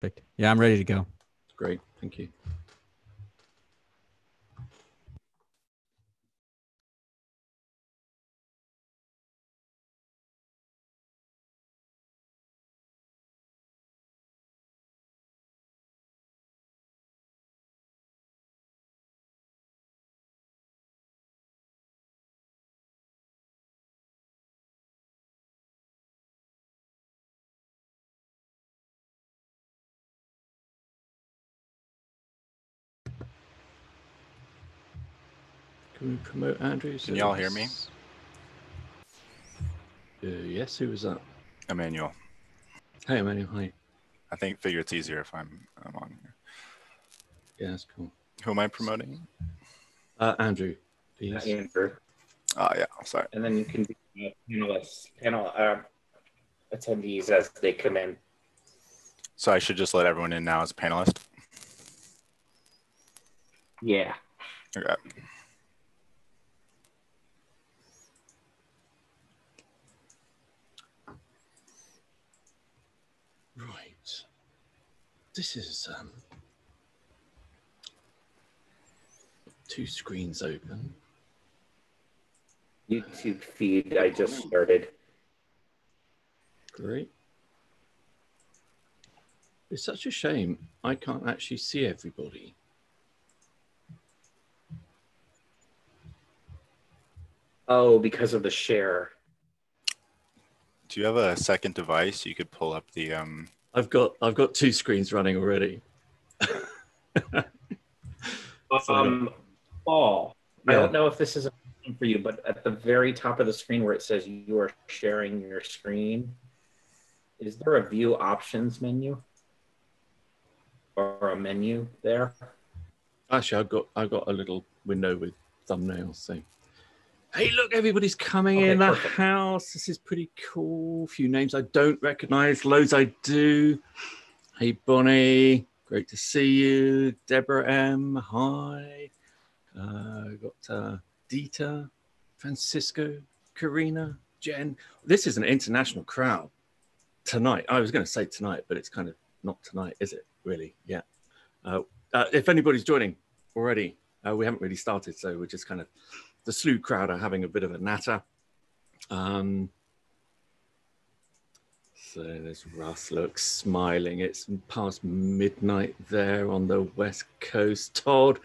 Perfect. Yeah, I'm ready to go. Great. Thank you. Can we promote Andrew? Can y'all hear me? Uh, yes. Who was that? Emmanuel. Hey, Emmanuel. Hi. I think figure it's easier if I'm I'm on here. Yeah, that's cool. Who am I promoting? Uh, Andrew, please. Andrew. Oh yeah, I'm sorry. And then you can be uh, panelists, panel uh, attendees as they come in. So I should just let everyone in now as a panelist. Yeah. Okay. Right. This is um, two screens open. YouTube feed I just started. Great. It's such a shame I can't actually see everybody. Oh, because of the share. Do you have a second device? You could pull up the um. I've got I've got two screens running already. Um, Paul, I don't know if this is for you, but at the very top of the screen where it says you are sharing your screen, is there a view options menu or a menu there? Actually, I've got I've got a little window with thumbnails saying, "Hey, look, everybody's coming Okay, in the perfect. house. This is pretty cool. A few names I don't recognize, loads I do. Hey, Bonnie, great to see you. Deborah M, hi. Uh, got uh, Dita, Francisco, Karina, Jen. This is an international crowd tonight. I was going to say tonight, but it's kind of not tonight, is it? Really? Yeah. Uh, uh, if anybody's joining already, uh, we haven't really started, so we're just kind of the Slooh crowd are having a bit of a natter. Um, so there's Russ, looks smiling. It's past midnight there on the west coast. Todd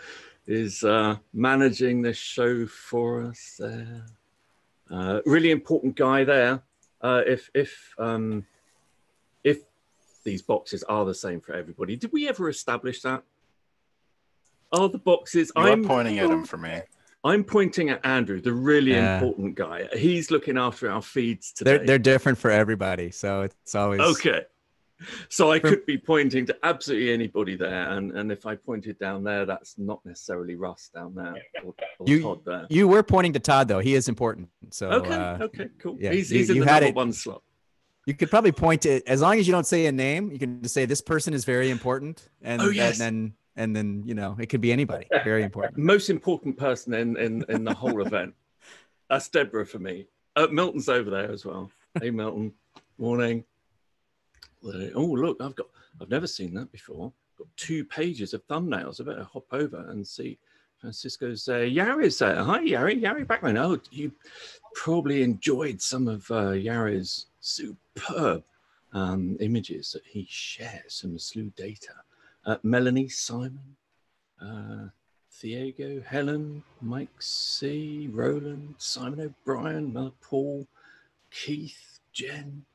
is uh, managing the show for us there. Uh, really important guy there. Uh, if if um, if these boxes are the same for everybody, did we ever establish that? Are the boxes? You are I'm pointing at them for me. I'm pointing at Andrew, the really Yeah. important guy. He's looking after our feeds today. They're they're different for everybody, so it's always okay. So I For- could be pointing to absolutely anybody there, and, and if I pointed down there, that's not necessarily Russ down there or, or You- Todd there. You were pointing to Todd though. He is important. So okay, uh, okay, cool. yeah, he's you- he's in you the had number it. one slot. you could probably point to as long as you don't say a name, you can just say this person is very important, and, Oh, yes. and then and then you know it could be anybody. Very important. Most important person in in, in the whole event. That's Deborah for me. Uh, Milton's over there as well. Hey, Milton. Morning. Oh, look, I've got, I've never seen that before. Got two pages of thumbnails. I better hop over and see. Francisco's uh, Yari's there. Hi, Yari. Yari Backman. Oh, you probably enjoyed some of uh, Yari's superb um, images that he shares from the Slooh data. Uh, Melanie, Simon, uh, Thiago, Helen, Mike C, Roland, Simon O'Brien, Mel Paul, Keith, Jen,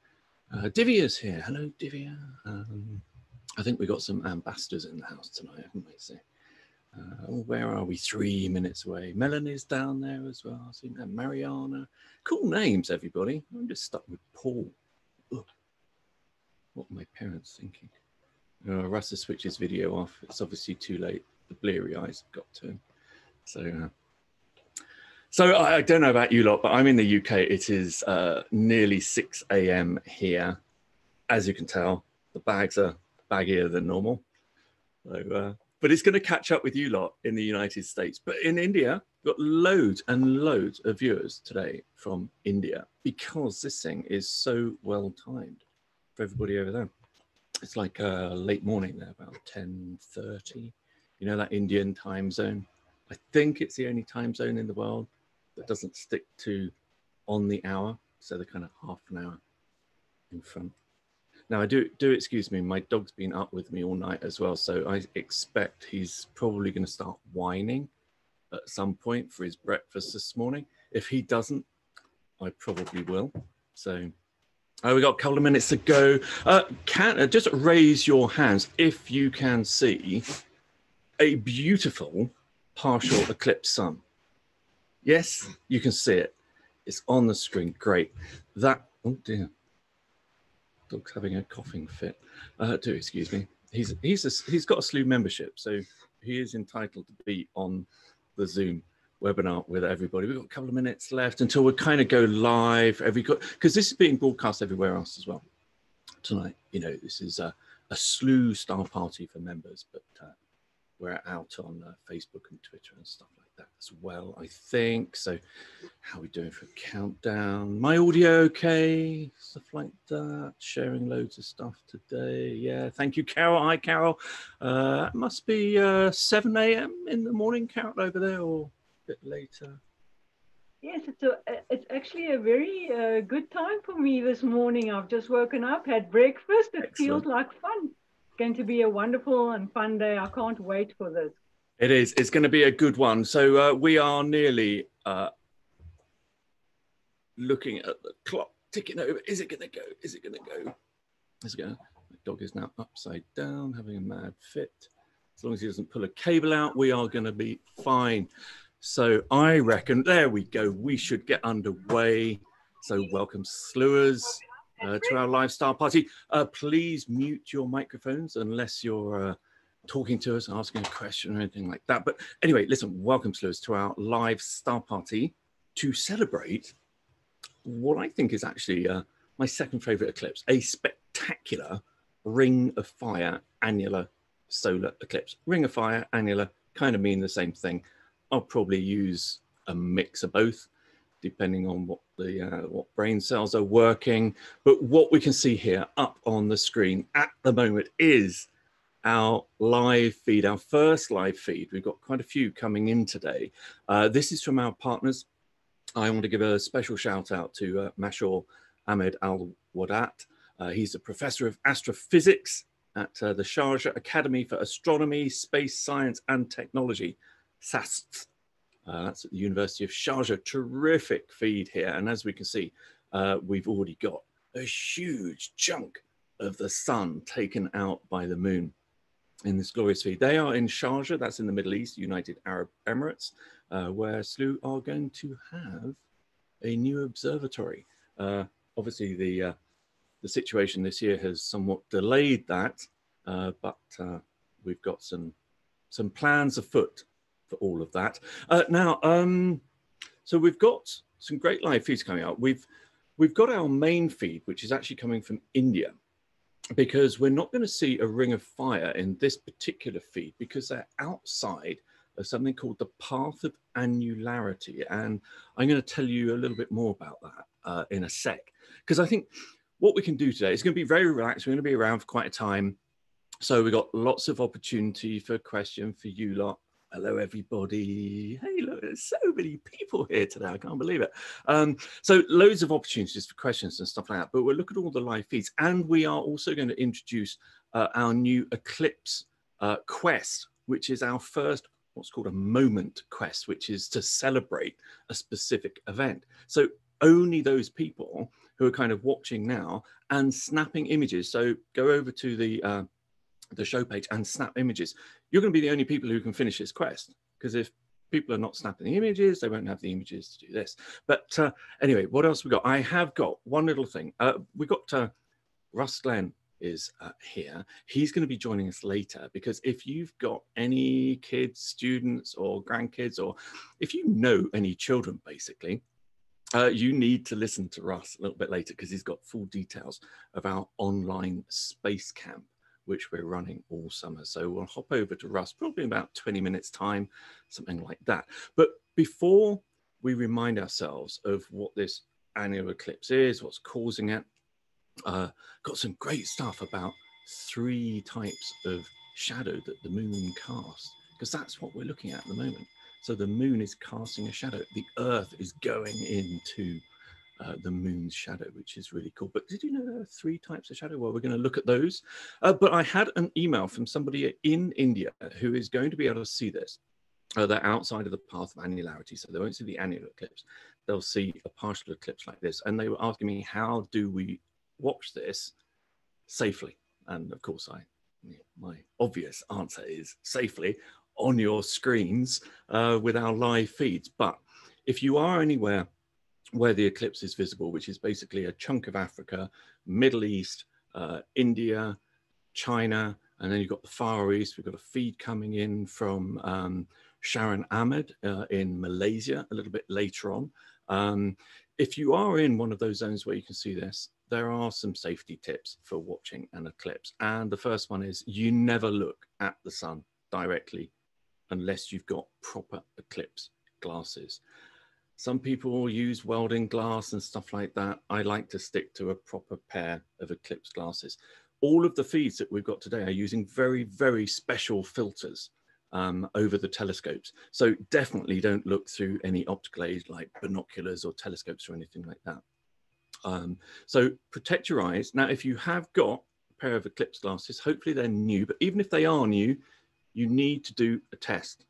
uh, Divia's here. Hello, Divya. Um, I think we got some ambassadors in the house tonight, haven't we? So, uh, oh, where are we? Three minutes away. Melanie's down there as well. I see that. Mariana. Cool names, everybody. I'm just stuck with Paul. Ugh. What are my parents thinking? Russ has switched his video off. It's obviously too late. The bleary eyes have got to him. So, uh, so I, I don't know about you lot, but I'm in the UK. It is uh, nearly 6 a.m. here. As you can tell, the bags are baggier than normal. So, uh, but it's going to catch up with you lot in the United States. But in India, got loads and loads of viewers today from India because this thing is so well timed for everybody over there. It's like uh, late morning there, about 10.30. You know that Indian time zone? I think it's the only time zone in the world that doesn't stick to on the hour. So they're kind of half an hour in front. Now I do do excuse me, my dog's been up with me all night as well, so I expect he's probably going to start whining at some point for his breakfast this morning. If he doesn't, I probably will. So uh, we got a couple of minutes to go. Uh, can uh, just raise your hands if you can see a beautiful partial eclipse sun. Yes, you can see it. It's on the screen. Great. That oh dear, dog's having a coughing fit. Uh, do excuse me. He's he's a, he's got a Slooh membership, so he is entitled to be on the Zoom webinar with everybody. We've got a couple of minutes left until we kind of go live every because this is being broadcast everywhere else as well tonight. You know, this is a, a Slooh star party for members, but uh, we're out on uh, Facebook and Twitter and stuff like that as well, I think. So, how are we doing for countdown? My audio okay? Stuff like that. Sharing loads of stuff today. Yeah, thank you, Carol. Hi, Carol. Uh, must be uh, 7 a.m. in the morning, Carol, over there, or bit later. Yes, it's a, it's actually a very uh, good time for me this morning. I've just woken up, had breakfast. It Excellent. feels like fun It's going to be a wonderful and fun day. I can't wait for this. It is. It's going to be a good one. So uh, we are nearly uh, looking at the clock ticking over. Is it going to go? Is it going to go? Is it going to? My dog is now upside down, having a mad fit. As long as he doesn't pull a cable out, we are going to be fine. So I reckon, there we go. We should get underway. So welcome, Sloohers uh, to our lifestyle party. Uh, please mute your microphones unless you're uh, talking to us, asking a question or anything like that. But anyway, listen, welcome, Sloohers, to our live star party to celebrate what I think is actually uh, my second favorite eclipse, a spectacular ring of fire annular solar eclipse. Ring of fire, annular, kind of mean the same thing. I'll probably use a mix of both depending on what the uh, what brain cells are working. But what we can see here up on the screen at the moment is our live feed, our first live feed. We've got quite a few coming in today. Uh, this is from our partners. I want to give a special shout out to uh, Mashur Ahmed Al Wadat. Uh, he's a professor of astrophysics at uh, the Sharjah Academy for Astronomy, Space Science and Technology, SAST. Uh, that's at the University of Sharjah. Terrific feed here. And as we can see, uh, we've already got a huge chunk of the sun taken out by the moon in this glorious feed. They are in Sharjah, that's in the Middle East, United Arab Emirates, uh, where Slooh are going to have a new observatory. Uh, obviously, the uh, the situation this year has somewhat delayed that, uh, but uh, we've got some some plans afoot for all of that. Uh, now, um, so we've got some great live feeds coming out. We've we've got our main feed, which is actually coming from India, because we're not going to see a ring of fire in this particular feed because they're outside of something called the path of annularity, and I'm going to tell you a little bit more about that uh, in a sec. Because I think what we can do today is going to be very relaxed. We're going to be around for quite a time. So we've got lots of opportunity for question for you lot Hello, everybody. Hey, look, there's so many people here today. I can't believe it. Um, so, loads of opportunities for questions and stuff like that. But we'll look at all the live feeds. And we are also going to introduce uh, our new Eclipse uh, quest, which is our first what's called a moment quest, which is to celebrate a specific event. So, only those people who are kind of watching now and snapping images. So, go over to the uh, the show page and snap images, you're going to be the only people who can finish this quest. Because if people are not snapping the images, they won't have the images to do this. But uh, anyway, what else we got? I have got one little thing. Uh, we got uh, Russ Glenn is uh, here. He's going to be joining us later because if you've got any kids, students, or grandkids, or if you know any children, basically, uh, you need to listen to Russ a little bit later because he's got full details of our online space camp which we're running all summer. So we'll hop over to Russ probably about 20 minutes time, something like that. But before we remind ourselves of what this annular eclipse is, what's causing it, uh, got some great stuff about three types of shadow that the moon casts, because that's what we're looking at at the moment. So the moon is casting a shadow. The Earth is going into uh, the moon's shadow, which is really cool. But did you know there are three types of shadow? Well, we're going to look at those. Uh, but I had an email from somebody in India who is going to be able to see this. Uh, they're outside of the path of annularity, so they won't see the annular eclipse. They'll see a partial eclipse like this. And they were asking me, how do we watch this safely? And of course, I my obvious answer is safely on your screens uh, with our live feeds. But if you are anywhere where the eclipse is visible, which is basically a chunk of Africa, Middle East, uh, India, China, and then you've got the Far East. We've got a feed coming in from um, Sharon Ahmed uh, in Malaysia a little bit later on. Um, if you are in one of those zones where you can see this, there are some safety tips for watching an eclipse. And the first one is you never look at the sun directly unless you've got proper eclipse glasses. Some people use welding glass and stuff like that. I like to stick to a proper pair of eclipse glasses. All of the feeds that we've got today are using very, very special filters um, over the telescopes. So definitely don't look through any optical aids like binoculars or telescopes or anything like that. Um, so protect your eyes. Now, if you have got a pair of eclipse glasses, hopefully they're new, but even if they are new, you need to do a test.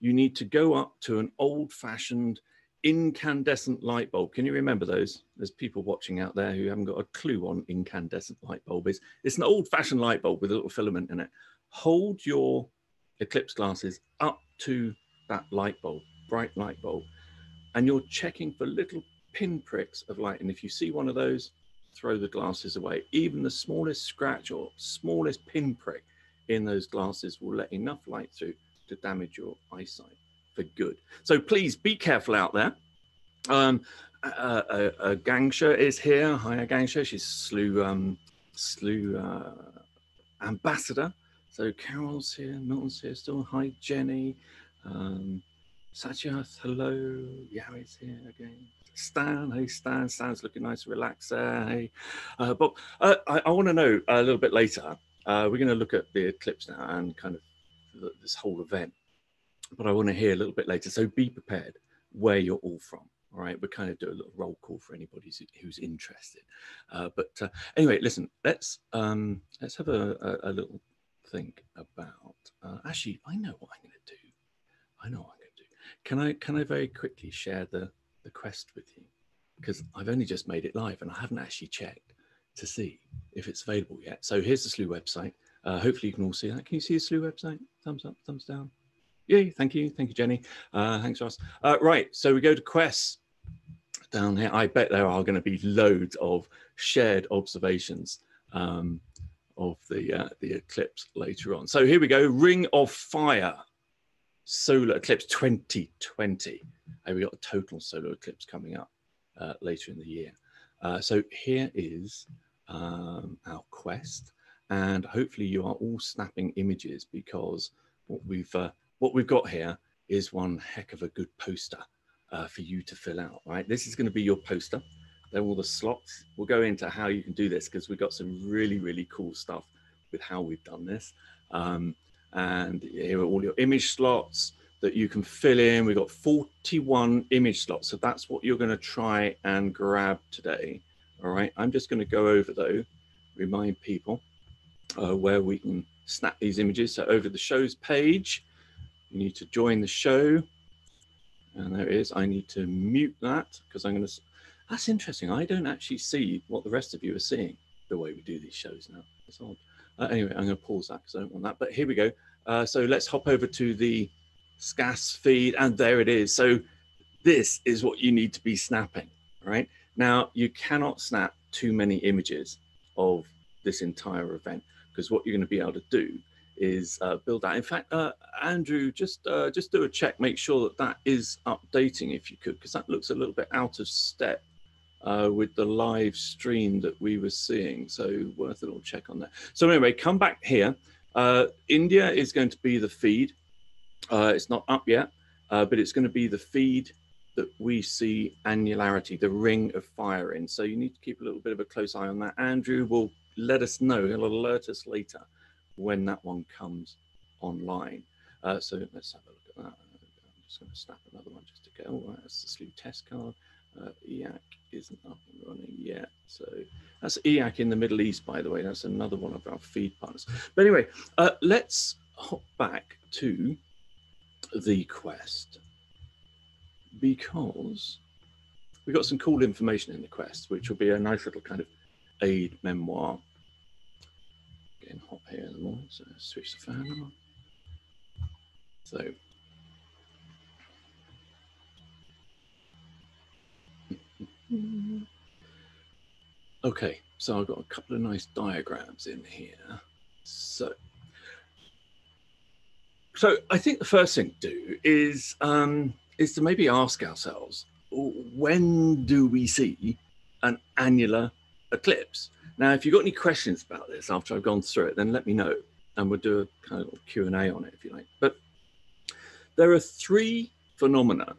You need to go up to an old fashioned incandescent light bulb. Can you remember those? There's people watching out there who haven't got a clue on incandescent light bulb is. It's an old fashioned light bulb with a little filament in it. Hold your eclipse glasses up to that light bulb, bright light bulb, and you're checking for little pinpricks of light. And if you see one of those, throw the glasses away. Even the smallest scratch or smallest pinprick in those glasses will let enough light through to damage your eyesight for good. So please be careful out there. Um, uh, is here. Hi, Gangsha. She's Slooh, um, uh, ambassador. So Carol's here, Milton's here still. Hi, Jenny. Um, Satyath, hello. Yari's here again. Stan, hey Stan. Stan's looking nice, relaxed there. Hey, uh, Bob. Uh, I, I want to know a little bit later. Uh, we're going to look at the eclipse now and kind of this whole event but I want to hear a little bit later. So be prepared where you're all from. All right, we kind of do a little roll call for anybody who's interested. Uh, but uh, anyway, listen, let's um, let's have a, a, a little think about. Uh, actually, I know what I'm going to do. I know what I'm going to do. Can I can I very quickly share the the quest with you because I've only just made it live and I haven't actually checked to see if it's available yet. So here's the Slooh website. Uh, hopefully you can all see that. Can you see the Slooh website? Thumbs up, thumbs down. Yay, thank you. Thank you, Jenny. Uh, thanks, Ross. Uh, right, so we go to quests down here. I bet there are going to be loads of shared observations um, of the, uh, the eclipse later on. So here we go, Ring of Fire, solar eclipse 2020. And we got a total solar eclipse coming up uh, later in the year. Uh, so here is um, our quest. And hopefully you are all snapping images because what we've uh, what we've got here is one heck of a good poster uh, for you to fill out, right? This is going to be your poster. They're all the slots. We'll go into how you can do this because we've got some really, really cool stuff with how we've done this. Um, and here are all your image slots that you can fill in. We've got 41 image slots. So that's what you're going to try and grab today. All right. I'm just going to go over though, remind people uh, where we can snap these images. So over the shows page, you need to join the show. And there it is. I need to mute that because I'm going to. That's interesting. I don't actually see what the rest of you are seeing the way we do these shows now. It's odd. Uh, anyway, I'm going to pause that because I don't want that. But here we go. Uh, so let's hop over to the SCAS feed. And there it is. So this is what you need to be snapping, right? Now, you cannot snap too many images of this entire event because what you're going to be able to do is uh, build that. In fact, uh, Andrew, just uh, just do a check, make sure that that is updating if you could, because that looks a little bit out of step uh, with the live stream that we were seeing. So worth a little check on that. So anyway, come back here. Uh, India is going to be the feed. Uh, it's not up yet, but it's going to be the feed that we see annularity, the ring of fire in. So you need to keep a little bit of a close eye on that. Andrew will let us know. He'll alert us later when that one comes online. Uh, so let's have a look at that. I'm just going to snap another one just to go. That's the Slooh test card. Uh, EAC isn't up and running yet. So that's EAC in the Middle East, by the way. That's another one of our feed partners. But anyway, uh, let's hop back to the quest because we've got some cool information in the quest, which will be a nice little kind of aid memoir. Getting hot here in the morning, so switch the fan on. So Okay, so I've got a couple of nice diagrams in here. So, so I think the first thing to do is um, is to maybe ask ourselves, when do we see an annular eclipse? Now, if you've got any questions about this after I've gone through it, then let me know, and we'll do a kind of Q and A on it if you like. But there are three phenomena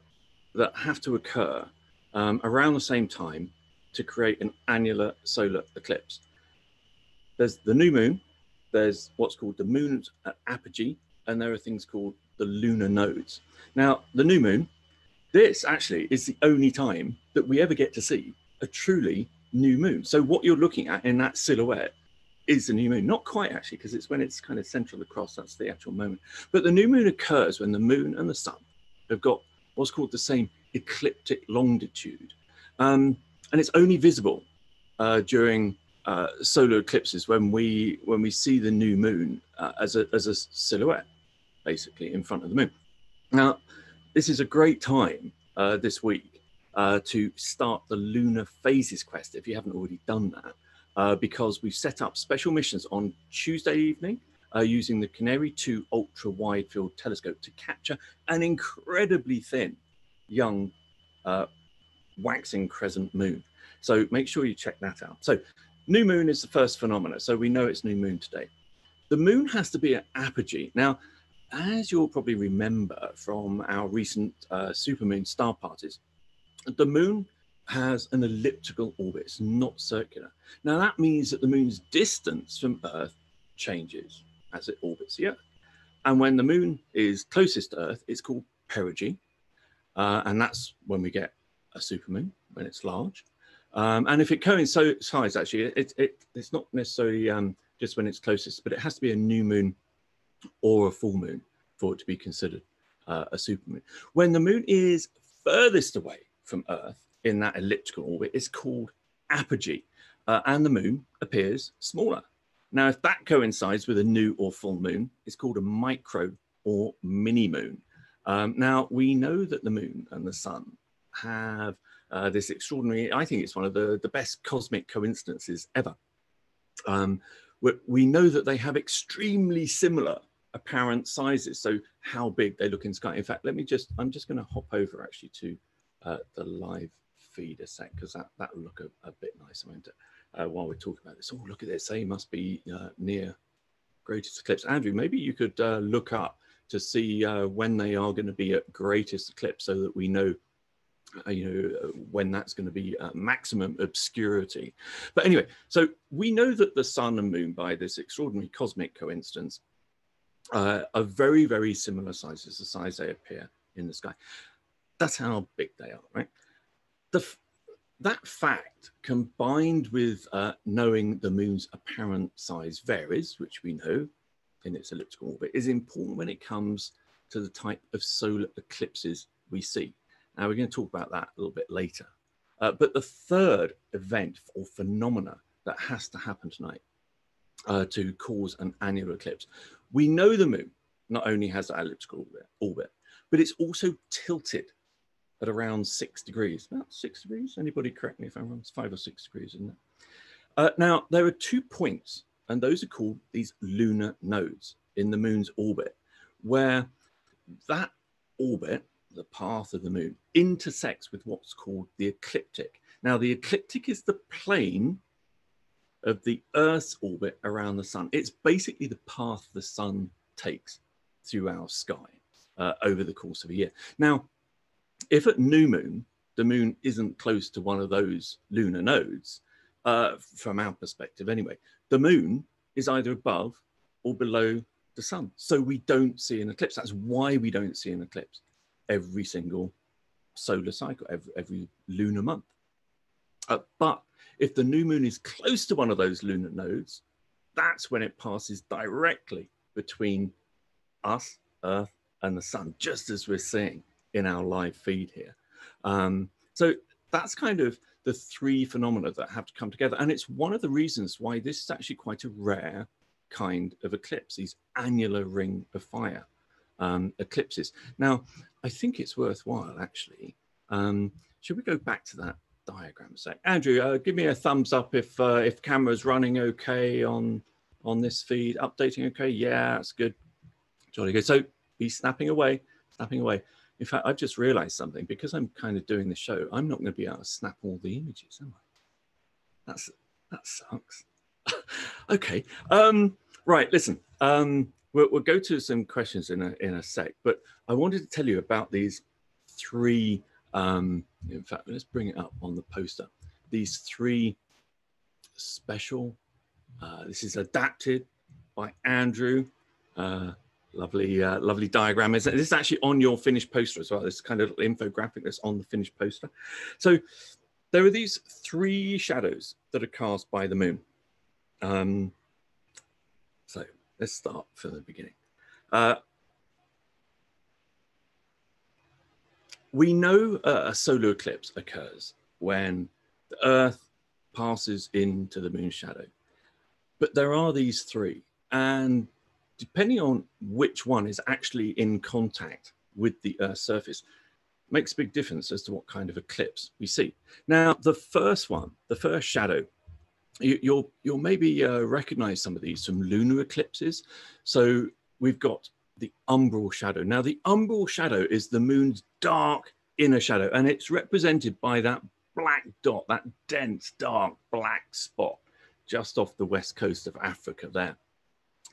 that have to occur um, around the same time to create an annular solar eclipse. There's the new moon, there's what's called the moon's apogee, and there are things called the lunar nodes. Now, the new moon, this actually is the only time that we ever get to see a truly new moon. So, what you're looking at in that silhouette is the new moon. Not quite actually, because it's when it's kind of central across, that's the actual moment. But the new moon occurs when the moon and the sun have got what's called the same ecliptic longitude. Um, and it's only visible uh, during uh, solar eclipses when we when we see the new moon uh, as a as a silhouette, basically in front of the moon. Now, this is a great time uh, this week uh, to start the lunar phases quest if you haven't already done that, uh, because we've set up special missions on Tuesday evening. using the Canary 2 ultra wide field telescope to capture an incredibly thin young waxing crescent moon. So make sure you check that out. So new moon is the first phenomena. So we know it's new moon today. The moon has to be at apogee. Now, as you'll probably remember from our recent uh, supermoon star parties, the moon has an elliptical orbit. It's not circular. Now that means that the moon's distance from Earth changes as it orbits the Earth. And when the moon is closest to Earth, it's called perigee. Uh, and that's when we get a supermoon when it's large. Um, and if it coincides, actually, it, it, it's not necessarily um, just when it's closest, but it has to be a new moon or a full moon for it to be considered uh, a supermoon. When the moon is furthest away from Earth in that elliptical orbit, is called apogee, uh, and the moon appears smaller. Now, if that coincides with a new or full moon, it's called a micro or mini moon. Um, now, we know that the moon and the sun have uh, this extraordinary, I think it's one of the, the best cosmic coincidences ever. Um, we, we know that they have extremely similar apparent sizes. So how big they look in sky. In fact, let me just, I'm just going to hop over actually to uh, the live feed a sec because that, that will look a, a bit nice, won't it? Uh, while we're talking about this. Oh, look at this. They must be uh, near greatest eclipse. Andrew, maybe you could uh, look up to see uh, when they are going to be at greatest eclipse so that we know uh, you know, when that's going to be maximum obscurity. But anyway, so we know that the sun and moon, by this extraordinary cosmic coincidence, uh, are very, very similar sizes, the size they appear in the sky. That's how big they are, right? The, that fact, combined with uh, knowing the moon's apparent size varies, which we know in its elliptical orbit, is important when it comes to the type of solar eclipses we see. Now, we're going to talk about that a little bit later. Uh, but the third event or phenomena that has to happen tonight uh, to cause an annular eclipse, we know the moon not only has that elliptical orbit, but it's also tilted at around six degrees. About six degrees? Anybody correct me if I'm wrong? It's five or six degrees, isn't it? Uh, now, there are two points, and those are called these lunar nodes in the moon's orbit, where that orbit the path of the moon, intersects with what's called the ecliptic. Now, the ecliptic is the plane of the Earth's orbit around the sun. It's basically the path the sun takes through our sky uh, over the course of a year. Now, if at new moon, the moon isn't close to one of those lunar nodes, uh, from our perspective anyway, the moon is either above or below the sun. So we don't see an eclipse. That's why we don't see an eclipse every single solar cycle, every, every lunar month. Uh, but if the new moon is close to one of those lunar nodes, that's when it passes directly between us, Earth, and the sun, just as we're seeing in our live feed here. Um, so that's kind of the three phenomena that have to come together. And it's one of the reasons why this is actually quite a rare kind of eclipse, these annular ring of fire um, eclipses. Now, I think it's worthwhile actually. Um, should we go back to that diagram a sec? Andrew, uh, give me a thumbs up if uh, if camera's running okay on on this feed, updating okay. Yeah, that's good. Jolly good. So be snapping away, snapping away. In fact, I've just realized something because I'm kind of doing the show. I'm not going to be able to snap all the images, am I? That's that sucks. okay. Um, right. Listen. Um, we'll, we'll go to some questions in a in a sec, but I wanted to tell you about these three. Um, in fact, let's bring it up on the poster. These three special. Uh, this is adapted by Andrew. Uh, Lovely, uh, lovely diagram. Is this is actually on your finished poster as well? This kind of infographic that's on the finished poster. So there are these three shadows that are cast by the moon. Um, so let's start from the beginning. Uh, we know a solar eclipse occurs when the Earth passes into the moon's shadow, but there are these three, and depending on which one is actually in contact with the Earth's surface, makes a big difference as to what kind of eclipse we see. Now, the first one, the first shadow, you, will you'll maybe uh, recognize some of these from lunar eclipses. So we've got the umbral shadow. Now, the umbral shadow is the moon's dark inner shadow, and it's represented by that black dot, that dense, dark black spot just off the west coast of Africa there.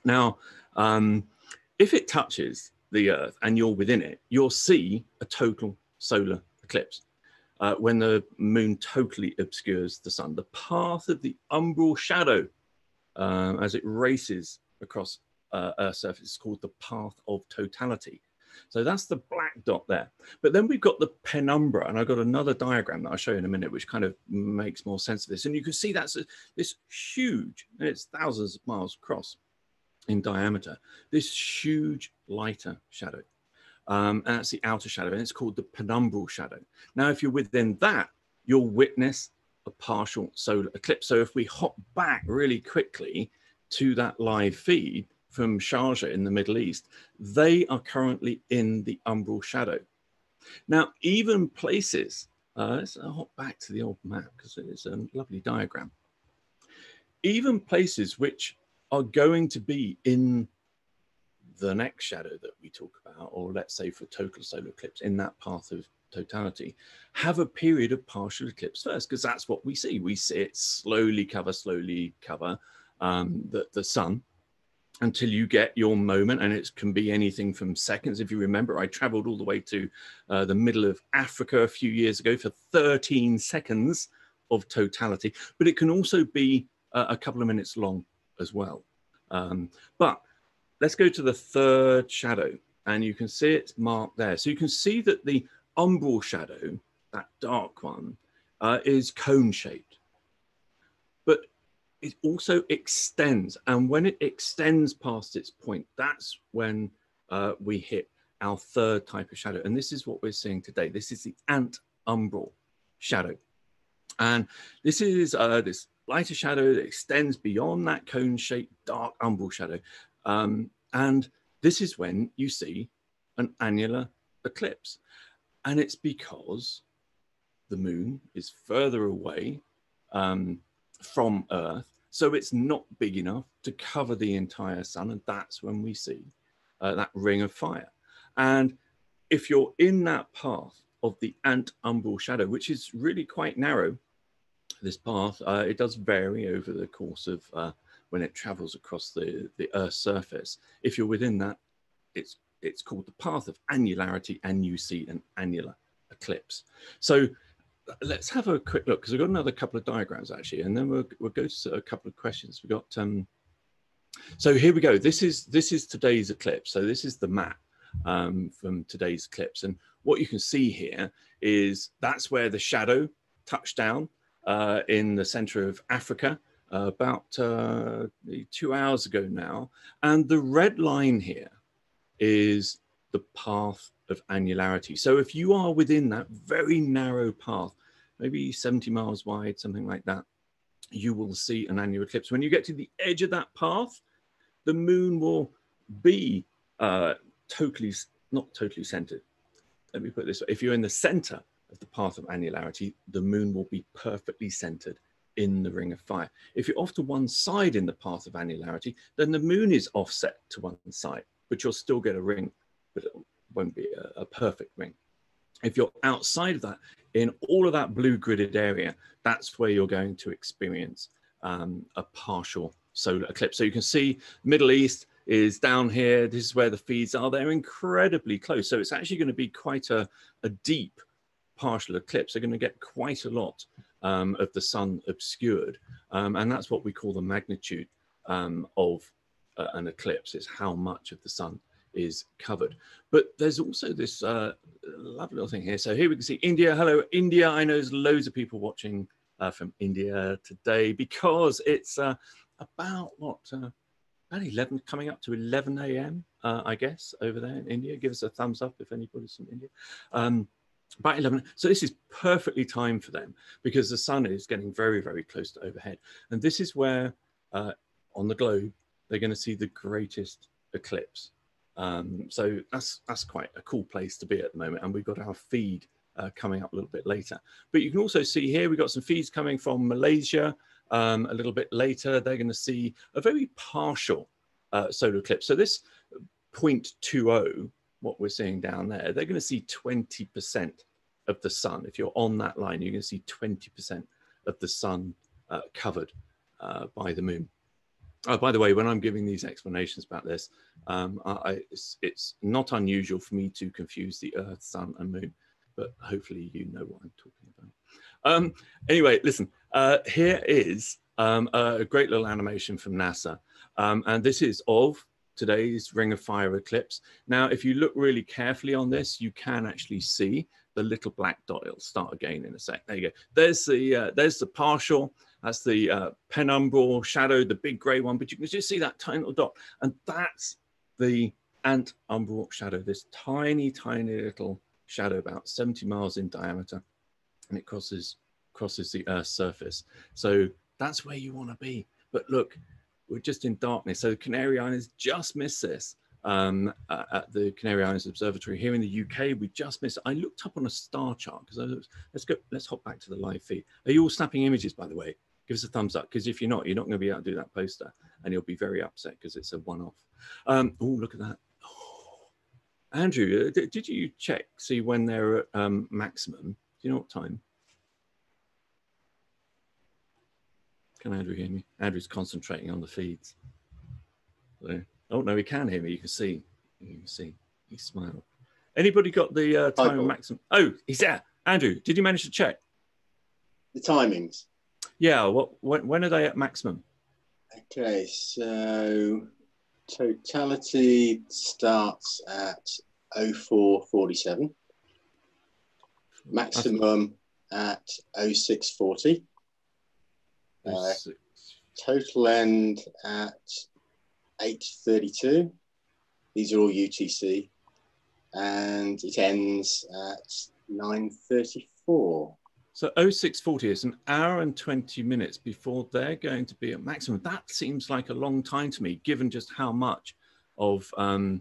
Now, um, if it touches the Earth and you're within it, you'll see a total solar eclipse. Uh, when the moon totally obscures the sun, the path of the umbral shadow uh, as it races across uh, Earth's surface is called the path of totality. So that's the black dot there. But then we've got the penumbra, and I've got another diagram that I'll show you in a minute, which kind of makes more sense of this. And you can see that's a, this huge, and it's thousands of miles across in diameter, this huge lighter shadow. Um, and that's the outer shadow, and it's called the penumbral shadow. Now, if you're within that, you'll witness a partial solar eclipse. So if we hop back really quickly to that live feed from Sharjah in the Middle East, they are currently in the umbral shadow. Now, even places, uh, let's hop back to the old map because it's a lovely diagram. Even places which are going to be in the next shadow that we talk about, or let's say for total solar eclipse, in that path of totality, have a period of partial eclipse first, because that's what we see. We see it slowly cover, slowly cover um, the, the sun until you get your moment. And it can be anything from seconds. If you remember, I traveled all the way to uh, the middle of Africa a few years ago for 13 seconds of totality, but it can also be uh, a couple of minutes long as well. Um, but let's go to the third shadow and you can see it's marked there. So you can see that the umbral shadow, that dark one, uh, is cone shaped. But it also extends. And when it extends past its point, that's when uh, we hit our third type of shadow. And this is what we're seeing today. This is the ant umbral shadow. And this is uh, this lighter shadow that extends beyond that cone shaped dark umbral shadow. Um, and this is when you see an annular eclipse. And it's because the moon is further away um, from Earth. So it's not big enough to cover the entire sun. And that's when we see uh, that ring of fire. And if you're in that path of the ant umbral shadow, which is really quite narrow, this path, uh, it does vary over the course of uh, when it travels across the, the Earth's surface. If you're within that, it's, it's called the path of annularity and you see an annular eclipse. So let's have a quick look because we've got another couple of diagrams actually, and then we'll we'll go to a couple of questions. We've got um, so here we go. This is this is today's eclipse. So this is the map um, from today's eclipse, and what you can see here is that's where the shadow touched down uh, in the center of Africa uh, about uh, two hours ago now, and the red line here is the path of annularity. So if you are within that very narrow path, maybe 70 miles wide, something like that, you will see an annular eclipse. When you get to the edge of that path, the moon will be uh, totally, not totally centered. Let me put this way. If you're in the center the path of annularity, the moon will be perfectly centered in the ring of fire. If you're off to one side in the path of annularity, then the moon is offset to one side, but you'll still get a ring, but it won't be a, a perfect ring. If you're outside of that, in all of that blue gridded area, that's where you're going to experience um, a partial solar eclipse. So you can see Middle East is down here. This is where the feeds are. They're incredibly close. So it's actually going to be quite a, a deep partial eclipse. They're going to get quite a lot um, of the sun obscured. Um, and that's what we call the magnitude um, of uh, an eclipse, is how much of the sun is covered. But there's also this uh, lovely little thing here. So here we can see India. Hello, India. I know there's loads of people watching uh, from India today because it's uh, about what uh, about 11 coming up to 11 a.m. Uh, I guess over there in India. Give us a thumbs up if anybody's from India. Um, about 11 so this is perfectly timed for them because the sun is getting very very close to overhead. And this is where uh, on the globe they're going to see the greatest eclipse. Um, so that's that's quite a cool place to be at the moment and we've got our feed uh, coming up a little bit later. But you can also see here we've got some feeds coming from malaysia. Um, a little bit later they're going to see a very partial uh, solar eclipse. So this 0.20 what we're seeing down there, they're going to see 20% of the sun. If you're on that line, you're going to see 20% of the sun uh, covered uh, by the moon. Oh, by the way, when I'm giving these explanations about this, um, I, it's, it's, not unusual for me to confuse the Earth, Sun, and Moon, but hopefully you know what I'm talking about. Um, anyway, listen, uh, here is um, a great little animation from NASA, um, and this is of today's Ring of Fire eclipse. Now, if you look really carefully on this, you can actually see the little black dot. It'll start again in a sec. There you go. There's the uh, there's the partial. That's the uh, penumbral shadow, the big grey one. But you can just see that tiny little dot, and that's the antumbral shadow. This tiny, tiny little shadow, about 70 miles in diameter, and it crosses crosses the Earth's surface. So that's where you want to be. But look, we're just in darkness. So the Canary Islands just missed this um, at the Canary Islands Observatory here in the UK. We just missed. I looked up on a star chart because let's go. Let's hop back to the live feed. Are you all snapping images, by the way? Give us a thumbs up because if you're not, you're not going to be able to do that poster, and you'll be very upset because it's a one-off. Um, oh, look at that. Andrew, uh, did you check see when they're at um, maximum? Do you know what time? Can Andrew hear me? Andrew's concentrating on the feeds. So, oh no, he can hear me. You can see. You can see. He smiled. Anybody got the uh, time maximum? Oh, he's there. Andrew, did you manage to check the timings? Yeah. What? When, when are they at maximum? Okay, so totality starts at 0447. Maximum at 0640. Uh, total end at 8.32. These are all UTC. And it ends at 9.34. So 0640 is an hour and 20 minutes before they're going to be at maximum. That seems like a long time to me, given just how much of, um,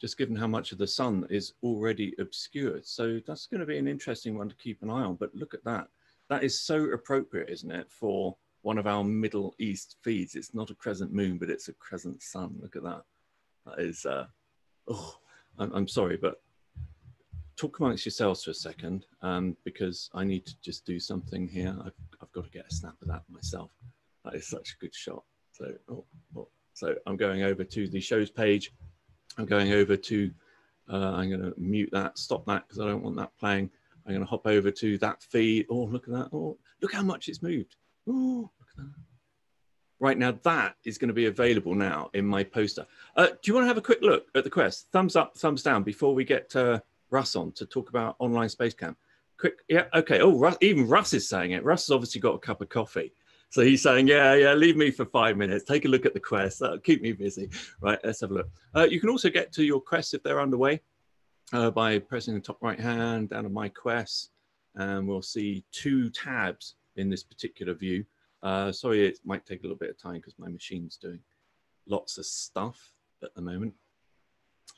just given how much of the sun is already obscured. So that's going to be an interesting one to keep an eye on. But look at that. That is so appropriate, isn't it, for one of our Middle East feeds. It's not a crescent moon, but it's a crescent sun. Look at that. That is, uh, oh, I'm, I'm sorry, but talk amongst yourselves for a second um, because I need to just do something here. I've, I've got to get a snap of that myself. That is such a good shot. So, oh, oh. so I'm going over to the shows page. I'm going over to, uh, I'm going to mute that, stop that because I don't want that playing. I'm going to hop over to that feed. Oh, look at that. Oh, look how much it's moved. Right now, that is going to be available now in my poster. Uh, do you want to have a quick look at the quest? Thumbs up, thumbs down before we get uh, Russ on to talk about online space camp. Quick, yeah, okay. Oh, Russ, even Russ is saying it. Russ has obviously got a cup of coffee. So he's saying, yeah, yeah, leave me for five minutes. Take a look at the quest. That'll keep me busy. Right, let's have a look. Uh, you can also get to your quests if they're underway uh, by pressing the top right hand down on my quests. And we'll see two tabs in this particular view. Uh, sorry, it might take a little bit of time because my machine's doing lots of stuff at the moment.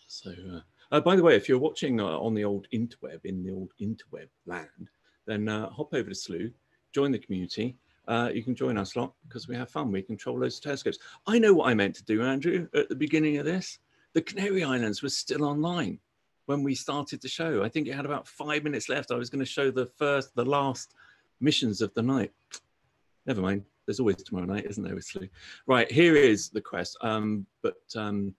So, uh, uh, by the way, if you're watching uh, on the old interweb, in the old interweb land, then uh, hop over to Slooh, join the community. Uh, you can join us lot because we have fun. We control those telescopes. I know what I meant to do, Andrew, at the beginning of this. The Canary Islands was still online when we started the show. I think it had about five minutes left. I was going to show the first, the last missions of the night. Never mind. There's always tomorrow night, isn't there, Slooh? Right, here is the quest. Um, but um,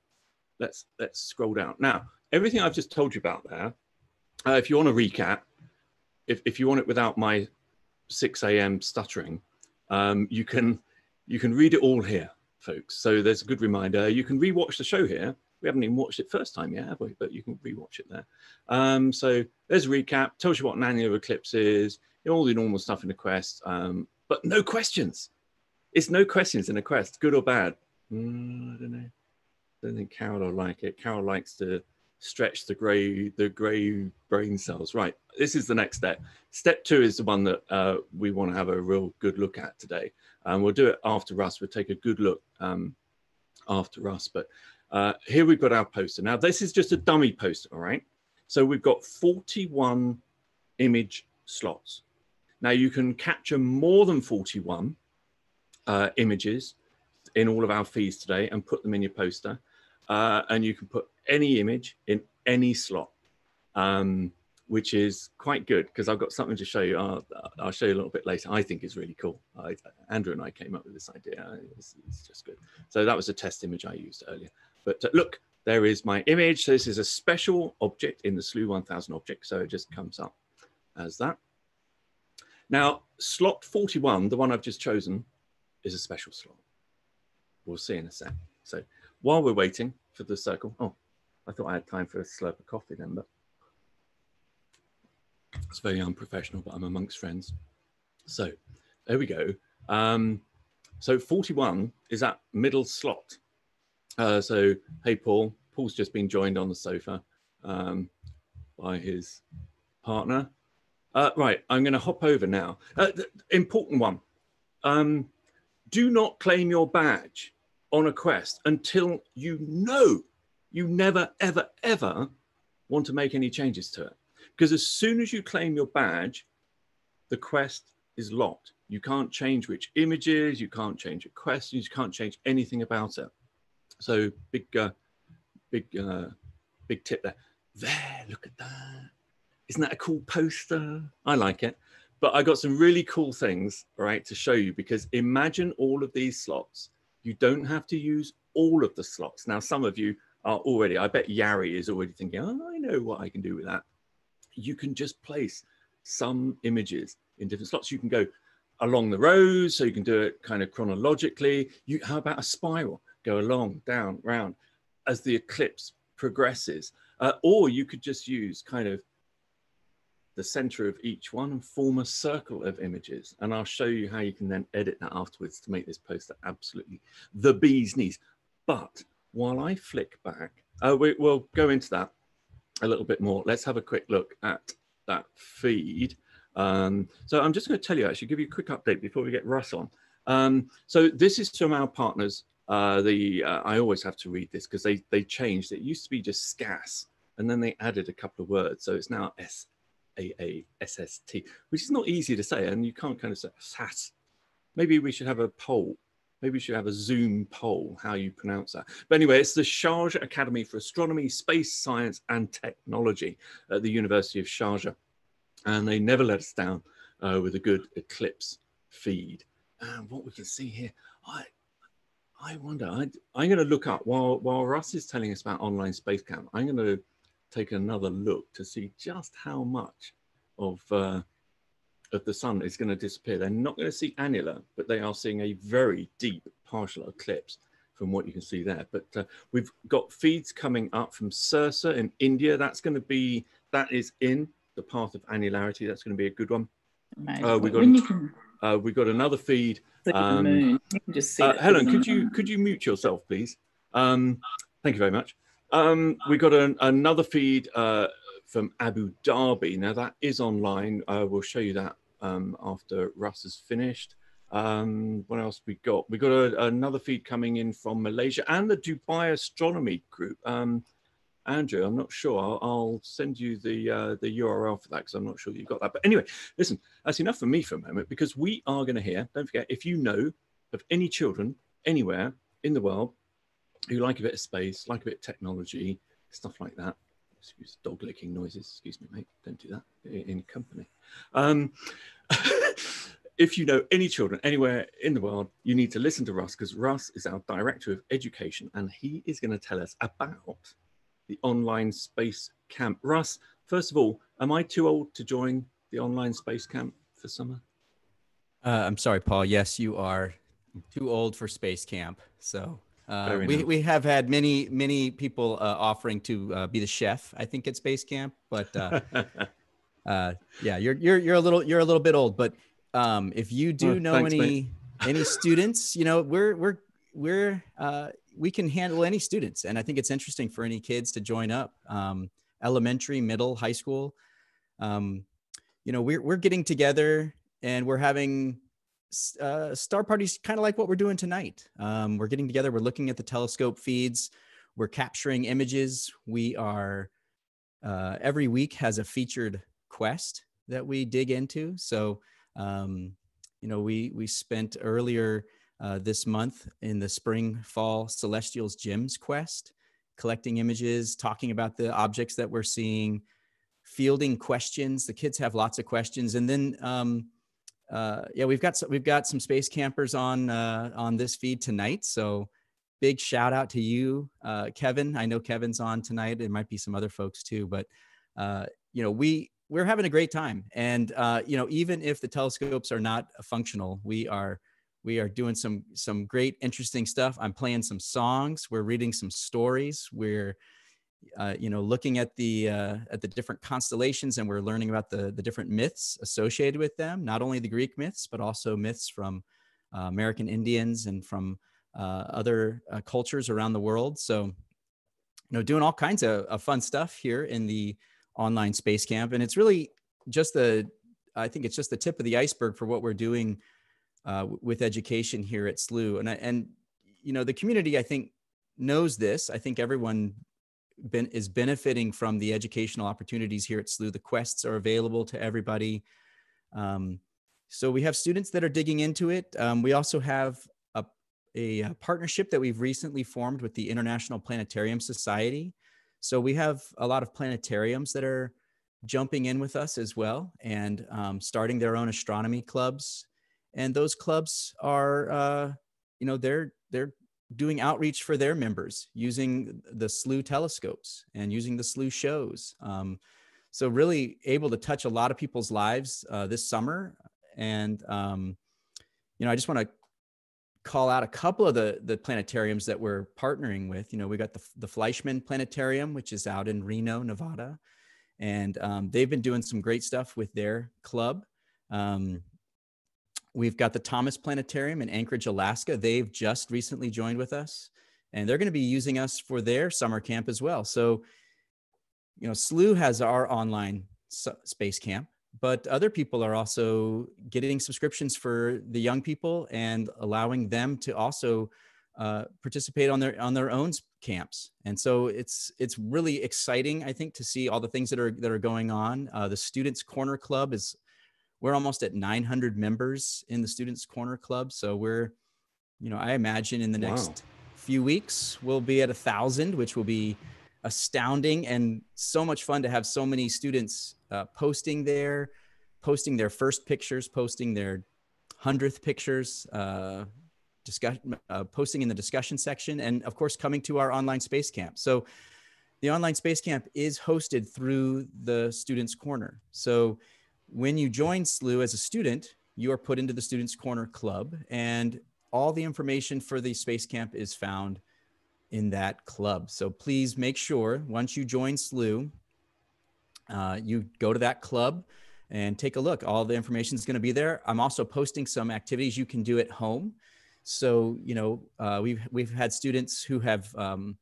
let's let's scroll down. Now, everything I've just told you about there, uh, if you want to recap, if, if you want it without my 6 a.m. stuttering, um, you can you can read it all here, folks. So there's a good reminder. You can rewatch the show here. We haven't even watched it first time yet, have we? But you can rewatch it there. Um, so there's a recap. Tells you what an annular eclipse is. You know, all the normal stuff in the quest, um, but no questions. It's no questions in a quest, good or bad. Mm, I don't know. I don't think Carol will like it. Carol likes to stretch the grey the grey brain cells. Right. This is the next step. Step two is the one that uh, we want to have a real good look at today. And we'll do it after Russ. We'll take a good look um, after Russ. But uh, here we've got our poster. Now this is just a dummy poster. All right. So we've got 41 image slots. Now you can capture more than 41 uh, images in all of our feeds today and put them in your poster. Uh, and you can put any image in any slot, um, which is quite good because I've got something to show you. I'll, I'll, show you a little bit later. I think is really cool. I, Andrew and I came up with this idea. It's, it's, just good. So that was a test image I used earlier. But uh, look, there is my image. So this is a special object in the Slooh 1000 object. So it just comes up as that. Now, slot 41, the one I've just chosen, is a special slot. We'll see in a sec. So while we're waiting for the circle, oh, I thought I had time for a slurp of coffee then, but it's very unprofessional, but I'm amongst friends. So there we go. Um, so 41 is that middle slot. Uh, so, hey, Paul. Paul's just been joined on the sofa um, by his partner. Uh, right, I'm going to hop over now. Uh, important one. Um, do not claim your badge on a quest until you know you never, ever, ever want to make any changes to it. Because as soon as you claim your badge, the quest is locked. You can't change which images, you can't change your questions, you can't change anything about it. So big, uh, big, uh, big tip there. There, look at that. Isn't that a cool poster? I like it. But I got some really cool things, right, to show you because imagine all of these slots. You don't have to use all of the slots. Now, some of you are already, I bet Yari is already thinking, oh, I know what I can do with that. You can just place some images in different slots. You can go along the rows, so you can do it kind of chronologically. You, how about a spiral? Go along, down, round as the eclipse progresses. Uh, or you could just use kind of the center of each one and form a circle of images. And I'll show you how you can then edit that afterwards to make this poster absolutely the bee's knees. But while I flick back, uh, we, will go into that a little bit more. Let's have a quick look at that feed. Um, so I'm just going to tell you, actually, give you a quick update before we get Russ on. Um, so this is from our partners. Uh, the uh, I always have to read this because they they changed. It used to be just SCAS, and then they added a couple of words. So it's now S a A S S T, which is not easy to say, and you can't kind of say SAS. Maybe we should have a poll. Maybe we should have a Zoom poll how you pronounce that. But anyway, it's the Sharjah Academy for Astronomy, Space Science and Technology at the University of Sharjah. And they never let us down uh, with a good eclipse feed. And what we can see here, I, I wonder, I, I'm going to look up while, while Russ is telling us about online space camp, I'm going to take another look to see just how much of uh, of the sun is going to disappear. They're not going to see annular, but they are seeing a very deep partial eclipse from what you can see there. But uh, we've got feeds coming up from Sirsa in India. That's going to be that is in the path of annularity. That's going to be a good one. Uh, we got- when you can Uh, we got another feed. Um, moon, you can just see Uh, Helen, could you could you mute yourself, please? Um, thank you very much. Um, we got an, another feed uh, from Abu Dhabi. Now that is online. Uh, we'll show you that um, after Russ has finished. Um, what else we got? We got a, another feed coming in from Malaysia and the Dubai Astronomy Group. Um, Andrew, I'm not sure. I'll, I'll send you the uh, the URL for that because I'm not sure you've got that. But anyway, listen, that's enough for me for a moment because we are going to hear. Don't forget, if you know of any children anywhere in the world who like a bit of space, like a bit of technology, stuff like that. Excuse dog licking noises. Excuse me, mate. Don't do that in company. Um, if you know any children anywhere in the world, you need to listen to Russ because Russ is our director of education and he is going to tell us about the online space camp. Russ, first of all, am I too old to join the online space camp for summer? Uh, I'm sorry, Paul. Yes, you are too old for space camp. So uh, we, we have had many, many people uh, offering to uh, be the chef, I think, at space camp. But uh, uh, yeah, you're, you're, you're a little, you're a little bit old. But um, if you do Oh, know thanks, any, mate. any students, you know, we're, we're, we're, uh, we can handle any students. And I think it's interesting for any kids to join up um, elementary, middle, high school. Um, you know, we're, we're getting together and we're having uh, star parties kind of like what we're doing tonight. Um, we're getting together, we're looking at the telescope feeds, we're capturing images. We are, uh, every week has a featured quest that we dig into. So, um, you know, we, we spent earlier uh, this month in the spring fall celestials gems quest collecting images talking about the objects that we're seeing fielding questions the kids have lots of questions and then um, uh, yeah we've got we've got some space campers on uh, on this feed tonight. So big shout out to you uh, kevin. I know kevin's on tonight. There might be some other folks too but uh, you know we we're having a great time. And uh, you know even if the telescopes are not functional we are we are doing some some great interesting stuff. I'm playing some songs. We're reading some stories. We're uh, you know looking at the uh, at the different constellations and we're learning about the the different myths associated with them not only the greek myths but also myths from uh, american indians and from uh, other uh, cultures around the world so you know doing all kinds of, of fun stuff here in the online space camp and it's really just the i think it's just the tip of the iceberg for what we're doing uh, with education here at Slooh. And and you know the community I think knows this. I think everyone ben, is benefiting from the educational opportunities here at Slooh. The quests are available to everybody. Um, so we have students that are digging into it. Um, we also have a, a, uh, partnership that we've recently formed with the International Planetarium Society. So we have a lot of planetariums that are jumping in with us as well and um, starting their own astronomy clubs and those clubs are uh, you know they're they're doing outreach for their members using the Slooh telescopes and using the Slooh shows. Um, so really able to touch a lot of people's lives uh, this summer. And um, you know i just want to call out a couple of the the planetariums that we're partnering with. You know we got the, the fleischmann planetarium which is out in reno nevada. And um, they've been doing some great stuff with their club. Um, We've got the Thomas Planetarium in Anchorage, Alaska. They've just recently joined with us, and they're going to be using us for their summer camp as well. So, you know, Slooh has our online space camp, but other people are also getting subscriptions for the young people and allowing them to also uh, participate on their on their own camps. And so it's it's really exciting, I think, to see all the things that are that are going on. Uh, the Students Corner Club is we're almost at 900 members in the students corner club so we're you know i imagine in the Wow. next few weeks we'll be at a thousand which will be astounding and so much fun to have so many students uh, posting there posting their first pictures posting their hundredth pictures uh, discuss, uh, posting in the discussion section and of course coming to our online space camp so the online space camp is hosted through the students corner so when you join Slooh as a student, you are put into the Students Corner Club, and all the information for the Space Camp is found in that club. So please make sure once you join Slooh, uh, you go to that club and take a look. All the information is going to be there. I'm also posting some activities you can do at home. So you know, uh, we've we've had students who have um,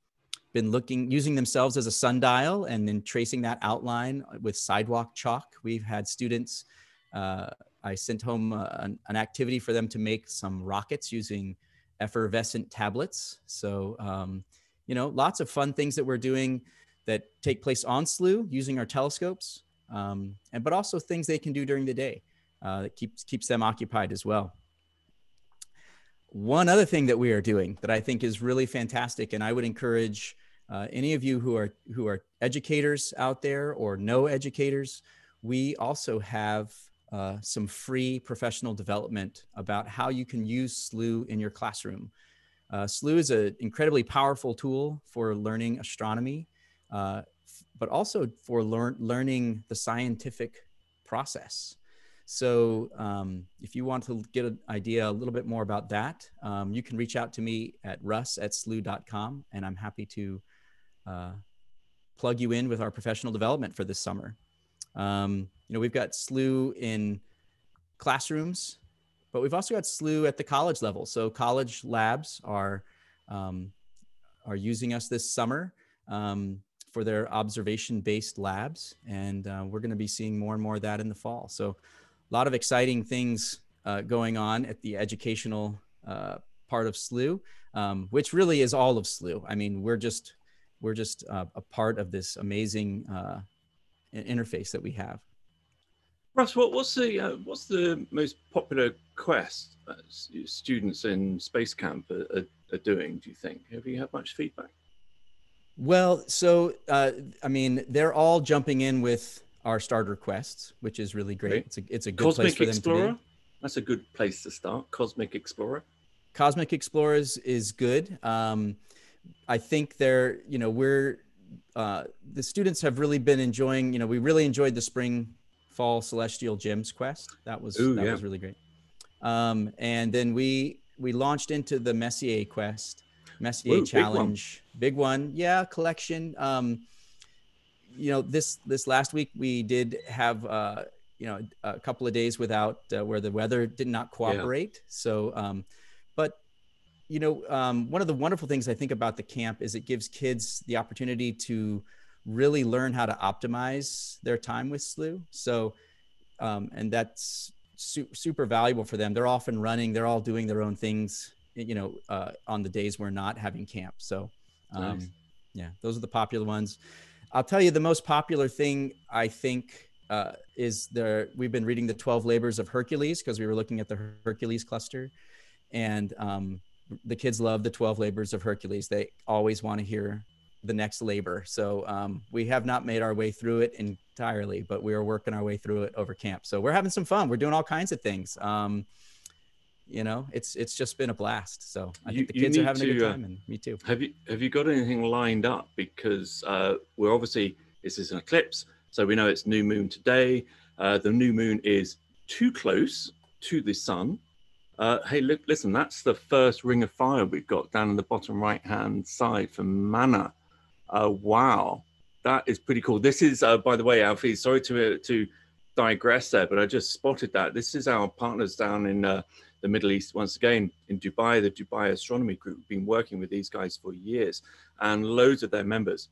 been looking using themselves as a sundial and then tracing that outline with sidewalk chalk. We've had students. Uh, I sent home uh, an, an, activity for them to make some rockets using effervescent tablets. So um, you know, lots of fun things that we're doing that take place on Slooh using our telescopes, um, and but also things they can do during the day uh, that keeps keeps them occupied as well. One other thing that we are doing that I think is really fantastic, and I would encourage uh, any of you who are who are educators out there or no educators, we also have uh, some free professional development about how you can use Slooh in your classroom. Uh, Slooh is an incredibly powerful tool for learning astronomy uh, but also for learn, learning the scientific process. So um, if you want to get an idea a little bit more about that, um, you can reach out to me at russ at slooh.com and I'm happy to uh, plug you in with our professional development for this summer. Um, you know, we've got Slooh in classrooms, but we've also got Slooh at the college level. So college labs are, um, are using us this summer. Um, for their observation based labs. And uh, we're going to be seeing more and more of that in the fall. So, a lot of exciting things uh, going on at the educational uh, part of Slooh, um, which really is all of Slooh. I mean, we're just we're just uh, a part of this amazing uh, interface that we have. Russ, what, what's the uh, what's the most popular quest students in Space Camp are, are, are doing? Do you think? Have you had much feedback? Well, so uh, I mean, they're all jumping in with our starter quests, which is really great. It's a it's a good Cosmic place for Explorer? them to be. That's a good place to start. Cosmic Explorer. Cosmic Explorers is good. Um, I think they're you know we're uh, the students have really been enjoying. You know, we really enjoyed the spring fall celestial gems quest. That was Ooh, that yeah. was really great. Um, and then we we launched into the Messier quest Messier Ooh, big challenge, big one. Yeah, collection. Um, you know, this this last week we did have uh, you know a couple of days without uh, where the weather did not cooperate. So, um, you know, um, one of the wonderful things I think about the camp is it gives kids the opportunity to really learn how to optimize their time with Slooh. So, um, and that's su- super valuable for them. They're often running. They're all doing their own things you know, uh, on the days we're not having camp. So, um, Nice. yeah, those are the popular ones. I'll tell you the most popular thing I think uh, is the we've been reading the 12 labors of Hercules because we were looking at the Hercules cluster, and um, the kids love the 12 labors of Hercules. They always want to hear the next labor. So um, we have not made our way through it entirely, but we are working our way through it over camp. So we're having some fun. We're doing all kinds of things. Um, you know, it's it's just been a blast. So I You- think the kids are having a good uh, time, and me too. Have you have you got anything lined up? Because uh, we're obviously this is an eclipse, so we know it's new moon today. Uh, the new moon is too close to the sun. Uh, hey, look, listen, that's the first ring of fire we've got down in the bottom right hand side for mana. Uh, wow, that is pretty cool. This is, uh, by the way, Alfie. Sorry to to digress there, but I just spotted that. This is our partners down in uh, the Middle East once again in Dubai, the Dubai Astronomy Group, have been working with these guys for years, and loads of their members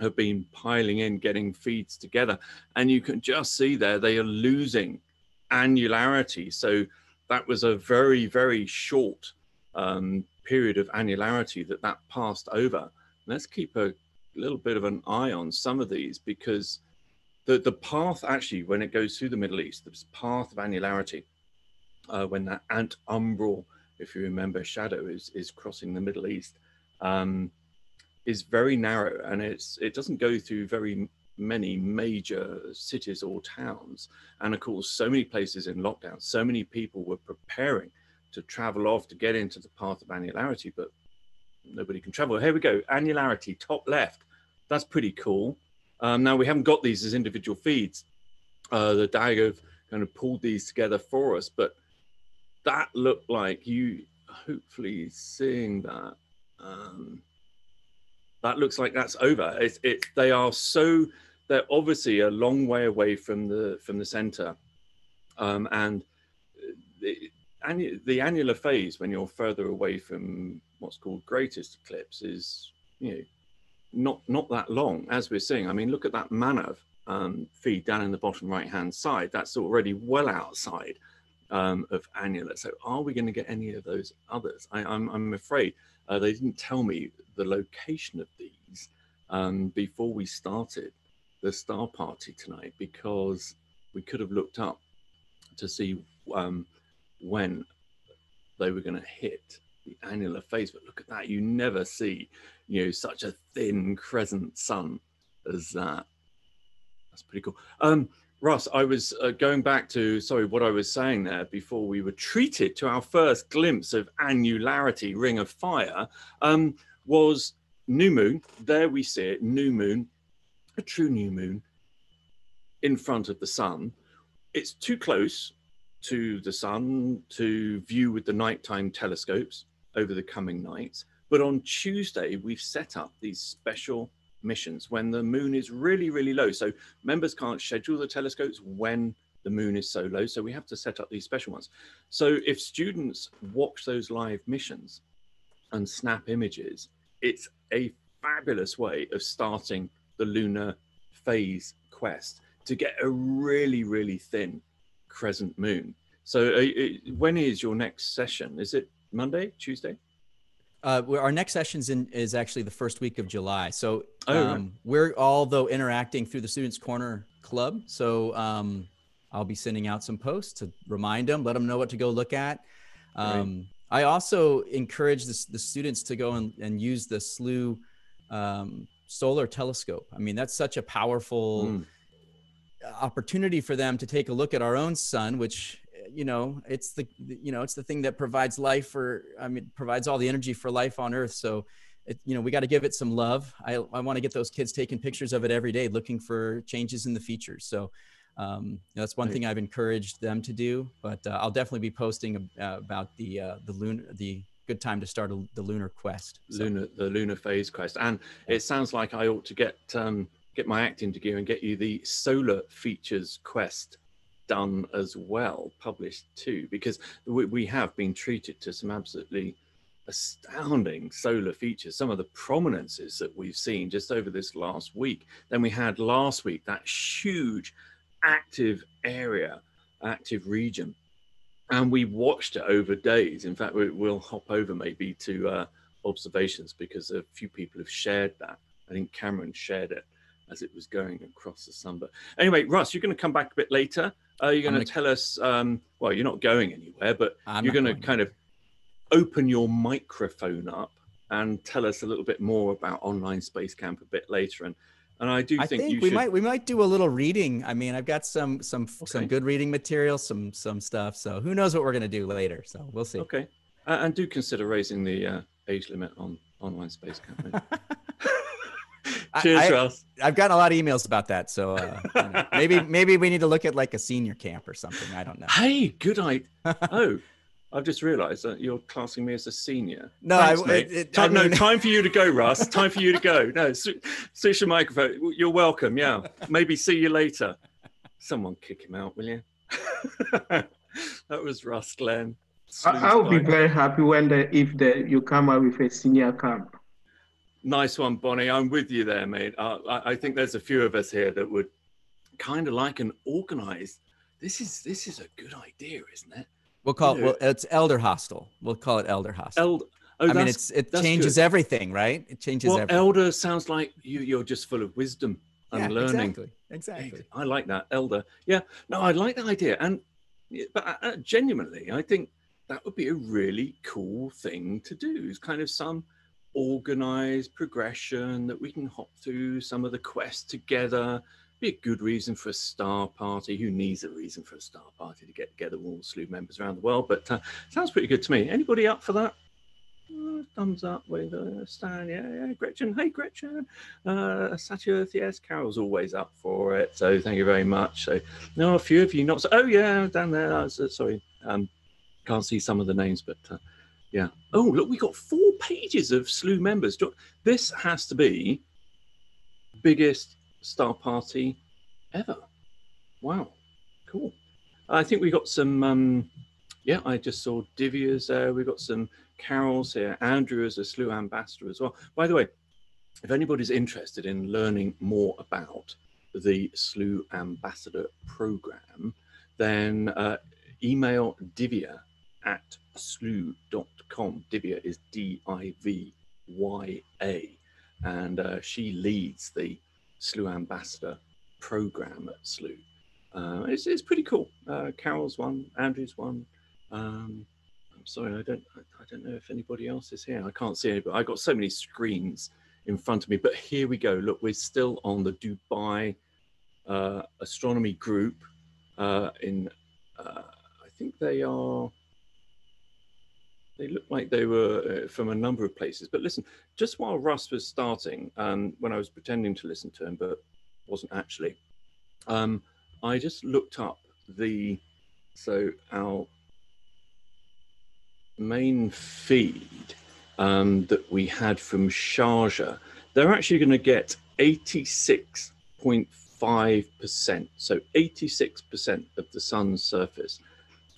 have been piling in, getting feeds together, and you can just see there they are losing annularity. So that was a very very short um, period of annularity that that passed over. Let's keep a little bit of an eye on some of these because the the path actually when it goes through the Middle East, this path of annularity uh, when that ant umbral, if you remember, shadow is is crossing the Middle East, um, is very narrow, and it's it doesn't go through very many major cities or towns. And of course, so many places in lockdown, so many people were preparing to travel off to get into the path of annularity, but nobody can travel. Here we go, annularity, top left. That's pretty cool. Um, now we haven't got these as individual feeds, uh, the DAG have kind of pulled these together for us, but that looked like you hopefully seeing that. Um, that looks like that's over. It's it. They are so. They're obviously a long way away from the from the center, um, and the, annu- the annular phase when you're further away from what's called greatest eclipse is you know not not that long as we're seeing. I mean, look at that Manav um, feed down in the bottom right hand side. That's already well outside um, of annular. So are we going to get any of those others? I, I'm, I'm afraid uh, they didn't tell me the location of these um, before we started the star party tonight because we could have looked up to see um, when they were going to hit the annular phase. But look at that. You never see, you know, such a thin crescent sun as that. That's pretty cool. Um, Russ, I was uh, going back to, sorry, what I was saying there before we were treated to our first glimpse of annularity, Ring of Fire, um, was new moon. There we see it, new moon, a true new moon in front of the sun. It's too close to the sun to view with the nighttime telescopes over the coming nights. But on Tuesday, we've set up these special missions when the moon is really, really low. So members can't schedule the telescopes when the moon is so low. So we have to set up these special ones. So if students watch those live missions and snap images, it's a fabulous way of starting the lunar phase quest to get a really, really thin crescent moon. So uh, uh, when is your next session? Is it Monday, Tuesday? Uh, our next session's in is actually the first week of July. So Oh, right. um, we're all though interacting through the Students Corner Club. So um, I'll be sending out some posts to remind them, let them know what to go look at. Um, I also encourage the, the students to go and, and use the Slooh um, solar telescope. I mean, that's such a powerful Mm. opportunity for them to take a look at our own sun, which you know it's the you know it's the thing that provides life for I mean provides all the energy for life on Earth. So it, you know we got to give it some love. I I want to get those kids taking pictures of it every day, looking for changes in the features. So. Um, that's one thing I've encouraged them to do, but uh, I'll definitely be posting uh, about the uh, the lunar the good time to start a, the lunar quest. So- lunar the lunar phase quest and it sounds like i ought to get um get my act into gear and get you the solar features quest done as well published too because we, we have been treated to some absolutely astounding solar features some of the prominences that we've seen just over this last week then we had last week that huge active area active region and we watched it over days. In fact, we, we'll hop over maybe to uh, observations because a few people have shared that. I think Cameron shared it as it was going across the sun. But anyway, Russ, you're going to come back a bit later. Uh, you're going to gonna- tell us. Um, well, you're not going anywhere, but I'm you're going to going kind of open your microphone up and tell us a little bit more about online space camp a bit later. And and I do I think, we should. might we might do a little reading. I mean, I've got some some some good reading material, some some stuff. So who knows what we're gonna do later? So we'll see. Okay, uh, and do consider raising the uh, age limit on online space camp. maybe. I- Cheers, I- Russ. I've gotten a lot of emails about that. So uh, you know, maybe maybe we need to look at like a senior camp or something. I don't know. Hey, good idea. Oh, I've just realised that you're classing me as a senior. No, Thanks, I- mate. it- it- time, I mean- no, time for you to go, Russ. Time for you to go. No, sw- switch your microphone. You're welcome. Yeah, maybe see you later. Someone kick him out, will you? that was Russ Glenn. I, I would be very happy when the if the you come out with a senior camp. Nice one, Bonnie. I'm with you there, mate. Uh, I, I think there's a few of us here that would kind of like an organized. This is this is a good idea, isn't it? We'll call it. Well, it's elder hostel. We'll call it elder hostel. Eld- oh, I mean, it's it changes good. everything, right? It changes Well, everything. elder sounds like you. You're just full of wisdom and Yeah, learning. Exactly. Exactly. I like that elder. Yeah, no, I like that idea, and but uh, uh, genuinely, I think that would be a really cool thing to do. Is kind of some organized progression that we can hop through some of the quests together. Be a good reason for a star party. Who needs a reason for a star party to get together all the Slooh members around the world? But uh, sounds pretty good to me. Anybody up for that? Uh, thumbs up with uh, Stan. Yeah, yeah. Gretchen. Hey, Gretchen. Uh, Satya, yes. Carol's always up for it. So thank you very much. So, no, a few of you not. So, oh, yeah, down there. Uh, sorry. Um, can't see some of the names, but uh, yeah. Oh, look, we got four pages of Slooh members. This has to be biggest star party ever. Wow, cool. I think we got some. Um, yeah, I just saw Divya's there. We've got some Carols here. Andrew is a Slooh ambassador as well. By the way, if anybody's interested in learning more about the Slooh ambassador program, then uh, email Divya at slooh.com. Divya is D I V Y A, and uh, she leads the Slooh ambassador program at Slooh. Uh, it's, it's pretty cool. Uh, Carol's one, Andrew's one. Um, I'm sorry, I don't I, I don't know if anybody else is here. I can't see anybody. I've got so many screens in front of me, but here we go. Look, we're still on the Dubai uh, astronomy group. Uh, in uh, I think they are. They looked like they were uh, from a number of places. But listen, just while Russ was starting, um, when I was pretending to listen to him, but wasn't actually, um, I just looked up the so our main feed um, that we had from Sharjah, they're actually going to get 86.5%. So 86% of the sun's surface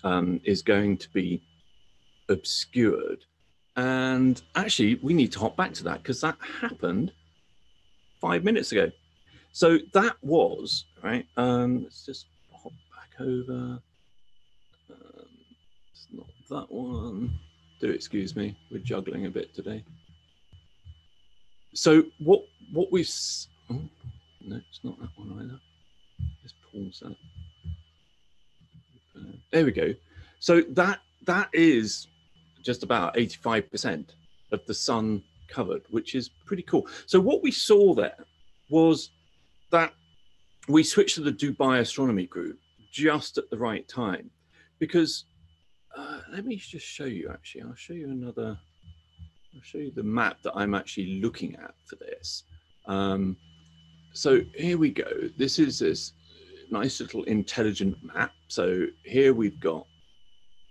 um, is going to be obscured. And actually, we need to hop back to that because that happened five minutes ago. So that was, right? Um, let's just hop back over. Um, it's not that one. Do excuse me, we're juggling a bit today. So what what we've oh, no, it's not that one either. Let's pause that. Uh, there we go. So that that is just about 85% of the sun covered, which is pretty cool. So what we saw there was that we switched to the Dubai Astronomy Group just at the right time because uh, let me just show you actually. I'll show you another. I'll show you the map that I'm actually looking at for this. Um, so here we go. This is this nice little intelligent map. So here we've got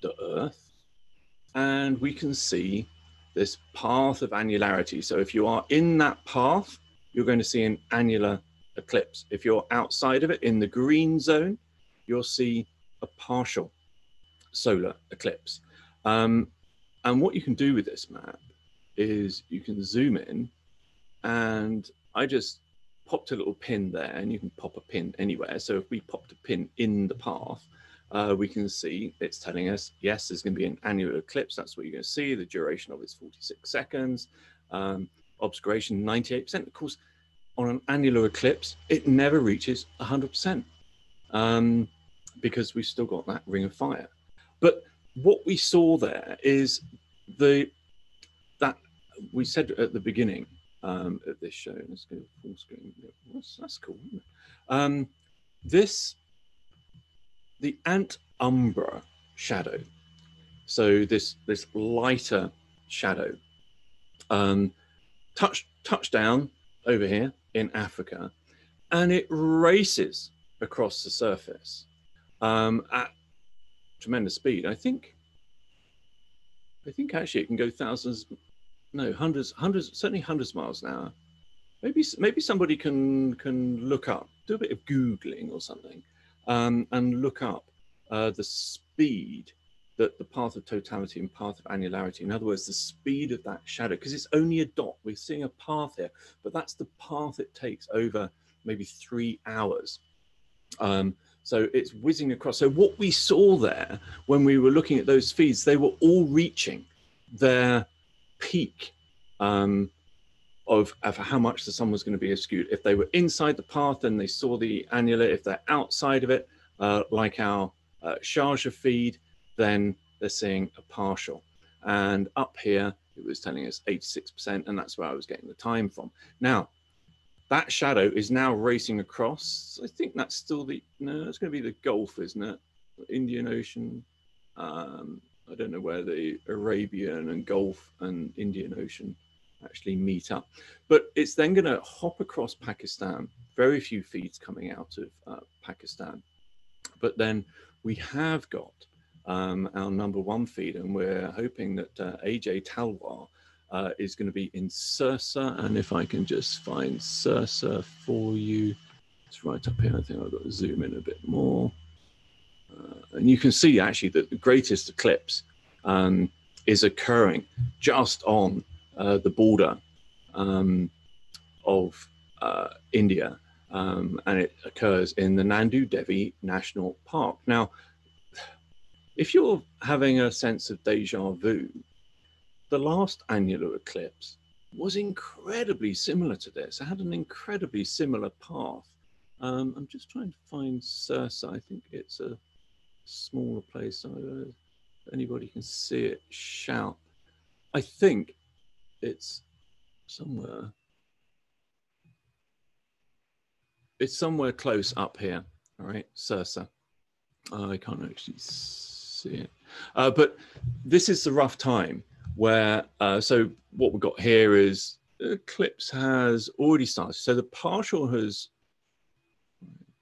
the Earth, and we can see this path of annularity. So if you are in that path, you're going to see an annular eclipse. If you're outside of it in the green zone, you'll see a partial solar eclipse. Um, and what you can do with this map is you can zoom in and I just popped a little pin there and you can pop a pin anywhere. So if we popped a pin in the path, uh, we can see it's telling us, yes, there's going to be an annular eclipse. That's what you're going to see. The duration of it is 46 seconds. Um, obscuration 98%. Of course, on an annular eclipse, it never reaches 100% um, because we've still got that ring of fire. But what we saw there is the that we said at the beginning um, of this show. Let's go full screen. That's, that's cool. Um, this the Antumbra shadow. So this this lighter shadow um, touch touchdown over here in Africa, and it races across the surface um, at tremendous speed. I think. I think actually it can go thousands, no hundreds, hundreds, certainly hundreds of miles an hour. Maybe maybe somebody can can look up, do a bit of googling or something, um, and look up uh, the speed that the path of totality and path of annularity. In other words, the speed of that shadow, because it's only a dot. We're seeing a path here, but that's the path it takes over maybe three hours. Um, so it's whizzing across. So what we saw there when we were looking at those feeds, they were all reaching their peak um, of, of how much the sun was going to be skewed. If they were inside the path, then they saw the annular. If they're outside of it, uh, like our uh, Sharjah feed, then they're seeing a partial. And up here, it was telling us 86%, and that's where I was getting the time from. Now, that shadow is now racing across. I think that's still the, no, it's going to be the Gulf, isn't it? Indian Ocean. Um, I don't know where the Arabian and Gulf and Indian Ocean actually meet up. But it's then going to hop across Pakistan. Very few feeds coming out of uh, Pakistan. But then we have got um, our number one feed, and we're hoping that uh, AJ Talwar uh, is going to be in Sirsa. And if I can just find Sirsa for you, it's right up here. I think I've got to zoom in a bit more. Uh, and you can see actually that the greatest eclipse um, is occurring just on uh, the border um, of uh, India. Um, and it occurs in the Nanda Devi National Park. Now, if you're having a sense of deja vu, the last annular eclipse was incredibly similar to this. It had an incredibly similar path. Um, I'm just trying to find Sirsa. I think it's a smaller place. So anybody can see it, shout. I think it's somewhere. It's somewhere close up here. All right, Sirsa. Uh, I can't actually see it. Uh, but this is the rough time where, uh, so what we've got here is Eclipse has already started. So the partial has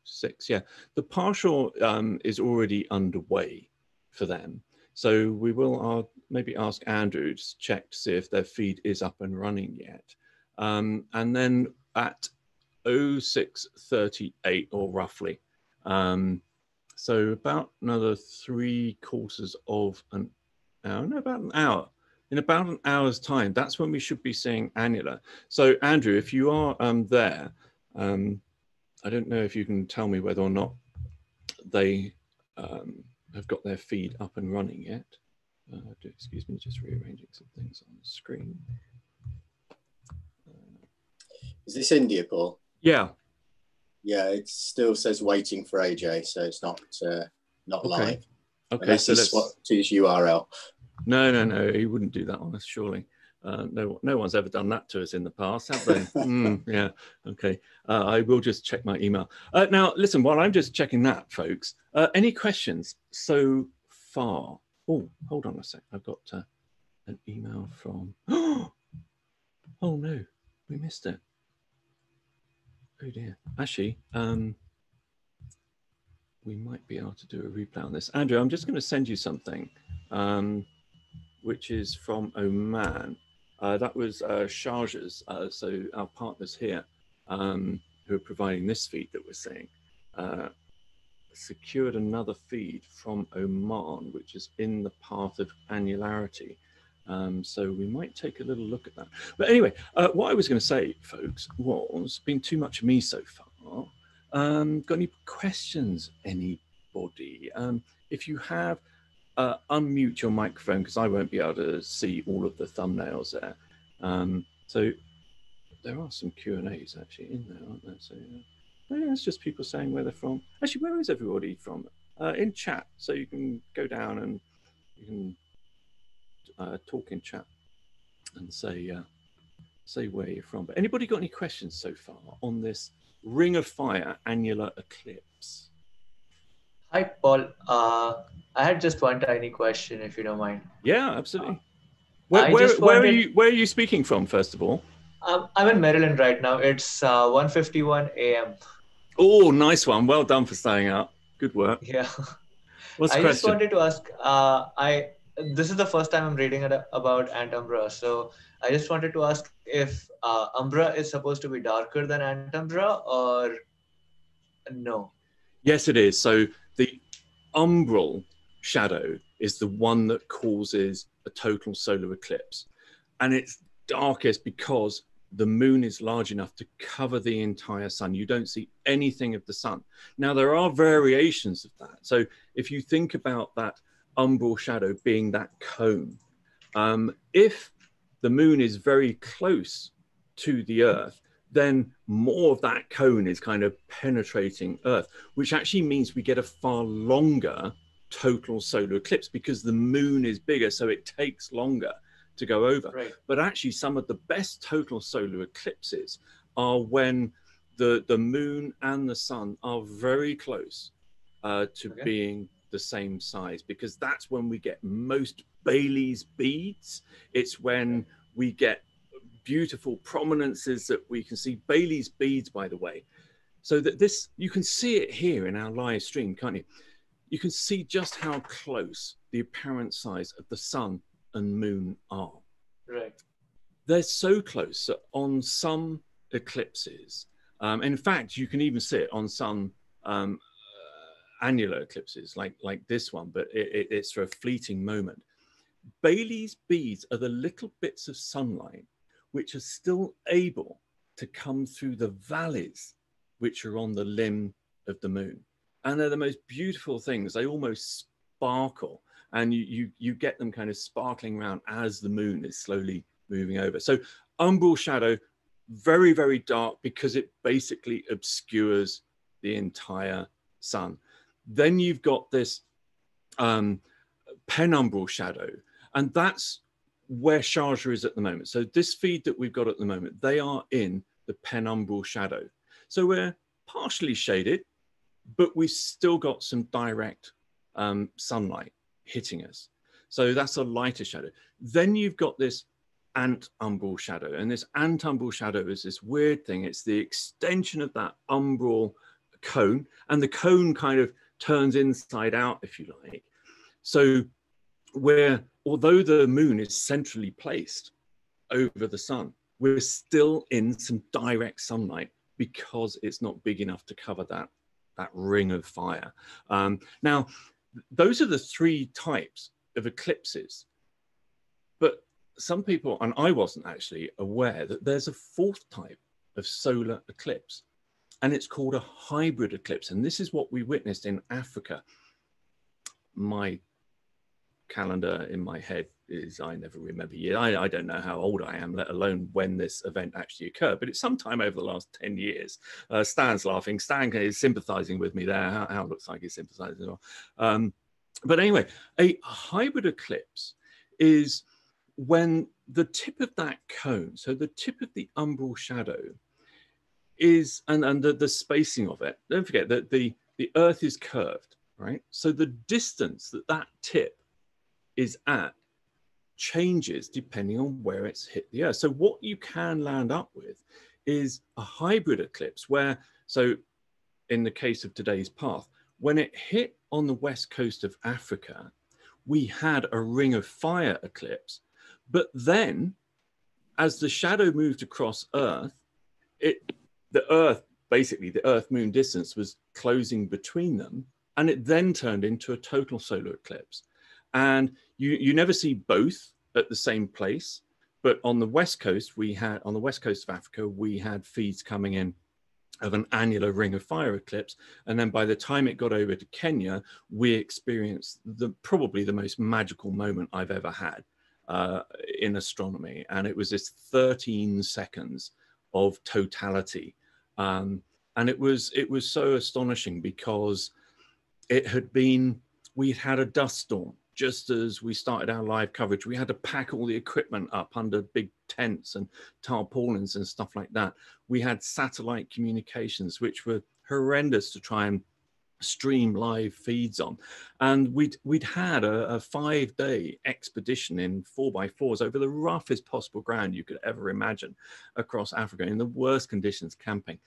six, yeah. The partial um, is already underway for them. So we will maybe ask Andrew to check to see if their feed is up and running yet. Um, and then at 0638 or roughly, um, so about another three quarters of an hour, no, about an hour. In about an hour's time, that's when we should be seeing annular. So Andrew, if you are um, there, um, I don't know if you can tell me whether or not they um, have got their feed up and running yet. Uh, excuse me, just rearranging some things on the screen. Is this India, Paul? Yeah. Yeah, it still says waiting for AJ, so it's not uh, not Okay. live. Okay. Unless So he let's, swapped to his URL. no, no, no. He wouldn't do that on us, surely. Uh, no, no one's ever done that to us in the past, have they? Mm, yeah. Okay. Uh, I will just check my email. Uh, now, listen. While I'm just checking that, folks, uh, any questions so far? Oh, hold on a sec. I've got uh, an email from. Oh no, we missed it. Oh dear. Actually, um, we might be able to do a replay on this. Andrew, I'm just going to send you something, um, which is from Oman. Uh, that was uh, Sharjah's, uh, so our partners here um, who are providing this feed that we're seeing, uh, secured another feed from Oman, which is in the path of annularity. Um, so we might take a little look at that. But anyway, uh, what I was going to say, folks, was been too much of me so far. Um, got any questions, anybody? Um, if you have, uh, unmute your microphone because I won't be able to see all of the thumbnails there. Um, so there are some Q and A's actually in there, aren't there? So uh, yeah, it's just people saying where they're from. Actually, where is everybody from? Uh, in chat, so you can go down and you can uh, talk in chat and say uh, say where you're from. But anybody got any questions so far on this Ring of Fire annular eclipse? Hi, Paul. Uh, I had just one tiny question, if you don't mind. Yeah, absolutely. Where, where, just where are you where are you speaking from first of all? Um, I'm in Maryland right now. It's uh, 1:51 a.m. Oh, nice one. Well done for staying up. Good work. Yeah. What's the I just wanted to ask. Uh, I this is the first time I'm reading it about Antumbra, so I just wanted to ask if uh, Umbra is supposed to be darker than Antumbra or no. Yes, it is. So the umbral shadow is the one that causes a total solar eclipse. And it's darkest because the moon is large enough to cover the entire sun. You don't see anything of the sun. Now, there are variations of that. So if you think about that umbral shadow being that cone, um, if the moon is very close to the earth, then more of that cone is kind of penetrating Earth, which actually means we get a far longer total solar eclipse because the moon is bigger, so it takes longer to go over. Right. But actually, some of the best total solar eclipses are when the, the moon and the sun are very close uh, to Okay. being the same size because that's when we get most Baily's beads. It's when we get beautiful prominences that we can see Baily's beads, by the way. So that this, you can see it here in our live stream, can't you? You can see just how close the apparent size of the sun and moon are. Right. They're so close that on some eclipses, um, in fact, you can even see it on some um, uh, annular eclipses like, like this one, but it, it, it's for a fleeting moment. Baily's beads are the little bits of sunlight which are still able to come through the valleys which are on the limb of the moon. And they're the most beautiful things. They almost sparkle and you, you, you get them kind of sparkling around as the moon is slowly moving over. So umbral shadow, very, very dark because it basically obscures the entire sun. Then you've got this um, penumbral shadow, and that's where Sharjah is at the moment. So this feed that we've got at the moment, they are in the penumbral shadow. So we're partially shaded, but we've still got some direct um, sunlight hitting us. So that's a lighter shadow. Then you've got this ant umbral shadow. And this antumbral shadow is this weird thing. It's the extension of that umbral cone. And the cone kind of turns inside out, if you like. So where although the moon is centrally placed over the sun, we're still in some direct sunlight because it's not big enough to cover that, that ring of fire. Um, now, those are the three types of eclipses. But some people, and I wasn't actually aware that there's a fourth type of solar eclipse, and it's called a hybrid eclipse. And this is what we witnessed in Africa. My calendar in my head is I never remember year. I, I don't know how old I am, let alone when this event actually occurred, but it's sometime over the last 10 years. Uh, Stan's laughing. Stan is sympathizing with me there. How, how looks like he's sympathizing as well. Um, but anyway, a hybrid eclipse is when the tip of that cone, so the tip of the umbral shadow is, and, and the, the spacing of it, don't forget that the, the earth is curved, right? So the distance that that tip is at changes depending on where it's hit the earth. So what you can land up with is a hybrid eclipse where, so in the case of today's path, when it hit on the west coast of Africa, we had a ring of fire eclipse. But then as the shadow moved across Earth, it the Earth, basically the Earth moon distance was closing between them. And it then turned into a total solar eclipse. And you, you never see both at the same place. But on the west coast, we had on the west coast of Africa, we had feeds coming in of an annular ring of fire eclipse. And then by the time it got over to Kenya, we experienced the probably the most magical moment I've ever had uh, in astronomy. And it was this 13 seconds of totality. Um, and it was it was so astonishing because it had been we'd had a dust storm just as we started our live coverage, we had to pack all the equipment up under big tents and tarpaulins and stuff like that. We had satellite communications, which were horrendous to try and stream live feeds on. And we'd, we'd had a, a five day expedition in four by fours over the roughest possible ground you could ever imagine across Africa in the worst conditions camping.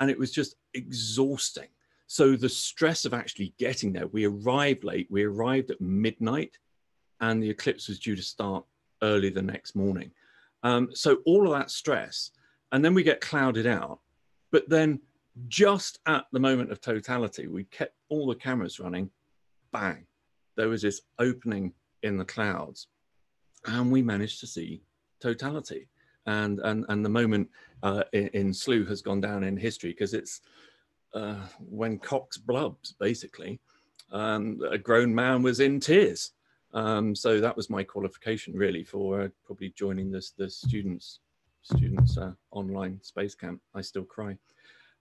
And it was just exhausting so the stress of actually getting there, we arrived late. We arrived at midnight, and the eclipse was due to start early the next morning. Um, so all of that stress, and then we get clouded out. But then, just at the moment of totality, we kept all the cameras running. Bang! There was this opening in the clouds, and we managed to see totality. And and and the moment uh, in, in Slooh has gone down in history because it's uh, when Cox blubs, basically. Um, a grown man was in tears. Um, so that was my qualification really for uh, probably joining this the students students uh, online space camp. I still cry,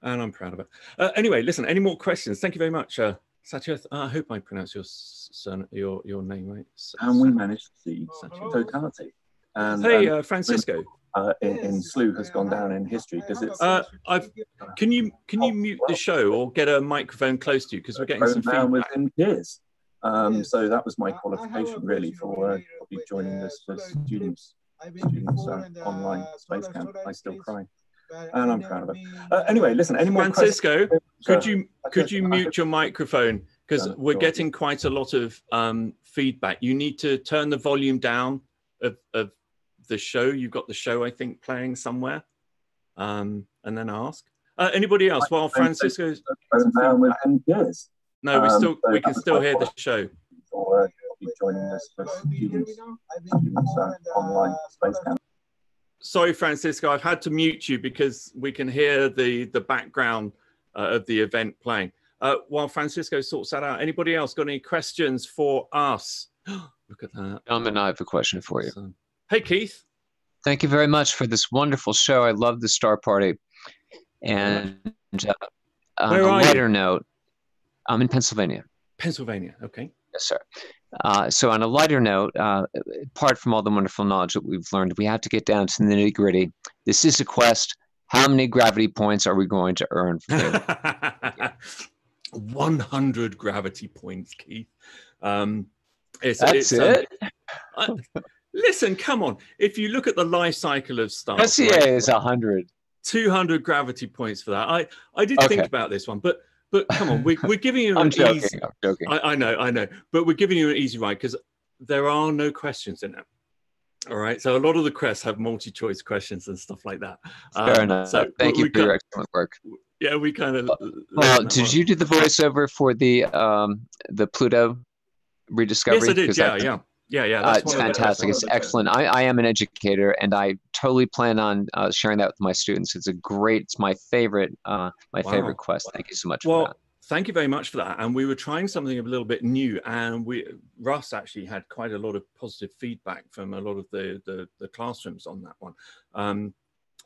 and I'm proud of it. Uh, anyway, listen. Any more questions? Thank you very much, uh, Satyath. I hope I pronounce your son your your name right. And we managed to see totality. And, hey, um, uh, Francisco uh, in, in Slooh has gone down in history because it's. Uh, I've. Can you can you mute the show or get a microphone close to you because we're getting some feedback. within tears. Um, so that was my qualification really for uh, probably joining this for students, students uh, online space camp. I still cry, and I'm proud of it. Uh, anyway, listen. Any more Francisco, questions? could you could could- you mute your microphone because Uh, we're sure. getting quite a lot of um, feedback. You need to turn the volume down of, of the show. You've got the show, I think, playing somewhere, um, and then ask. Uh, anybody else? While Francisco, present now with any no, we Um, still so we can still hear the show. For uh, probably joining this for students, students uh, online space camp. Sorry, Francisco, I've had to mute you because we can hear the the background uh, of the event playing. Uh, while Francisco sorts that out, anybody else got any questions for us? Look at that. Gentlemen, I have a question for you. Awesome. Hey, Keith. Thank you very much for this wonderful show. I love the Star Party. And uh, on a are you? lighter note, I'm in Pennsylvania. Pennsylvania. Okay. Yes, sir. Uh, so, on a lighter note, uh, apart from all the wonderful knowledge that we've learned, we have to get down to the nitty gritty. This is a quest. How many gravity points are we going to earn? For it? 100 gravity points, Keith. Um, it's, That's it's, um, it? I- listen, come on. If you look at the life cycle of stars, SCA right, is 100. 200 gravity points for that. I, I did Okay. think about this one, but but come on, we, we're giving you an joking. easy. I'm joking. I, I know, I know, but we're giving you an easy ride because there are no questions in it. All right, so a lot of the quests have multi-choice questions and stuff like that. Fair Um, enough. So Thank we- you we for your excellent work. Yeah, we kind of. Well, did you do the voiceover for the um, the Pluto rediscovery? Yes, I did. Yeah, I- yeah, yeah, yeah. Uh, it's one of the- fantastic. It's excellent. I, I am an educator, and I totally plan on uh, sharing that with my students. It's a great. It's my favorite. Uh, my Wow. favorite quest. Thank you so much for Well, that. thank you very much for that. And we were trying something a little bit new, and we Russ actually had quite a lot of positive feedback from a lot of the the, the classrooms on that one. Um,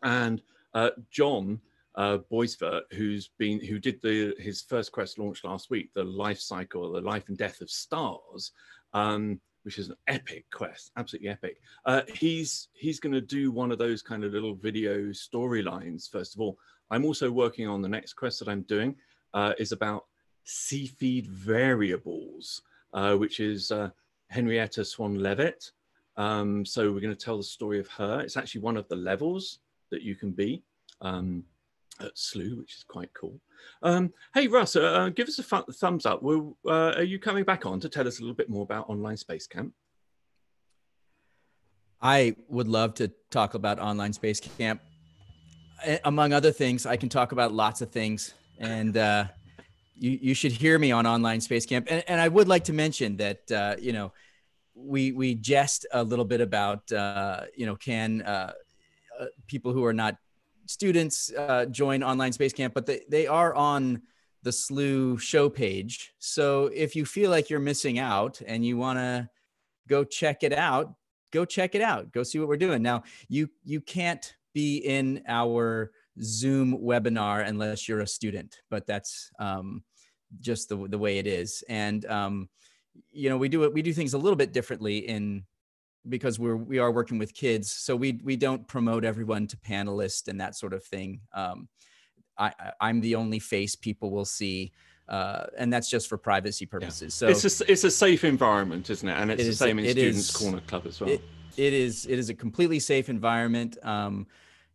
and uh, John uh, Boisvert, who's been who did the his first quest launch last week, the life cycle, the life and death of stars. Um, which is an epic quest, absolutely epic. Uh, he's he's going to do one of those kind of little video storylines. First of all, I'm also working on the next quest that I'm doing, uh, is about Cepheid variables, uh, which is uh, Henrietta Swan Levitt. Um, so we're going to tell the story of her. It's actually one of the levels that you can be um, at Slooh, which is quite cool. Um, hey, Russ, uh, uh, give us a fu- thumbs up. Will, uh, are you coming back on to tell us a little bit more about Online Space Camp? I would love to talk about online space camp. Among other things, I can talk about lots of things, and uh, you you should hear me on online space camp. And, and I would like to mention that uh, you know we we jest a little bit about uh, you know can people who are not students uh, join online space camp, but they, they are on the Slooh show page. So if you feel like you're missing out and you want to go check it out, go check it out. Go see what we're doing. Now, you you can't be in our Zoom webinar unless you're a student, but that's um, just the the way it is. And um, you know, we do it. We do things a little bit differently in because we're we are working with kids, so we we don't promote everyone to panelists and that sort of thing. Um, I, I'm the only face people will see, uh, and that's just for privacy purposes. So it's a, it's a safe environment, isn't it? And it's It the is- same in Students is- Corner Club as well. it, it is it is a completely safe environment. Um,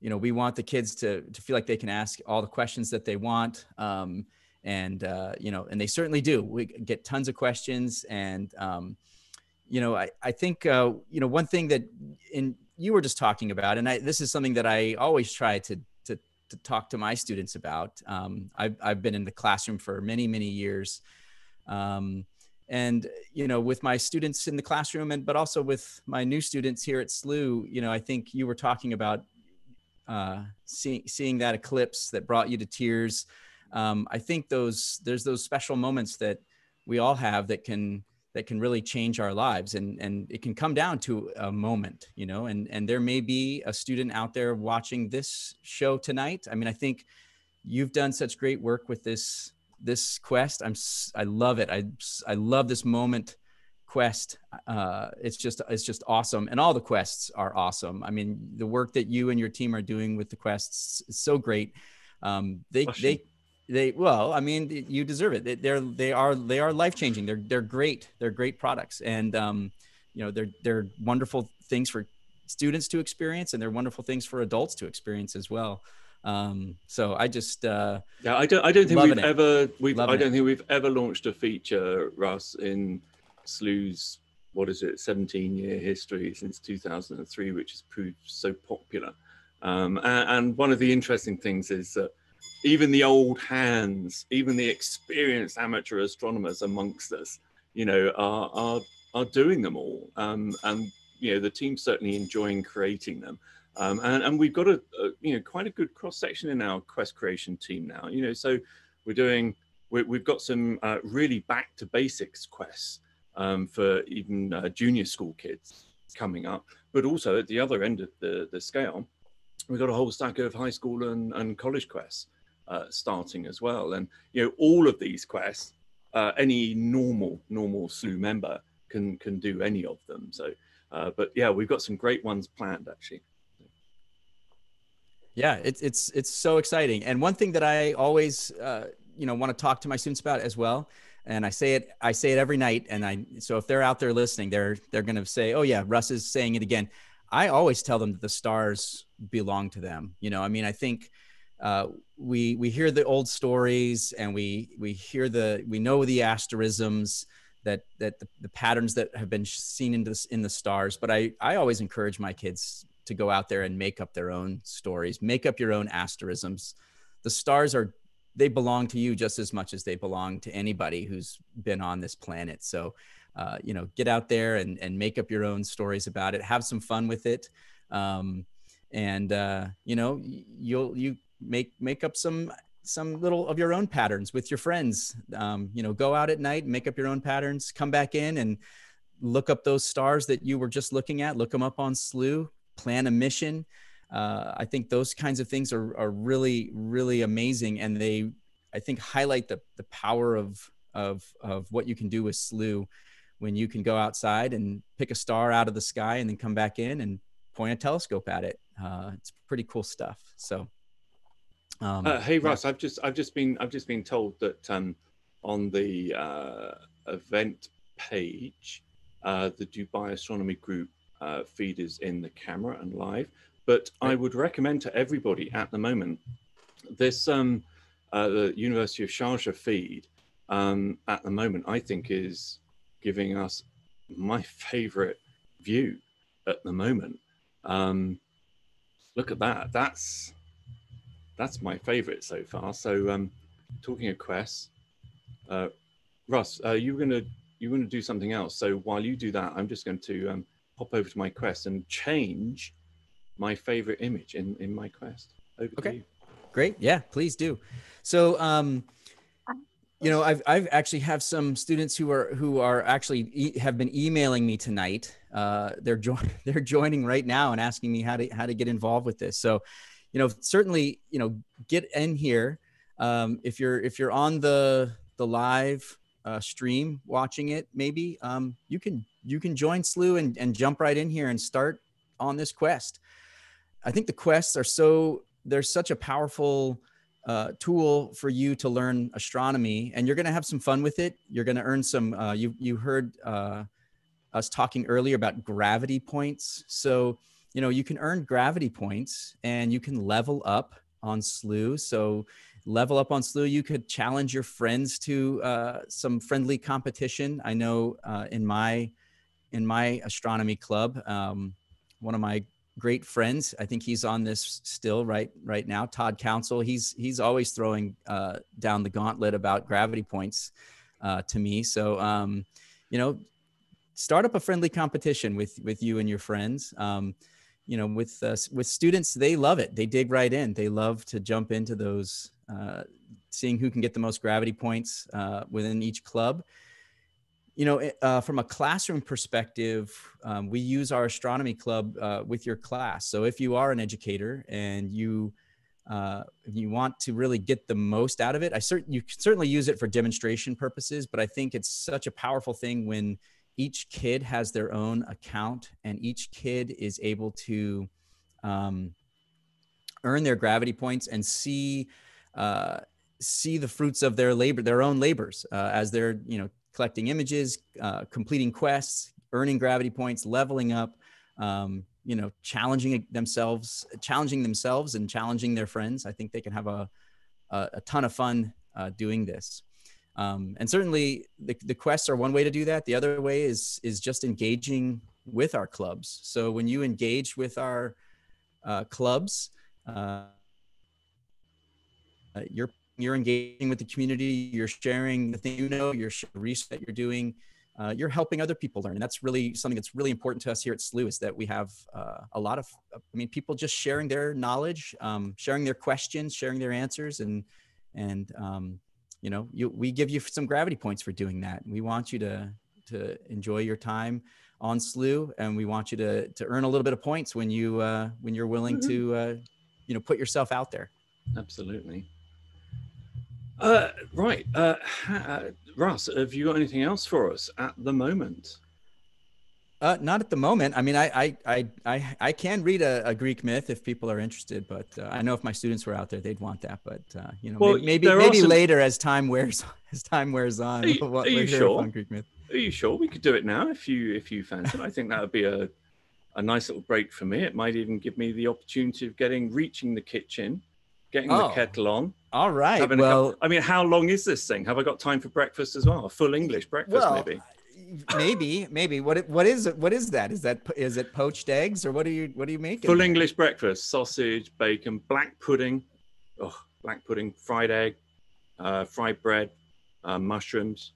you know, we want the kids to to feel like they can ask all the questions that they want. Um, and uh, you know, and they certainly do. We get tons of questions, and um, you know, I I think uh, you know one thing that in you were just talking about, and I this is something that I always try to to to talk to my students about. Um, I've I've been in the classroom for many many years. Um, and you know with my students in the classroom and but also with my new students here at Slooh, you know I think you were talking about uh, seeing seeing that eclipse that brought you to tears. Um, I think those there's those special moments that we all have that can that can really change our lives and and it can come down to a moment you know and and there may be a student out there watching this show tonight. I mean i think you've done such great work with this this quest. I'm i love it. I i love this moment quest. Uh it's just it's just awesome and all the quests are awesome. I mean the work that you and your team are doing with the quests is so great. Um they they they well i mean you deserve it. They're they are they are life changing they're they're great. They're great products. And um you know they're they're wonderful things for students to experience and they're wonderful things for adults to experience as well. Um so i just uh yeah i don't i don't think we've it. ever we've Loving i don't it. think we've ever launched a feature russ in Slooh's what is it 17 year history since 2003 which has proved so popular. Um and, and one of the interesting things is that even the old hands even the experienced amateur astronomers amongst us you know are are are doing them all. Um and you know the team's certainly enjoying creating them. Um, and, and we've got a, a you know quite a good cross section in our quest creation team now you know so we're doing we, we've got some uh, really back to basics quests um, for even uh, junior school kids coming up. But also at the other end of the the scale we've got a whole stack of high school and, and college quests uh, starting as well. And you know all of these quests uh, any normal normal Slooh member can can do any of them. So uh, but yeah we've got some great ones planned actually. Yeah it's it's it's so exciting. And one thing that i always uh, you know want to talk to my students about as well and i say it i say it every night and i so if they're out there listening they're they're going to say oh yeah russ is saying it again. I always tell them that the stars belong to them. You know i mean i think uh, we we hear the old stories and we we hear the we know the asterisms that that the, the patterns that have been seen in this in the stars but i i always encourage my kids to go out there and make up their own stories make up your own asterisms. The stars are they belong to you just as much as they belong to anybody who's been on this planet. So uh, you know get out there and, and make up your own stories about it. Have some fun with it. Um, and uh, you know you'll you make make up some some little of your own patterns with your friends. Um, you know go out at night and make up your own patterns come back in and look up those stars that you were just looking at look them up on Slooh plan a mission. Uh, i think those kinds of things are, are really really amazing and they i think highlight the, the power of of of what you can do with Slooh when you can go outside and pick a star out of the sky and then come back in and point a telescope at it. Uh, it's pretty cool stuff. So um, uh, hey yeah. Russ, I've just I've just been I've just been told that um, on the uh, event page, uh, the Dubai Astronomy Group uh, feed is in the camera and live. But I would recommend to everybody at the moment this um, uh, the University of Sharjah feed um, at the moment I think is giving us my favorite view at the moment. Um, look at that. That's that's my favorite so far. So um, talking of quests, uh, Russ, uh, you were gonna you were gonna do something else. So while you do that, I'm just going to um, hop over to my quest and change my favorite image in in my quest. Over Okay. Great. Yeah, please do. So, um, you know, I've I've actually have some students who are who are actually e- have been emailing me tonight. Uh, they're join they're joining right now and asking me how to how to get involved with this. So, you know, certainly, you know, get in here. Um, if you're if you're on the the live uh, stream watching it, maybe um, you can you can join Slooh and, and jump right in here and start on this quest. I think the quests are so they're such a powerful uh, tool for you to learn astronomy, and you're going to have some fun with it. You're going to earn some. Uh, you you heard uh, us talking earlier about gravity points, so you know you can earn gravity points, and you can level up on Slooh. So level up on Slooh. You could challenge your friends to uh, some friendly competition. I know uh, in my in my astronomy club, um, one of my great friends. I think he's on this still right right now. Todd Council. He's he's always throwing uh, down the gauntlet about gravity points uh, to me. So um, you know, start up a friendly competition with with you and your friends. Um, you know, with uh, with students, they love it. They dig right in. They love to jump into those, uh, seeing who can get the most gravity points uh, within each club you know, uh, from a classroom perspective, um, we use our astronomy club uh, with your class. So if you are an educator and you uh, you want to really get the most out of it, I certain you can certainly use it for demonstration purposes. But I think it's such a powerful thing when each kid has their own account and each kid is able to um, earn their gravity points and see uh, see the fruits of their labor, their own labors, uh, as they're you know collecting images, uh, completing quests, earning gravity points, leveling up, um, you know, challenging themselves, challenging themselves, and challenging their friends. I think they can have a a, a ton of fun uh, doing this. Um, and certainly the, the quests are one way to do that. The other way is is just engaging with our clubs. So when you engage with our uh, clubs, uh, you're you're engaging with the community. You're sharing the thing you know. You're research that you're doing. Uh, you're helping other people learn. And that's really something that's really important to us here at Slooh is that we have uh, a lot of, I mean, people just sharing their knowledge, um, sharing their questions, sharing their answers, and and um, you know, you, we give you some gravity points for doing that. We want you to to enjoy your time on Slooh, and we want you to to earn a little bit of points when you uh, when you're willing mm-hmm. to uh, you know put yourself out there. Absolutely. Uh, right, uh, uh, Russ, have you got anything else for us at the moment? Uh, not at the moment. I mean, I I I I, I can read a, a, Greek myth if people are interested, but uh, I know if my students were out there, they'd want that. But uh, you know, well, maybe maybe, maybe some... later as time wears as time wears on. Are you, are you sure? Greek myth. Are you sure we could do it now if you if you fancy? I think that would be a a nice little break for me. It might even give me the opportunity of getting reaching the kitchen, getting oh, the kettle on. All right. Well, I mean, how long is this thing? Have I got time for breakfast as well? A full English breakfast, well, maybe maybe, maybe. What what is it? What is that? Is that is it poached eggs or what are you what are you making? Full English breakfast: sausage, bacon, black pudding, oh, black pudding, fried egg, uh, fried bread, uh, mushrooms,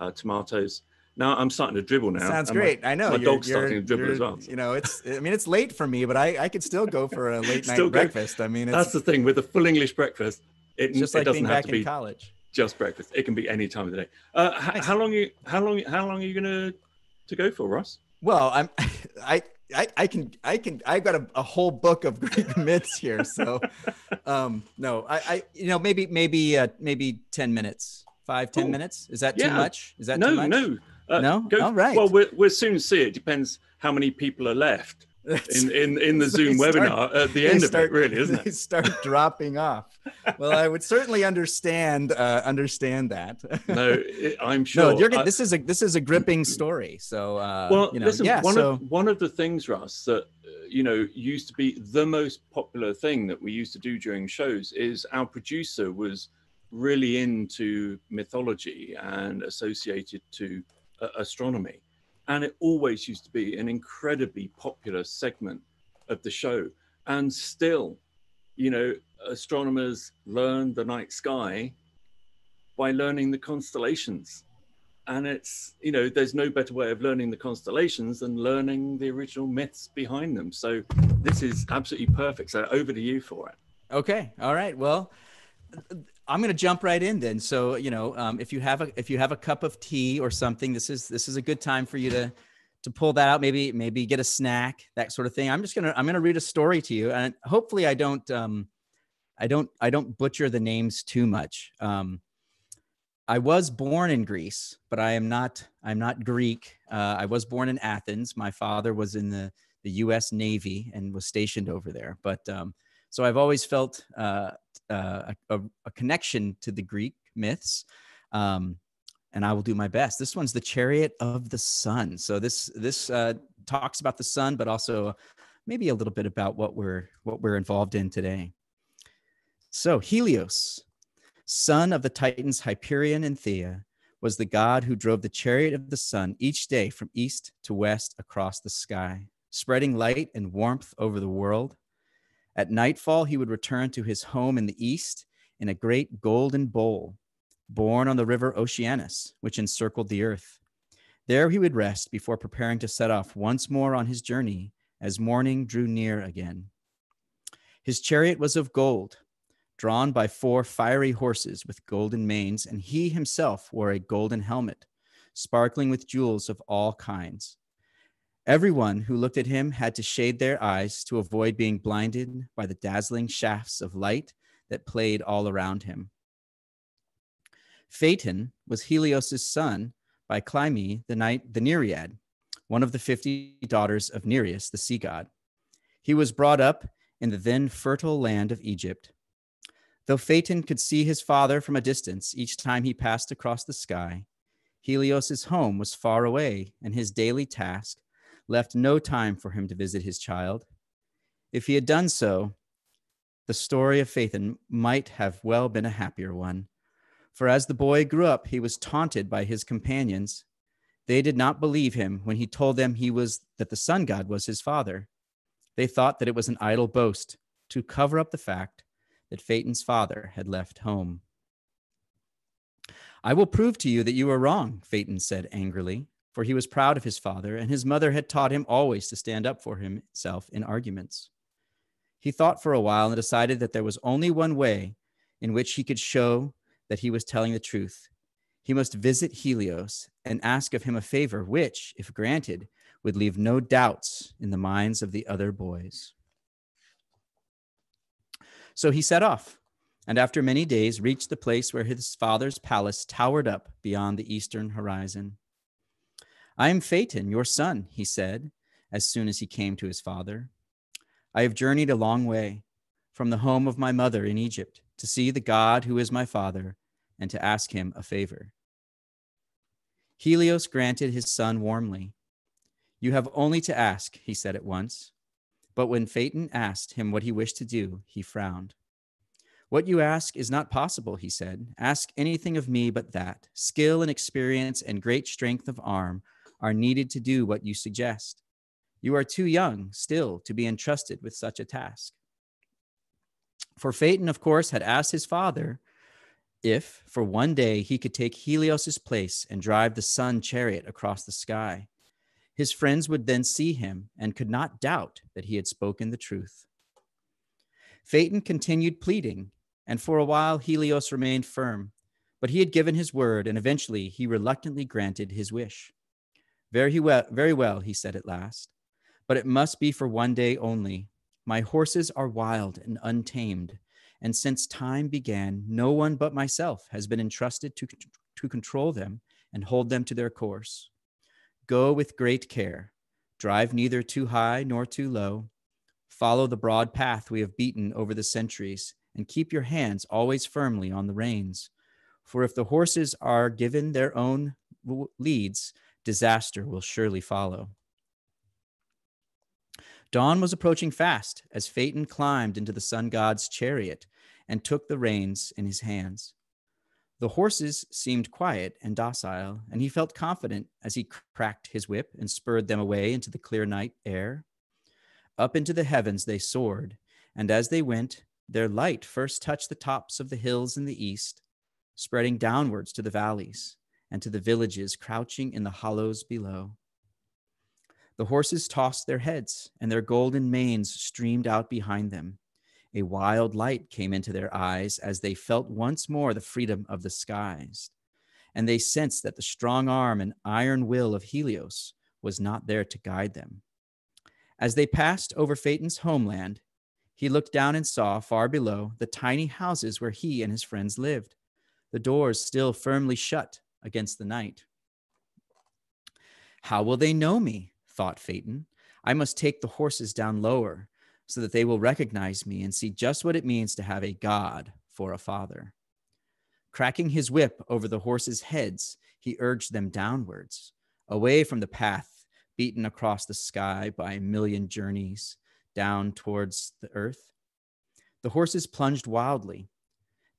uh, tomatoes. Now I'm starting to dribble now. Sounds great. My, I know. My dog's starting to dribble as well. You know, it's. I mean, it's late for me, but I I could still go for a late night breakfast. I mean, that's the thing with a full English breakfast. It, just like it doesn't being have back to be, in college just breakfast. It can be any time of the day. Uh, nice. How long? You, how long? How long are you gonna to go for, Ross? Well, I'm. I. I, I can I can I've got a, a whole book of Greek myths here. So, um, no, I, I you know maybe maybe uh, maybe ten minutes, five ten minutes. Is that yeah. too much? Is that no much? no uh, no? Go, All right. Well, we'll, we'll soon see. It depends how many people are left in, in, in the Zoom start, webinar at the end start, of it, really, isn't it? They start dropping off. Well, I would certainly understand uh, understand that. no, I'm sure. No, you're, I, this is a this is a gripping story. So, uh, well, you know, listen, yeah, one so, of one of the things, Russ, that uh, you know used to be the most popular thing that we used to do during shows is our producer was really into mythology and associated to uh, astronomy and it always used to be an incredibly popular segment of the show. And still, you know, astronomers learn the night sky by learning the constellations. And it's, you know, there's no better way of learning the constellations than learning the original myths behind them. So this is absolutely perfect. So over to you for it. Okay. All right. Well, I'm going to jump right in then. So you know, um, if you have a if you have a cup of tea or something, this is this is a good time for you to to pull that out. Maybe maybe get a snack, that sort of thing. I'm just gonna I'm gonna read a story to you, and hopefully I don't um, I don't I don't butcher the names too much. Um, I was born in Greece, but I am not I'm not Greek. Uh, I was born in Athens. My father was in the the U.S. Navy and was stationed over there, but um, so I've always felt uh, uh, a, a, connection to the Greek myths. Um, and I will do my best. This one's the Chariot of the Sun. So this this uh, talks about the sun, but also maybe a little bit about what we're what we're involved in today. So Helios, son of the Titans Hyperion and Theia, was the god who drove the chariot of the sun each day from east to west across the sky, spreading light and warmth over the world. At nightfall, he would return to his home in the east in a great golden bowl, borne on the river Oceanus, which encircled the earth. There he would rest before preparing to set off once more on his journey as morning drew near again. His chariot was of gold, drawn by four fiery horses with golden manes, and he himself wore a golden helmet, sparkling with jewels of all kinds. Everyone who looked at him had to shade their eyes to avoid being blinded by the dazzling shafts of light that played all around him. Phaeton was Helios's son by Clymene the, night, the Nereid, one of the 50 daughters of Nereus, the sea god. He was brought up in the then fertile land of Egypt. Though Phaeton could see his father from a distance each time he passed across the sky, Helios's home was far away, and his daily task left no time for him to visit his child. If he had done so, the story of Phaeton might have well been a happier one. For as the boy grew up, he was taunted by his companions. They did not believe him when he told them he was that the sun god was his father. They thought that it was an idle boast to cover up the fact that Phaeton's father had left home. I will prove to you that you are wrong, Phaeton said angrily, for he was proud of his father, and his mother had taught him always to stand up for himself in arguments. He thought for a while and decided that there was only one way in which he could show that he was telling the truth. He must visit Helios and ask of him a favor, which, if granted, would leave no doubts in the minds of the other boys. So he set off, and after many days reached the place where his father's palace towered up beyond the eastern horizon. I am Phaeton, your son, he said, as soon as he came to his father. I have journeyed a long way from the home of my mother in Egypt to see the God who is my father and to ask him a favor. Helios granted his son warmly. You have only to ask, he said at once. But when Phaeton asked him what he wished to do, he frowned. What you ask is not possible, he said. Ask anything of me but that. Skill and experience and great strength of arm are needed to do what you suggest. You are too young still to be entrusted with such a task. For Phaeton, of course, had asked his father if, for one day, he could take Helios's place and drive the sun chariot across the sky. His friends would then see him and could not doubt that he had spoken the truth. Phaeton continued pleading, and for a while Helios remained firm, but he had given his word, and eventually he reluctantly granted his wish. Very well, very well, he said at last, but it must be for one day only. My horses are wild and untamed, and since time began, no one but myself has been entrusted to, to control them and hold them to their course. Go with great care. Drive neither too high nor too low. Follow the broad path we have beaten over the centuries, and keep your hands always firmly on the reins. For if the horses are given their own leads, disaster will surely follow. Dawn was approaching fast as Phaeton climbed into the sun god's chariot and took the reins in his hands. The horses seemed quiet and docile, and he felt confident as he cracked his whip and spurred them away into the clear night air. Up into the heavens they soared, and as they went, their light first touched the tops of the hills in the east, spreading downwards to the valleys and to the villages crouching in the hollows below. The horses tossed their heads, and their golden manes streamed out behind them, a wild light came into their eyes as they felt once more the freedom of the skies. And they sensed that the strong arm and iron will of Helios was not there to guide them. As they passed over Phaeton's homeland, he looked down and saw far below the tiny houses where he and his friends lived, the doors still firmly shut against the night. How will they know me? thought Phaeton. I must take the horses down lower so that they will recognize me and see just what it means to have a God for a father. Cracking his whip over the horses' heads, he urged them downwards, away from the path beaten across the sky by a million journeys down towards the earth. The horses plunged wildly,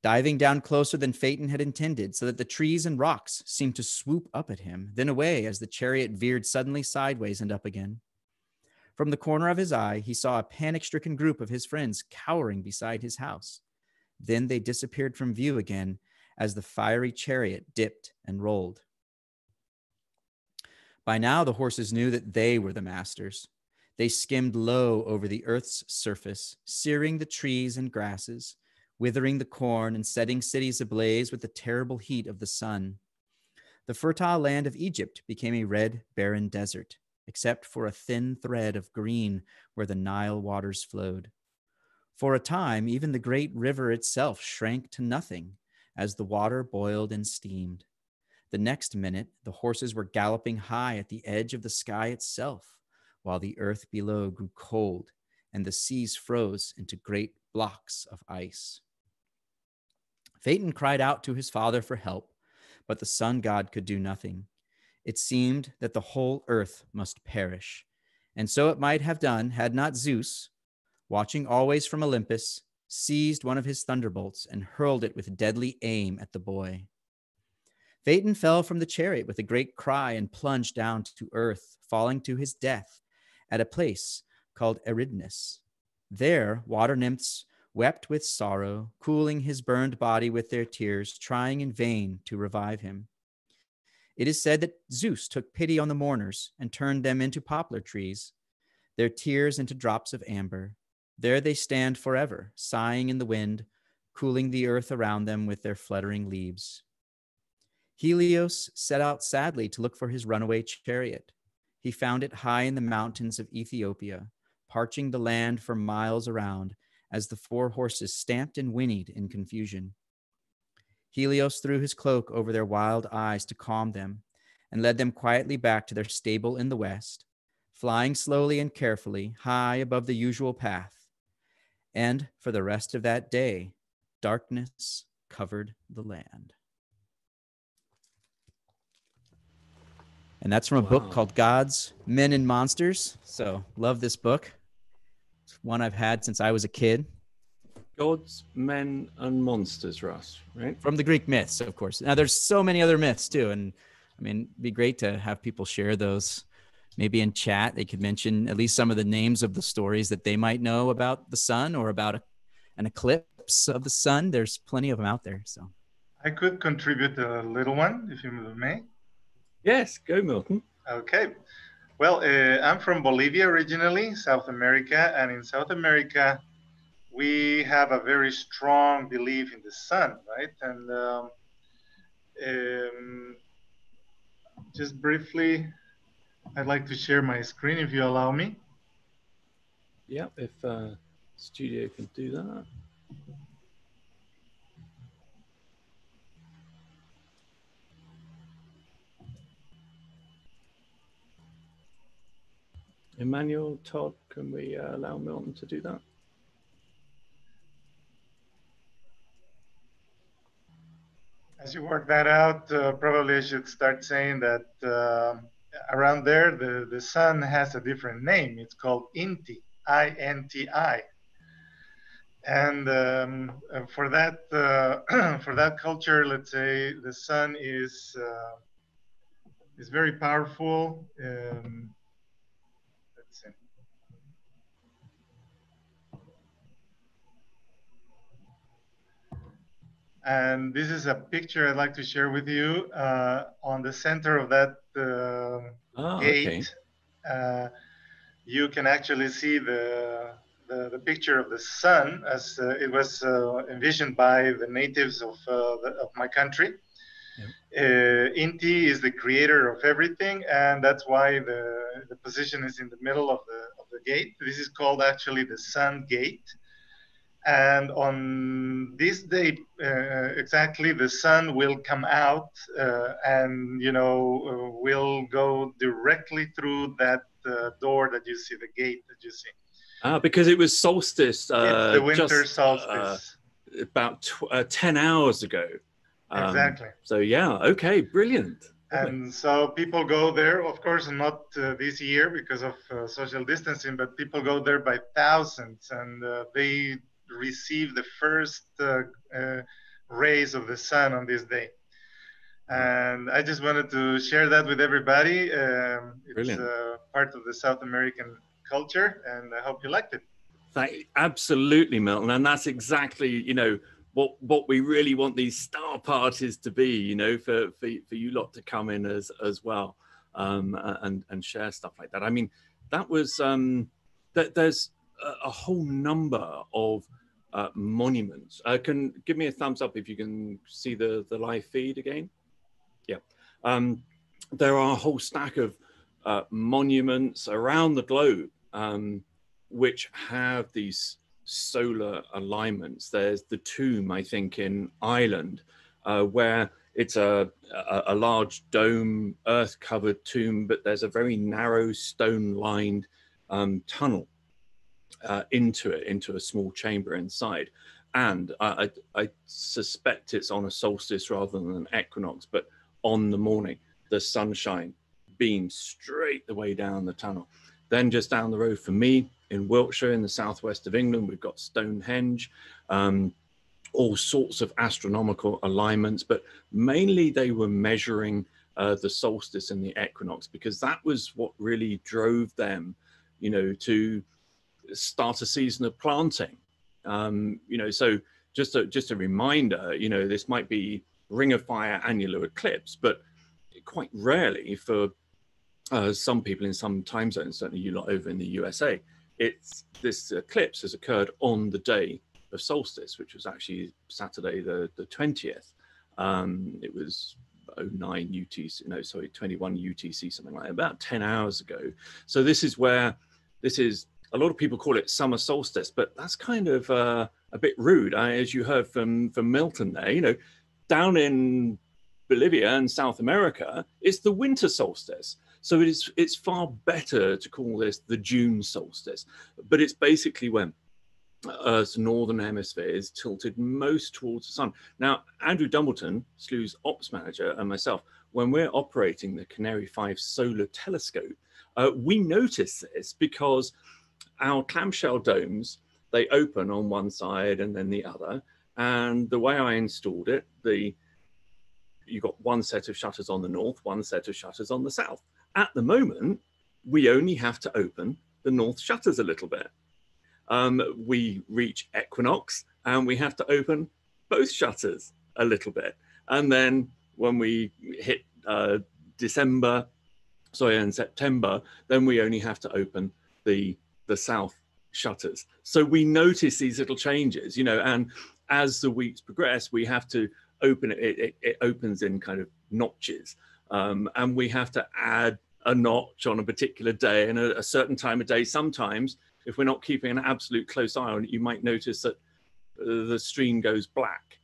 diving down closer than Phaeton had intended, so that the trees and rocks seemed to swoop up at him, then away as the chariot veered suddenly sideways and up again. From the corner of his eye, he saw a panic stricken group of his friends cowering beside his house. Then they disappeared from view again as the fiery chariot dipped and rolled. By now, the horses knew that they were the masters. They skimmed low over the earth's surface, searing the trees and grasses, withering the corn, and setting cities ablaze with the terrible heat of the sun. The fertile land of Egypt became a red, barren desert except for a thin thread of green where the Nile waters flowed. For a time, even the great river itself shrank to nothing as the water boiled and steamed. The next minute, the horses were galloping high at the edge of the sky itself, while the earth below grew cold and the seas froze into great blocks of ice. Phaeton cried out to his father for help, but the sun god could do nothing. It seemed that the whole earth must perish. And so it might have done had not Zeus, watching always from Olympus, seized one of his thunderbolts and hurled it with deadly aim at the boy. Phaeton fell from the chariot with a great cry and plunged down to earth, falling to his death at a place called Eridanus. There, water nymphs wept with sorrow, cooling his burned body with their tears, trying in vain to revive him. It is said that Zeus took pity on the mourners and turned them into poplar trees, their tears into drops of amber. There they stand forever, sighing in the wind, cooling the earth around them with their fluttering leaves. Helios set out sadly to look for his runaway chariot. He found it high in the mountains of Ethiopia, parching the land for miles around as the four horses stamped and whinnied in confusion. Helios threw his cloak over their wild eyes to calm them and led them quietly back to their stable in the west, flying slowly and carefully high above the usual path. And for the rest of that day, darkness covered the land. And that's from a wow. book called Gods, Men, and Monsters. So, love this book. It's one I've had since I was a kid. Gods, men, and monsters, Russ, right? From the Greek myths, of course. Now, there's so many other myths too. And I mean, it'd be great to have people share those. Maybe in chat, they could mention at least some of the names of the stories that they might know about the sun or about a, an eclipse of the sun. There's plenty of them out there. So I could contribute a little one, if you may. Yes, go, Milton. Okay. Well, uh, I'm from Bolivia originally, South America, and in South America, we have a very strong belief in the sun, right? And um, um, just briefly, I'd like to share my screen if you allow me. Yeah, if uh, studio can do that. Emmanuel, Todd, can we uh, allow Milton to do that? As you work that out, uh, probably I should start saying that uh, around there, the, the sun has a different name. It's called Inti, I-N-T-I. And um, uh, for that uh, for that culture, let's say the sun is uh, is very powerful. Um, And this is a picture I'd like to share with you. Uh, on the center of that uh, oh, gate, okay. uh, you can actually see the, the, the, picture of the sun as uh, it was uh, envisioned by the natives of, uh, the, of my country. Yep. Inti is the creator of everything, and that's why the, the position is in the middle of the, of the gate. This is called actually the sun gate and on this day uh, exactly the sun will come out uh, and you know uh, will go directly through that uh, door that you see the gate that you see. Ah because it was solstice uh, the winter just, uh, solstice. about 10 hours ago. Um, exactly. so yeah okay brilliant. And so people go there of course not this year because of social distancing but people go there by thousands and they receive the first uh, uh, rays of the sun on this day. And I just wanted to share that with everybody. Um, it's uh, part of the South American culture, and I hope you liked it. Thank, you, absolutely, Milton, and that's exactly you know what what we really want these star parties to be. You know, for for, for you lot to come in as as well um, and and share stuff like that. I mean, that was um, that there's a, whole number of uh, monuments. Uh, can give me a thumbs up if you can see the, the live feed again. Yeah. Um, there are a whole stack of uh, monuments around the globe um, which have these solar alignments. There's the tomb, I think, in Ireland, uh, where it's a, a, a large dome, earth covered tomb, but there's a very narrow stone lined um, tunnel uh, into it, into a small chamber inside. and I, I, I suspect it's on a solstice rather than an equinox, but on the morning, the sunshine beams straight the way down the tunnel. Then just down the road for me in Wiltshire, in the southwest of England, we've got Stonehenge, um, all sorts of astronomical alignments, but mainly they were measuring uh, the solstice and the equinox because that was what really drove them, you know, to start a season of planting. Um, you know, so just a, just a reminder, you know, this might be ring of fire annular eclipse, but quite rarely for uh, some people in some time zones, certainly you lot over in the USA, it's this eclipse has occurred on the day of solstice, which was actually Saturday the, the 20th. Um, it was 09 UTC, no, sorry, 21 UTC, something like that, about 10 hours ago. So this is where this is, a lot of people call it summer solstice, but that's kind of uh, a bit rude. I, as you heard from, from Milton there, you know, down in Bolivia and South America, it's the winter solstice. So it is, it's far better to call this the June solstice, but it's basically when Earth's northern hemisphere is tilted most towards the sun. Now, Andrew Dumbleton, Slooh's ops manager, and myself, when we're operating the Canary 5 solar telescope, uh, we notice this because our clamshell domes, they open on one side and then the other. And the way I installed it, the you got one set of shutters on the north, one set of shutters on the south. At the moment, we only have to open the north shutters a little bit um, we reach equinox and we have to open both shutters a little bit. And then when we hit uh, December, sorry, and September, then we only have to open the the south shutters. So we notice these little changes, you know, and as the weeks progress, we have to open it. It, it opens in kind of notches, um, and we have to add a notch on a particular day and a, a certain time of day. Sometimes if we're not keeping an absolute close eye on it, you might notice that uh, the stream goes black.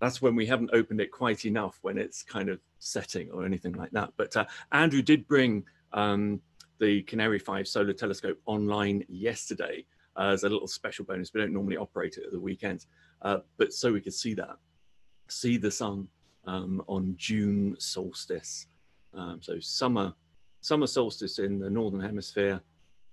That's when we haven't opened it quite enough when it's kind of setting or anything like that. But uh, Andrew did bring um, the Canary 5 solar telescope online yesterday uh, as a little special bonus. We don't normally operate it at the weekends, uh, but so we could see that, see the sun um, on June solstice. Um, so summer, summer solstice in the northern hemisphere,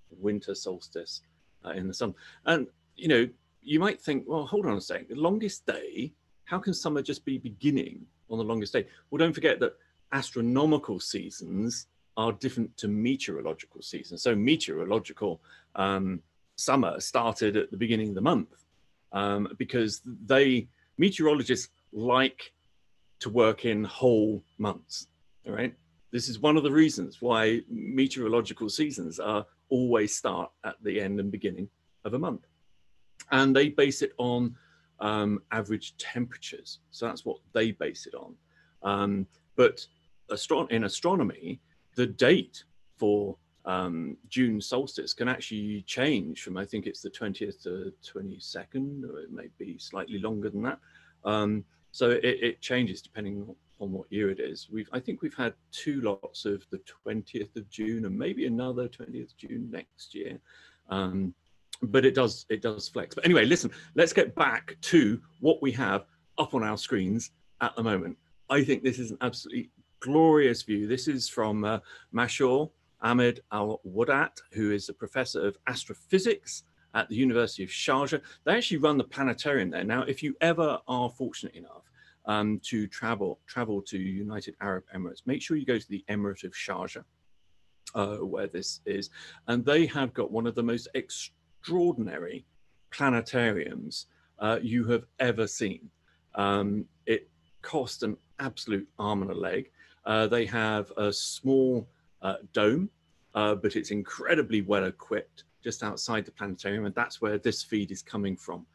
winter solstice uh, in the sun. And, you know, you might think, well, hold on a second, the longest day, how can summer just be beginning on the longest day? Well, don't forget that astronomical seasons are different to meteorological seasons. So meteorological um, summer started at the beginning of the month um, because they, meteorologists like to work in whole months, all right? This is one of the reasons why meteorological seasons are always start at the end and beginning of a month. And they base it on um, average temperatures. So that's what they base it on. Um, but in astronomy, the date for um, June solstice can actually change from, I think it's the 20th to 22nd, or it may be slightly longer than that. Um, so it, it, changes depending on what year it is. We've, I think we've had two lots of the 20th of June and maybe another 20th June next year. Um, but it does, it does flex. But anyway, listen, let's get back to what we have up on our screens at the moment. I think this is an absolutely glorious view. This is from uh, Ahmed Al Wardat, who is a professor of astrophysics at the University of Sharjah. They actually run the planetarium there. Now, if you ever are fortunate enough um, to travel travel to United Arab Emirates, make sure you go to the Emirate of Sharjah, uh, where this is, and they have got one of the most extraordinary planetariums uh, you have ever seen. Um, it cost an absolute arm and a leg. Uh, they have a small uh, dome, uh, but it's incredibly well equipped just outside the planetarium, and that's where this feed is coming from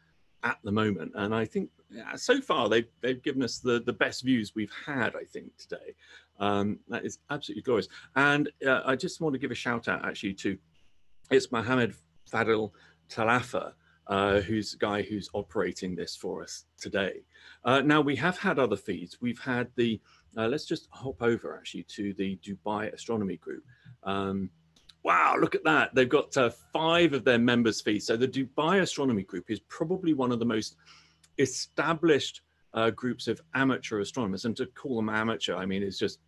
at the moment. And I think so far they've they've given us the the best views we've had. I think today, um, that is absolutely glorious. And uh, I just want to give a shout out actually to it's Mohammed Fadil Talafa. Uh, who's the guy who's operating this for us today. Uh, now we have had other feeds. We've had the, uh, let's just hop over actually to the Dubai Astronomy Group. Um, wow, look at that. They've got uh, five of their members feeds. So the Dubai Astronomy Group is probably one of the most established uh, groups of amateur astronomers, and to call them amateur, I mean, it's just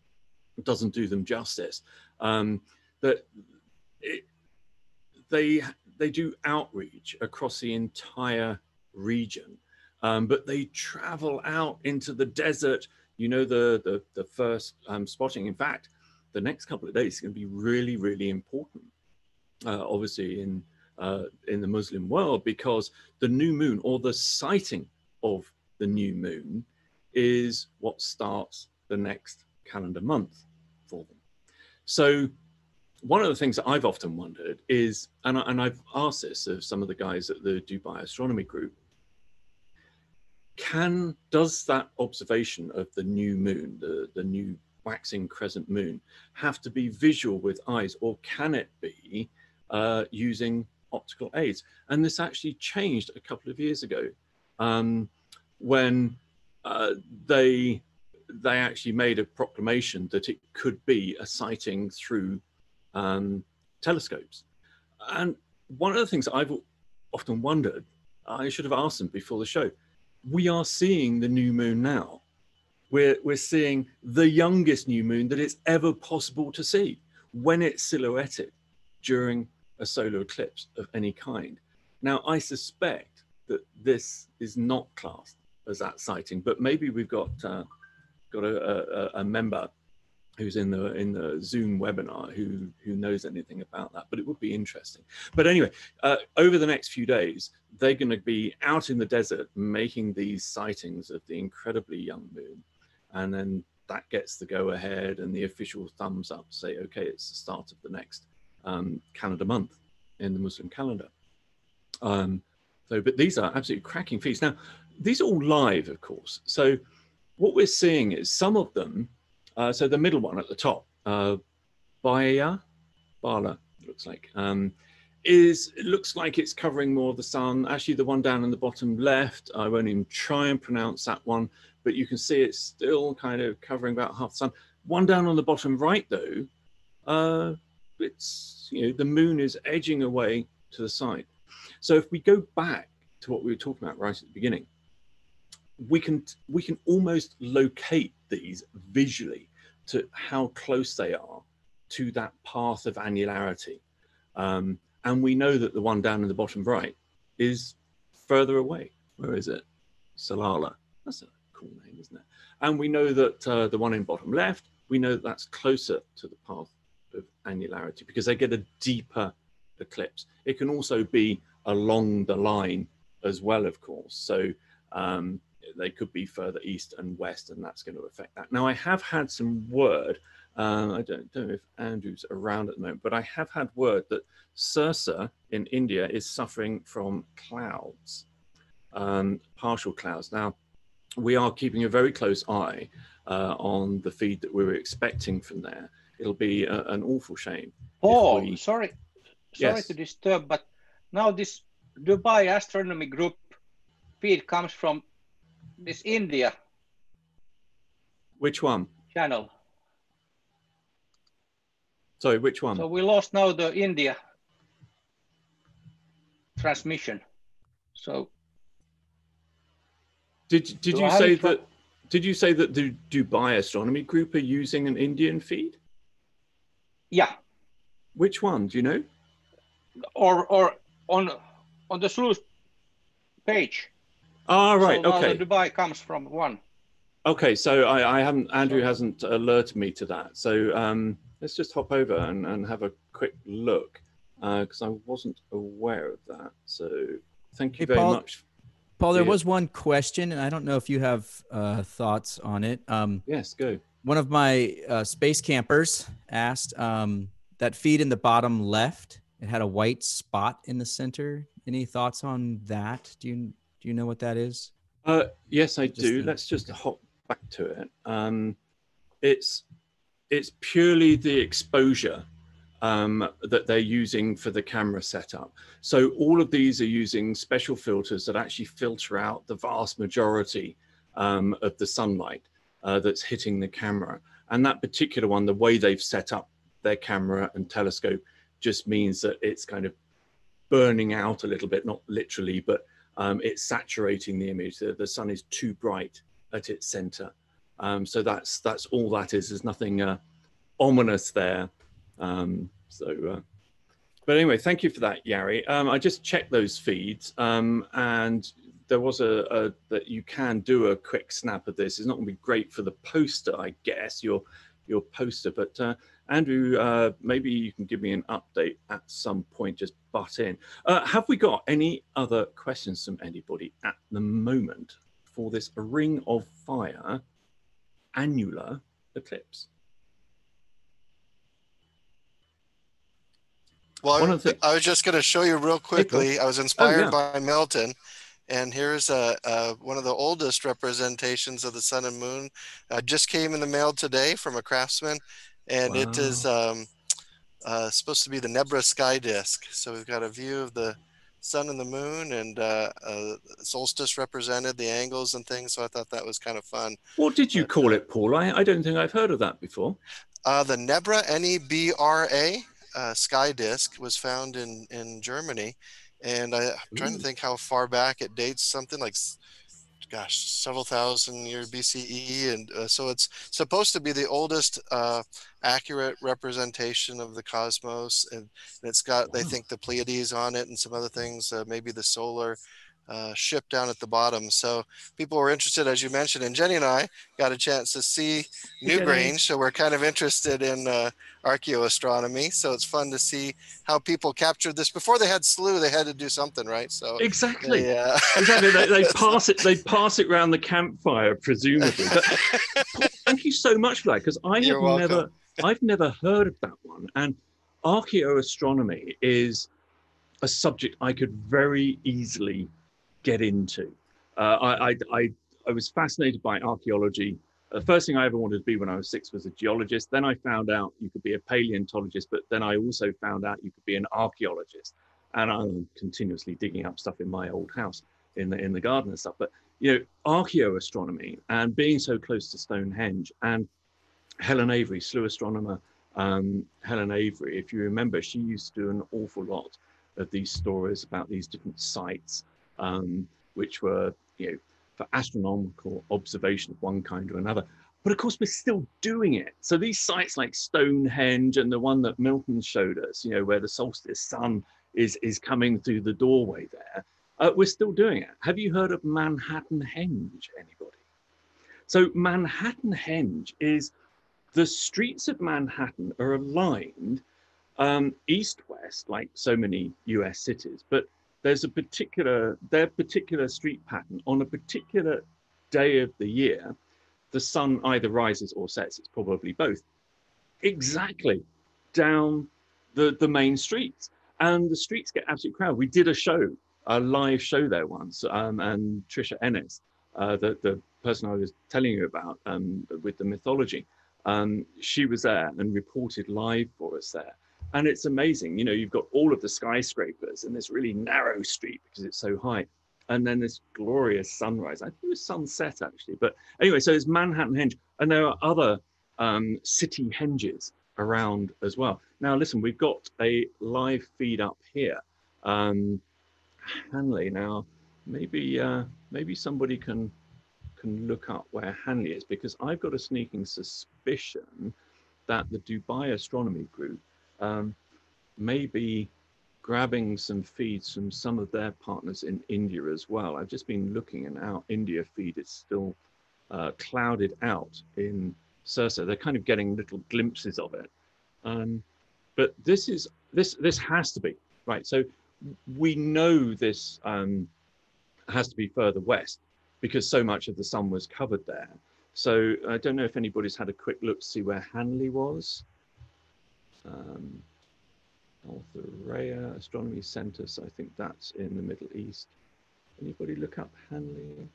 doesn't do them justice. Um, it, they they do outreach across the entire region, um, but they travel out into the desert. You know, the the, the first um, spotting. In fact, the next couple of days is going to be really, really important. Uh, obviously, in uh, in the Muslim world, because the new moon or the sighting of the new moon is what starts the next calendar month for them. So one of the things that I've often wondered is, and, I, and I've asked this of some of the guys at the Dubai Astronomy Group, can does that observation of the new moon, the, the new waxing crescent moon, have to be visual with eyes, or can it be uh, using optical aids? And this actually changed a couple of years ago um, when uh, they they actually made a proclamation that it could be a sighting through um, telescopes. And one of the things I've often wondered, I should have asked them before the show, we are seeing the new moon now. We're, we're seeing the youngest new moon that it's ever possible to see when it's silhouetted during a solar eclipse of any kind. Now, I suspect that this is not classed as that sighting, but maybe we've got uh, got a, a, a member who's in the in the Zoom webinar who who knows anything about that. But it would be interesting. But anyway, uh, over the next few days, they're going to be out in the desert making these sightings of the incredibly young moon, and then that gets the go ahead and the official thumbs up. Say, okay, it's the start of the next um, calendar month in the Muslim calendar. Um, so, but these are absolutely cracking feeds. Now, these are all live, of course. So, what we're seeing is some of them uh, so the middle one at the top, uh, Baya, Bala, looks like, um, is it looks like it's covering more of the sun. Actually, the one down in the bottom left, I won't even try and pronounce that one, but you can see it's still kind of covering about half the sun. One down on the bottom right, though, uh, it's you know the moon is edging away to the side. So if we go back to what we were talking about right at the beginning, we can we can almost locate these visually to how close they are to that path of annularity. Um, and we know that the one down in the bottom right is further away. Where is it? Salalah. That's a cool name, isn't it? And we know that uh, the one in bottom left, we know that that's closer to the path of annularity because they get a deeper eclipse. It can also be along the line as well, of course. So um, they could be further east and west, and that's going to affect that. Now, I have had some word. Uh, I don't, don't, know if Andrew's around at the moment, but I have had word that Sirsa in India is suffering from clouds, um, partial clouds. Now, we are keeping a very close eye uh, on the feed that we were expecting from there. It'll be a, an awful shame. Oh, we... sorry, sorry yes. to disturb, but now this Dubai Astronomy Group feed comes from this India. Which one? Channel. Sorry, which one? So we lost now the India transmission. So did did you say that did you say that the Dubai Astronomy Group are using an Indian feed? Yeah. Which one? Do you know? Or or on on the Slooh page. Ah, right. So okay. Dubai comes from one. Okay, so I, I haven't. Andrew hasn't alerted me to that. So um, let's just hop over and, and have a quick look because uh, I wasn't aware of that. So thank you hey, very Paul, much. Paul, there was one question, and I don't know if you have uh, thoughts on it. Um, yes, go. One of my uh, space campers asked um, that feed in the bottom left. It had a white spot in the center. Any thoughts on that? Do you do you know what that is? Uh, yes, I just do. Let's just hop back to it. Um, it's it's purely the exposure um, that they're using for the camera setup. So all of these are using special filters that actually filter out the vast majority um, of the sunlight uh, that's hitting the camera. And that particular one, the way they've set up their camera and telescope just means that it's kind of burning out a little bit, not literally, but um, it's saturating the image. The, the sun is too bright at its center. Um, so that's that's all that is. There's nothing uh, ominous there. Um, so, uh, but anyway, thank you for that, Yari. Um, I just checked those feeds, um, and there was a, a, that you can do a quick snap of this. It's not going to be great for the poster, I guess. Your your poster, but uh, Andrew, uh, maybe you can give me an update at some point. Just butt in. Uh, have we got any other questions from anybody at the moment for this Ring of Fire annular eclipse? Well. I was just going to show you real quickly. I was inspired oh, yeah. by Milton. And here's a, a, one of the oldest representations of the sun and moon. Uh, just came in the mail today from a craftsman, and wow. it is um, uh, supposed to be the Nebra sky disk. So we've got a view of the sun and the moon, and uh, uh solstice represented the angles and things. So I thought that was kind of fun. What did you but, call it, Paul? I, I don't think I've heard of that before. Uh, the Nebra, N-E-B-R-A, uh, sky disk was found in in Germany, and I, am trying to think how far back it dates. Something like, gosh, several thousand year BCE, and uh, so it's supposed to be the oldest uh, accurate representation of the cosmos, and, and it's got wow. they think the Pleiades on it and some other things, uh, maybe the solar uh, ship down at the bottom. So people were interested, as you mentioned, and Jenny and I got a chance to see Newgrange. So we're kind of interested in uh, archaeoastronomy. So it's fun to see how people captured this. Before they had Slooh, they had to do something, right? So exactly, yeah, exactly. They, they pass it, they pass it around the campfire, presumably. But thank you so much for that, because I have never, I've never heard of that one. And archaeoastronomy is a subject I could very easily get into. Uh, I, I, I, was fascinated by archaeology. The first thing I ever wanted to be when I was six was a geologist. Then I found out you could be a paleontologist, but then I also found out you could be an archaeologist. And I'm continuously digging up stuff in my old house in the in the garden and stuff. But you know, archaeoastronomy and being so close to Stonehenge and Helen Avery, Slooh astronomer um, Helen Avery, if you remember, she used to do an awful lot of these stories about these different sites um, which were, you know, for astronomical observation of one kind or another. But of course, we're still doing it. So these sites like Stonehenge and the one that Milton showed us, you know, where the solstice sun is is coming through the doorway there, uh, we're still doing it. Have you heard of Manhattan Henge, anybody? So Manhattan Henge is the streets of Manhattan are aligned um, east-west, like so many US cities, but there's a particular their particular street pattern. On a particular day of the year the sun either rises or sets. It's probably both. Exactly. Down the the main streets. And the streets get absolutely crowded we did a show a live show there once um, and trisha ennis uh, the, the person i was telling you about um, with the mythology um, she was there and reported live for us there and it's amazing. You know, you've got all of the skyscrapers in this really narrow street because it's so high. And then this glorious sunrise. I think it was sunset actually. But anyway, so it's Manhattan Henge. And there are other um, city henges around as well. Now, listen, we've got a live feed up here. Um, Hanle, now maybe uh, maybe somebody can can look up where Hanle is because I've got a sneaking suspicion that the Dubai Astronomy Group um, maybe grabbing some feeds from some of their partners in India as well. I've just been looking and our India feed is still uh, clouded out in Sirsa. They're kind of getting little glimpses of it. Um, but this is this this has to be right. So we know this um, has to be further west because so much of the sun was covered there. So I don't know if anybody's had a quick look to see where Hanle was um, Al Astronomy Center. So I think that's in the Middle East. Anybody look up Hanle?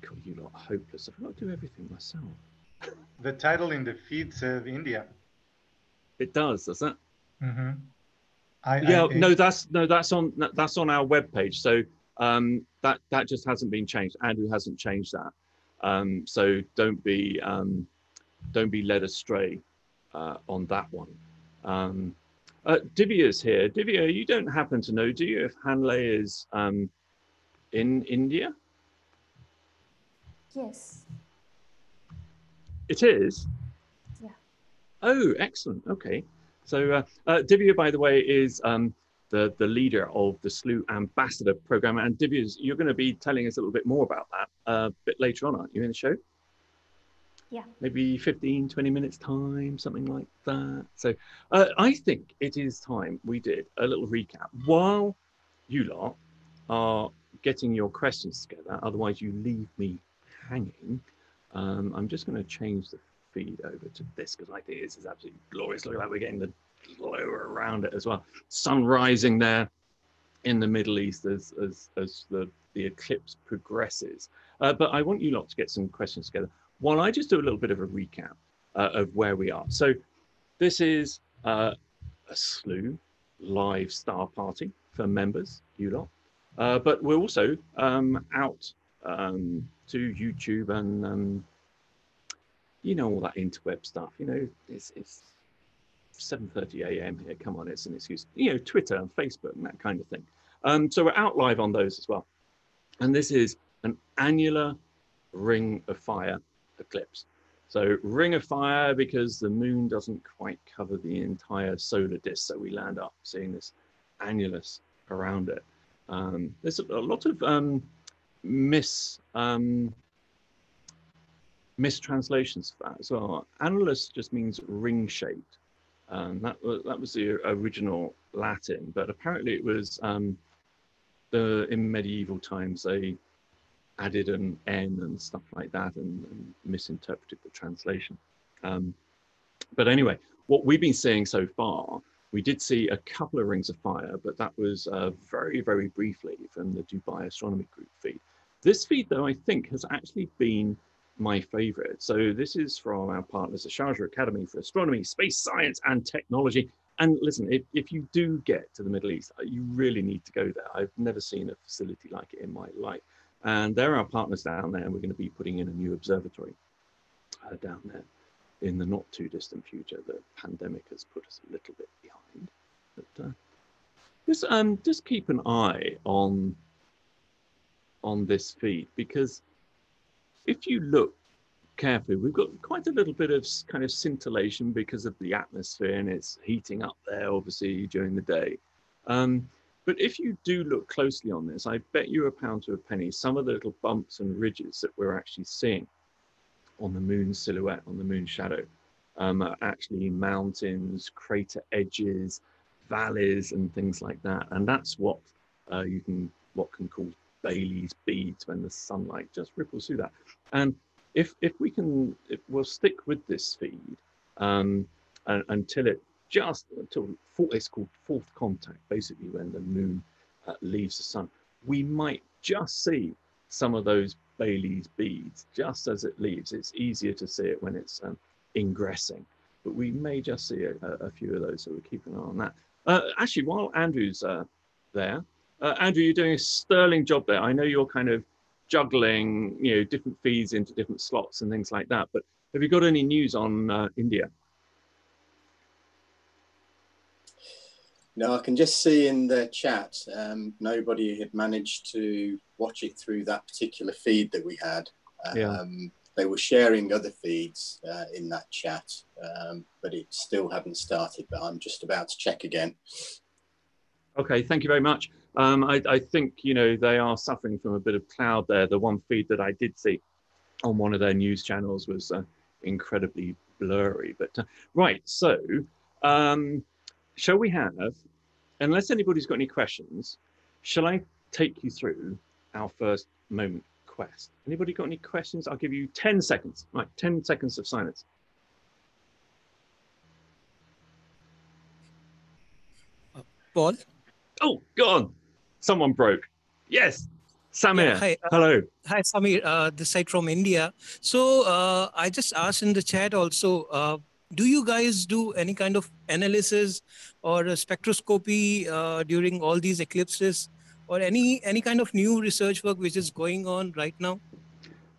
God, you lot hopeless. I've got to do everything myself. The title in the feed says India. It does, does it? Mm-hmm. I, yeah, I, no, that's no, that's on that's on our webpage. So um, that that just hasn't been changed. Andrew hasn't changed that. Um, so don't be um, don't be led astray uh, on that one. Um, uh, Divya's here. Divya, you don't happen to know, do you, if Hanle is um, in India? Yes. It is? Yeah. Oh, excellent. Okay. So uh, uh, Divya, by the way, is um, the, the leader of the Slooh Ambassador Program. And Divya, you're going to be telling us a little bit more about that uh, a bit later on, aren't you, in the show? Yeah. Maybe 15, 20 minutes time, something like that. So uh, I think it is time we did a little recap. While you lot are getting your questions together, otherwise you leave me hanging, um, I'm just going to change the feed over to this because I think this is absolutely glorious. Look at that, we're getting the glow around it as well. Sun rising there in the Middle East as, as, as the, the eclipse progresses. Uh, but I want you lot to get some questions together while I just do a little bit of a recap uh, of where we are. So this is uh, a Slooh live star party for members, you lot. Uh, but we're also um, out um, to YouTube and um, you know all that interweb stuff. You know, it's, it's 7:30 a.m. here. Come on, it's an excuse. You know, Twitter and Facebook and that kind of thing. Um, so we're out live on those as well. And this is an annular ring of fire eclipse. So ring of fire because the moon doesn't quite cover the entire solar disk. So we land up seeing this annulus around it. Um, there's a, lot of um, mis um, mistranslations that as well. Annulus just means ring shaped. Um, that, that was the original Latin, but apparently it was um, the in medieval times they added an N and stuff like that and, and misinterpreted the translation. Um, but anyway, what we've been seeing so far, we did see a couple of rings of fire, but that was uh, very, very briefly from the Dubai Astronomy Group feed. This feed, though, I think has actually been my favorite. So this is from our partners, the Sharjah Academy for Astronomy, Space Science and Technology. And listen, if, if you do get to the Middle East, uh, you really need to go there. I've never seen a facility like it in my life. And they're our partners down there, and we're going to be putting in a new observatory uh, down there in the not too distant future. The pandemic has put us a little bit behind. But uh, just, um, just keep an eye on, on this feed because if you look carefully, we've got quite a little bit of kind of scintillation because of the atmosphere and it's heating up there, obviously, during the day. Um, but if you do look closely on this, I bet you a pound to a penny, some of the little bumps and ridges that we're actually seeing on the moon silhouette, on the moon shadow, um, are actually mountains, crater edges, valleys, and things like that. And that's what uh, you can what can call Baily's beads when the sunlight just ripples through that. And if if we can, if we'll stick with this feed um, and, until it just until it's called fourth contact, basically when the moon uh, leaves the sun, we might just see some of those Baily's beads just as it leaves. It's easier to see it when it's um, ingressing, but we may just see a, a, few of those, so we're keeping an eye on that. Uh, actually, while Andrew's uh, there, uh, Andrew, you're doing a sterling job there. I know you're kind of juggling, you know, different feeds into different slots and things like that. But have you got any news on uh, India? No, I can just see in the chat um, nobody had managed to watch it through that particular feed that we had. Um, yeah. They were sharing other feeds uh, in that chat, um, but it still hadn't started. But I'm just about to check again. Okay, thank you very much. Um, I, I, think you know they are suffering from a bit of cloud there. The one feed that I did see on one of their news channels was uh, incredibly blurry. But uh, right, so um, shall we have? Unless anybody's got any questions, shall I take you through our first moment quest? Anybody got any questions? I'll give you ten seconds. Right, ten seconds of silence. Paul. Oh, gone someone broke. Yes, Samir. Yeah, hi. Uh, Hello. Hi, Samir. Uh, this side from India. So uh, I just asked in the chat also. Do you guys do any kind of analysis or spectroscopy uh, during all these eclipses, or any any kind of new research work which is going on right now?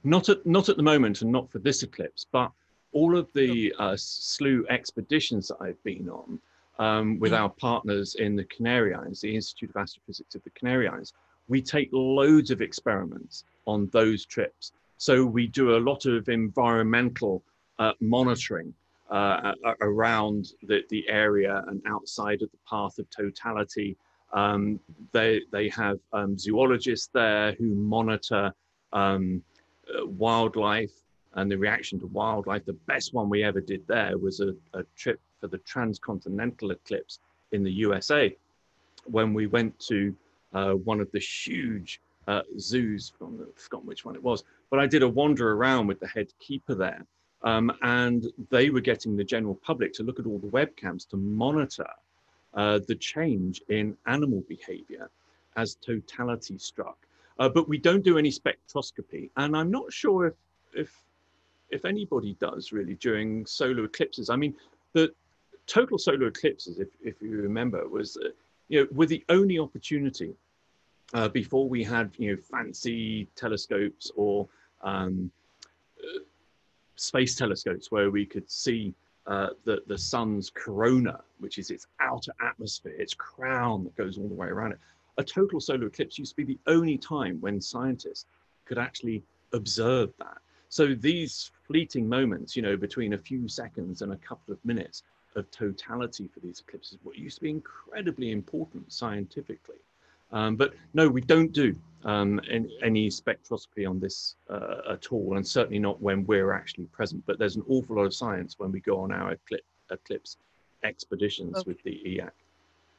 Not at not at the moment, and not for this eclipse, but all of the uh, Slooh expeditions that I've been on um, with mm. our partners in the Canary Islands, the Institute of Astrophysics of the Canary Islands, we take loads of experiments on those trips. So we do a lot of environmental uh, monitoring uh, around the, the area and outside of the path of totality. Um, they, they have um, zoologists there who monitor um, uh, wildlife and the reaction to wildlife. The best one we ever did there was a, a trip for the transcontinental eclipse in the USA when we went to uh, one of the huge uh, zoos, the, forgotten which one it was, but I did a wander around with the head keeper there. Um, and they were getting the general public to look at all the webcams to monitor uh, the change in animal behavior as totality struck. Uh, but we don't do any spectroscopy. And I'm not sure if, if, if anybody does really during solar eclipses. I mean, the total solar eclipses, if, if you remember, was, uh, you know, were the only opportunity uh, before we had, you know, fancy telescopes or um, uh, space telescopes where we could see uh, the, the sun's corona, which is its outer atmosphere, its crown that goes all the way around it. A total solar eclipse used to be the only time when scientists could actually observe that. So these fleeting moments, you know, between a few seconds and a couple of minutes of totality for these eclipses, what used to be incredibly important scientifically. Um, but no, we don't do um, any spectroscopy on this uh, at all, and certainly not when we're actually present. But there's an awful lot of science when we go on our eclipse expeditions okay. with the EAC.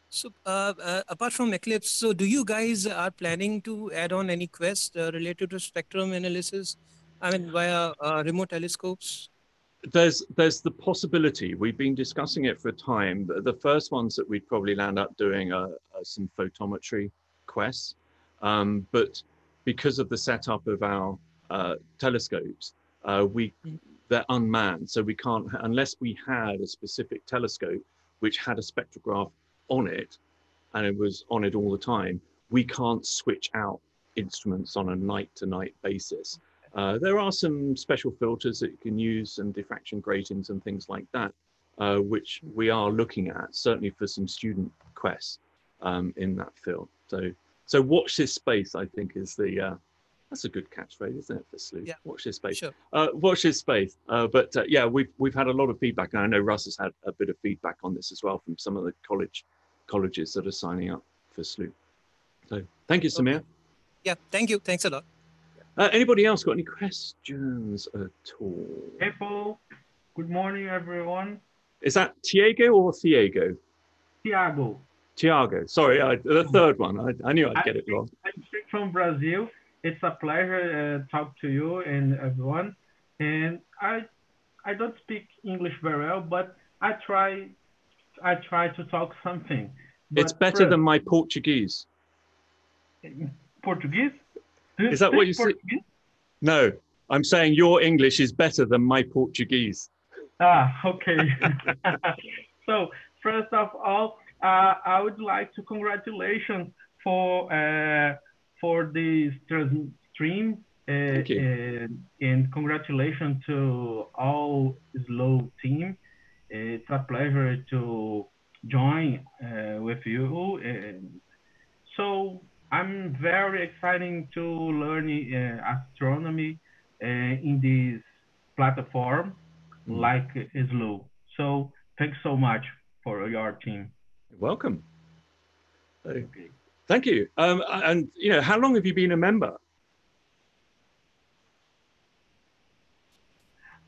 So, uh, uh, apart from Eclipse, so do you guys are planning to add on any quest uh, related to spectrum analysis? I mean, via uh, remote telescopes? There's there's the possibility. We've been discussing it for a time. The first ones that we'd probably land up doing are, are some photometry quests, um, but because of the setup of our uh, telescopes, uh, we they're unmanned, so we can't unless we had a specific telescope which had a spectrograph on it, and it was on it all the time. We can't switch out instruments on a night-to-night basis. Uh, there are some special filters that you can use and diffraction gratings and things like that, uh, which we are looking at, certainly for some student quests um, in that field. So so watch this space, I think, is the uh, that's a good catchphrase, isn't it, for Slooh? Yeah. Watch this space. Sure. Uh, watch this space. Uh, but uh, yeah, we've we've had a lot of feedback, and I know Russ has had a bit of feedback on this as well from some of the college colleges that are signing up for Slooh. So thank you, Samir. Okay. Yeah, thank you. Thanks a lot. Uh, anybody else got any questions at all? Hey, Paul. Good morning, everyone. Is that Tiago or Thiago? Tiago. Tiago. Sorry, I, the third one. I, I knew I'd get it wrong. I'm from Brazil. It's a pleasure uh, talk to you and everyone. And I I don't speak English very well, but I try I try to talk something. But it's better first, than my Portuguese. Portuguese? Is that what you say? No, I'm saying your English is better than my Portuguese. Ah, okay. so first of all, I would like to congratulations for uh, for this stream uh, and, and congratulations to all slow team. It's a pleasure to join uh, with you. And so I'm very excited to learn uh, astronomy uh, in this platform mm. like slow. So thanks so much for your team. Welcome. Thank you. Um, and you know, how long have you been a member?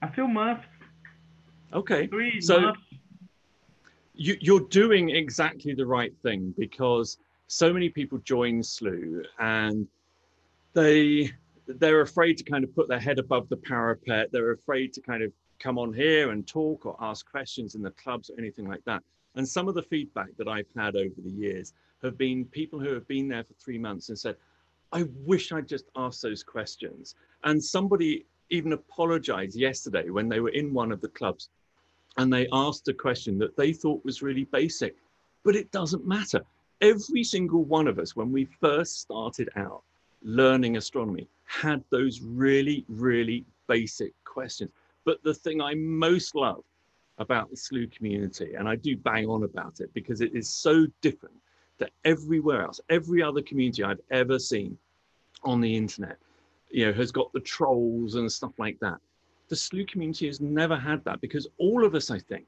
A few months. Okay. Three so months. You, you're doing exactly the right thing because so many people join Slooh and they they're afraid to kind of put their head above the parapet. They're afraid to kind of come on here and talk or ask questions in the clubs or anything like that. And some of the feedback that I've had over the years have been people who have been there for three months and said, I wish I'd just asked those questions. And somebody even apologized yesterday when they were in one of the clubs and they asked a question that they thought was really basic, but it doesn't matter. Every single one of us, when we first started out learning astronomy, had those really, really basic questions. But the thing I most love about the Slooh community, and I do bang on about it because it is so different to everywhere else, every other community I've ever seen on the internet, you know, has got the trolls and stuff like that. The Slooh community has never had that because all of us, I think,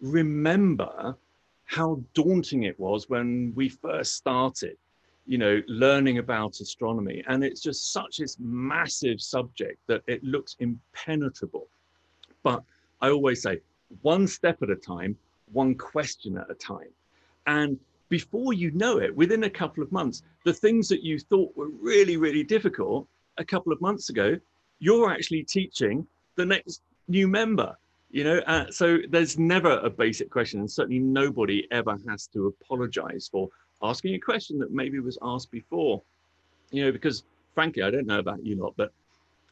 remember how daunting it was when we first started, you know, learning about astronomy. And it's just such this massive subject that it looks impenetrable. But I always say, one step at a time, one question at a time. And before you know it, within a couple of months, the things that you thought were really, really difficult a couple of months ago, you're actually teaching the next new member. You know, uh, so there's never a basic question, and certainly nobody ever has to apologize for asking a question that maybe was asked before. You know, because frankly, I don't know about you lot, but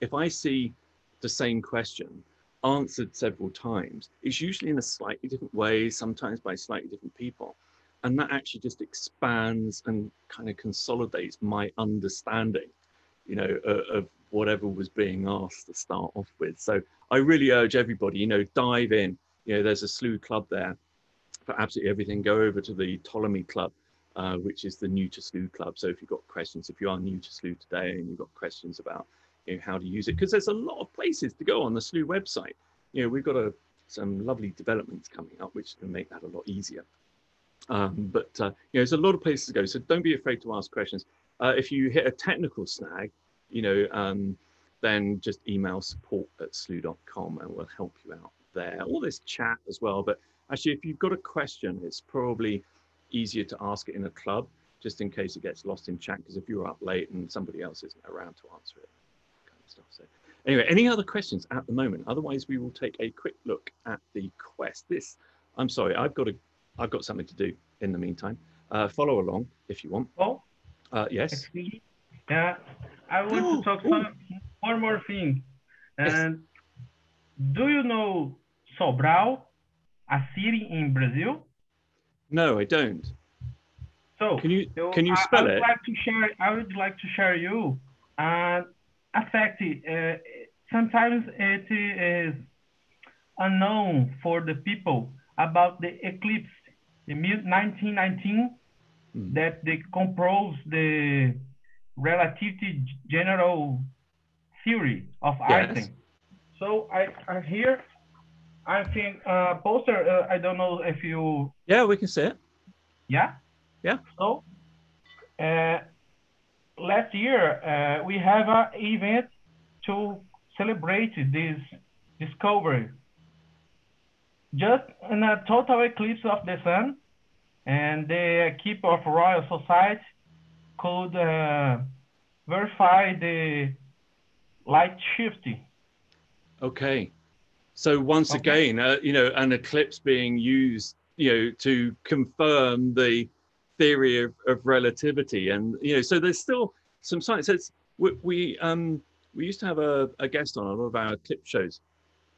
if I see the same question answered several times, it's usually in a slightly different way, sometimes by slightly different people. And that actually just expands and kind of consolidates my understanding you know of whatever was being asked to start off with. So i really urge everybody you know dive in. You know there's a Slooh club there. For absolutely everything go over to the ptolemy club uh, which is the new to Slooh club. So if you've got questions if you are new to Slooh today and you've got questions about you know, how to use it because there's a lot of places to go on the Slooh website you know we've got a, some lovely developments coming up which can make that a lot easier um, but uh, you know, there's a lot of places to go, so don't be afraid to ask questions. Uh, if you hit a technical snag, you know, um, then just email support at slooh.com and we'll help you out there. All this chat as well, but actually, if you've got a question, it's probably easier to ask it in a club, just in case it gets lost in chat. Because if you're up late and somebody else isn't around to answer it, stuff. So, anyway, any other questions at the moment? Otherwise, we will take a quick look at the quest. This, I'm sorry, I've got to I've got something to do in the meantime. Uh, follow along if you want. Oh, uh, yes. Yeah, I want to talk some, one more thing. And yes. do you know Sobral, a city in Brazil? No, I don't. So can you can you spell I, I it? Like to share, I would like to share you. Uh, a fact. Uh, sometimes it is unknown for the people about the eclipse in 1919 mm. that they compose the relativity general theory of yes. Einstein. So I, I here, I think uh, poster. Uh, I don't know if you. Yeah, we can see it. Yeah. Yeah. So, uh, last year uh, we have an event to celebrate this discovery just in a total eclipse of the sun, and the keep of Royal Society could uh, verify the light shifting. Okay. So once okay. again, uh, you know, an eclipse being used, you know, to confirm the theory of, of relativity, and you know, so there's still some science. It's, we, we um we used to have a, a guest on a lot of our eclipse shows,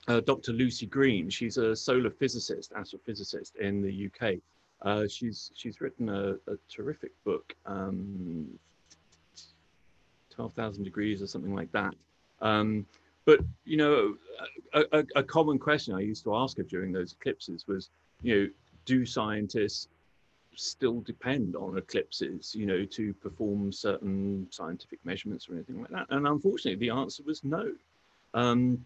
uh, Dr. Lucy Green. She's a solar physicist, astrophysicist in the UK. Uh, she's she's written a, a terrific book, um, Twelve Thousand Degrees or something like that. Um, but you know, a, a, a, common question I used to ask her during those eclipses was, you know, do scientists still depend on eclipses, you know, to perform certain scientific measurements or anything like that? And unfortunately, the answer was no. Um,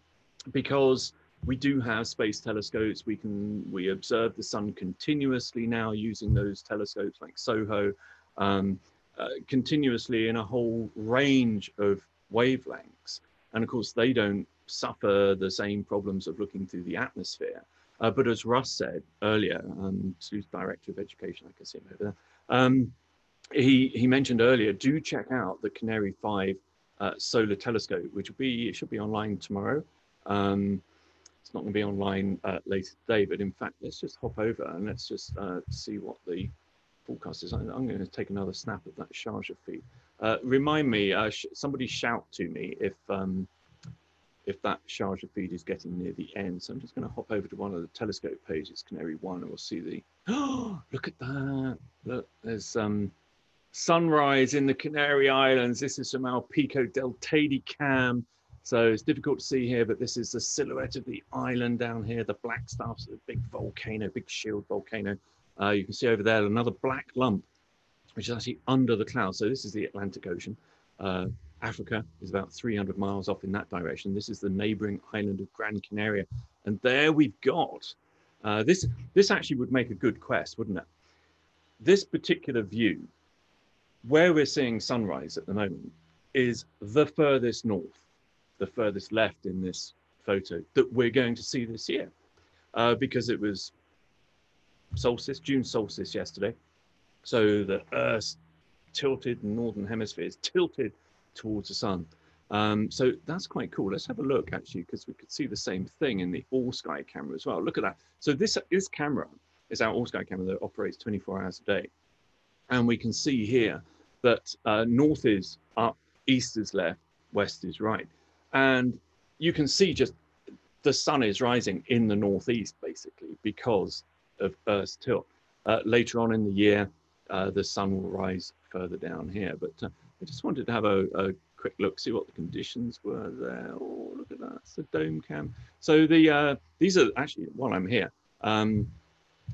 because we do have space telescopes. We can we observe the sun continuously now using those telescopes like SOHO, um, uh, continuously in a whole range of wavelengths. And of course, they don't suffer the same problems of looking through the atmosphere. Uh, but as Russ said earlier, um, Slooh's Director of Education, I can see him over there, um, he, he mentioned earlier, do check out the Canary 5 uh, solar telescope, which will be, it should be online tomorrow. Um, it's not going to be online uh, later today, but in fact, let's just hop over and let's just uh, see what the forecast is. I'm, I'm, going to take another snap of that Sharjah feed. Uh, remind me, uh, sh somebody shout to me if um, if that Sharjah feed is getting near the end. So I'm just going to hop over to one of the telescope pages, Canary One, and we'll see the. Oh, look at that! Look, there's um, sunrise in the Canary Islands. This is from our Pico del Teide cam. So it's difficult to see here, but this is the silhouette of the island down here. The black stuff, the big volcano, big shield volcano. Uh, you can see over there another black lump which is actually under the clouds. So this is the Atlantic Ocean. Uh, Africa is about 300 miles off in that direction. This is the neighboring island of Gran Canaria. And there we've got, uh, this, this actually would make a good quest, wouldn't it? This particular view, where we're seeing sunrise at the moment, is the furthest north, the furthest left in this photo that we're going to see this year. Uh, because it was solstice, June solstice yesterday. So the Earth tilted, northern hemisphere is tilted towards the sun. Um, so that's quite cool. Let's have a look actually, because we could see the same thing in the all sky camera as well. Look at that. So this, this camera is our all sky camera that operates 24 hours a day. And we can see here that uh, north is up, east is left, west is right. And you can see just the sun is rising in the northeast basically because of Earth's tilt. Uh, later on in the year, uh, the sun will rise further down here. But uh, I just wanted to have a, a, quick look, see what the conditions were there. Oh, look at that, it's a dome cam. So the uh, these are actually, while I'm here, um,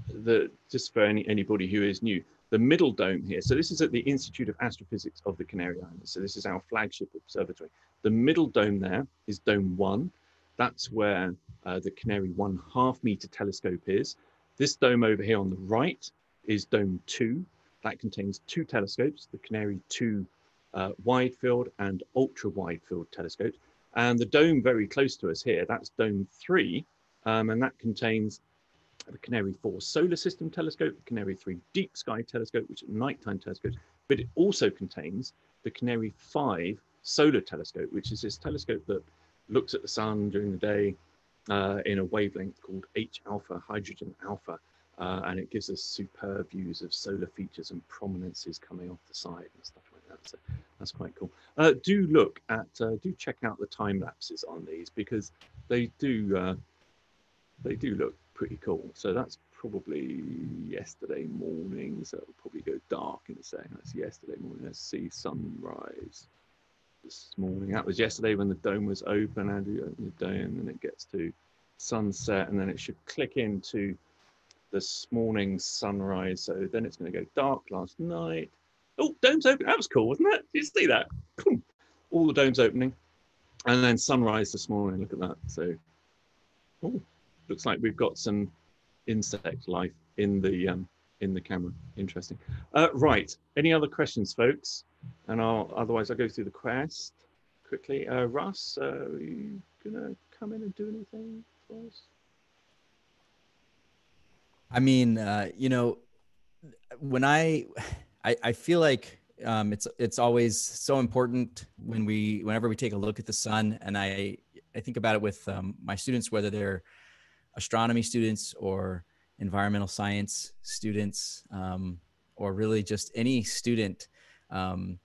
the just for any anybody who is new, the middle dome here. So this is at the Institute of Astrophysics of the Canary Islands. So this is our flagship observatory. The middle dome there is dome one. That's where uh, the Canary one half meter telescope is. This dome over here on the right is dome two. That contains two telescopes, the Canary 2 uh, wide field and ultra wide field telescopes. And the dome very close to us here, that's dome three, um, and that contains the Canary 4 solar system telescope, the Canary 3 deep sky telescope, which is nighttime telescopes, but it also contains the Canary 5 solar telescope, which is this telescope that looks at the sun during the day uh, in a wavelength called H alpha, hydrogen alpha. Uh, and it gives us superb views of solar features and prominences coming off the side and stuff like that. So that's quite cool. Uh, do look at, uh, do check out the time lapses on these because they do, uh, they do look pretty cool. So that's probably yesterday morning. So it'll probably go dark in a second. That's yesterday morning. Let's see sunrise this morning. That was yesterday when the dome was open. And you open the dome and it gets to sunset and then it should click into this morning's sunrise. So then it's going to go dark last night. Oh, domes open. That was cool, wasn't it? Did you see that? All the domes opening. And then sunrise this morning. Look at that. So, oh, looks like we've got some insect life in the um, in the camera. Interesting. Uh, right. Any other questions, folks? And I'll otherwise I'll go through the quest quickly. Uh, Russ, uh, are you gonna come in and do anything for us? I mean, uh, you know, when I, I, I feel like um, it's it's always so important when we whenever we take a look at the sun, and I I think about it with um, my students, whether they're astronomy students or environmental science students, um, or really just any student. Um,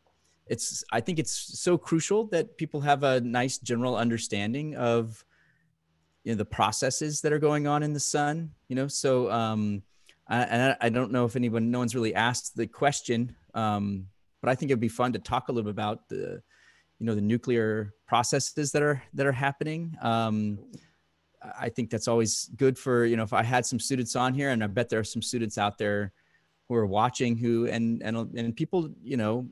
it's I think it's so crucial that people have a nice general understanding of you know the processes that are going on in the sun you know so and I, I don't know if anyone no one's really asked the question um but i think it'd be fun to talk a little bit about the you know the nuclear processes that are that are happening um i think that's always good for you know if i had some students on here and i bet there are some students out there who are watching who and and and people you know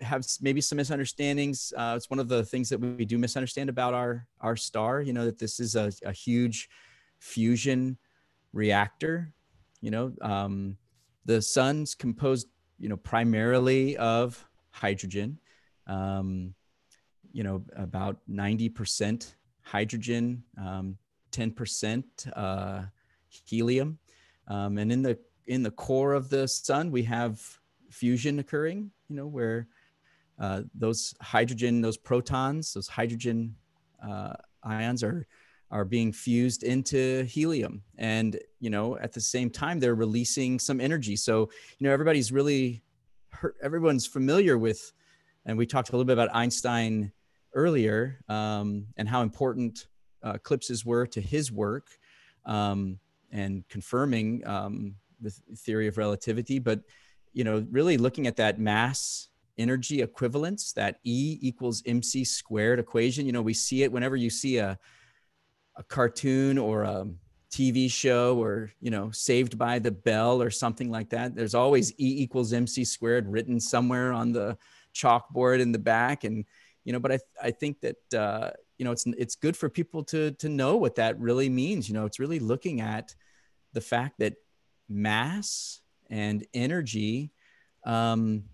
have maybe some misunderstandings. Uh, it's one of the things that we do misunderstand about our our star. You know that this is a, a huge fusion reactor. You know, um, the sun's composed, you know, primarily of hydrogen. Um, you know, about ninety percent hydrogen, um, ten percent uh, helium, um, and in the in the core of the sun we have fusion occurring. You know, where uh, those hydrogen, those protons, those hydrogen uh, ions are are being fused into helium, and you know at the same time they're releasing some energy. So you know everybody's really everyone's familiar with, and we talked a little bit about Einstein earlier um, and how important uh, eclipses were to his work um, and confirming um, the theory of relativity, but you know really looking at that mass energy equivalence, that E equals mc squared equation. You know, we see it whenever you see a, a cartoon or a, TV show or you know Saved by the Bell or something like that. There's always E equals MC squared written somewhere on the chalkboard in the back, and you know. But I I think that uh, you know it's it's good for people to to know what that really means. You know, it's really looking at the fact that mass and energy um,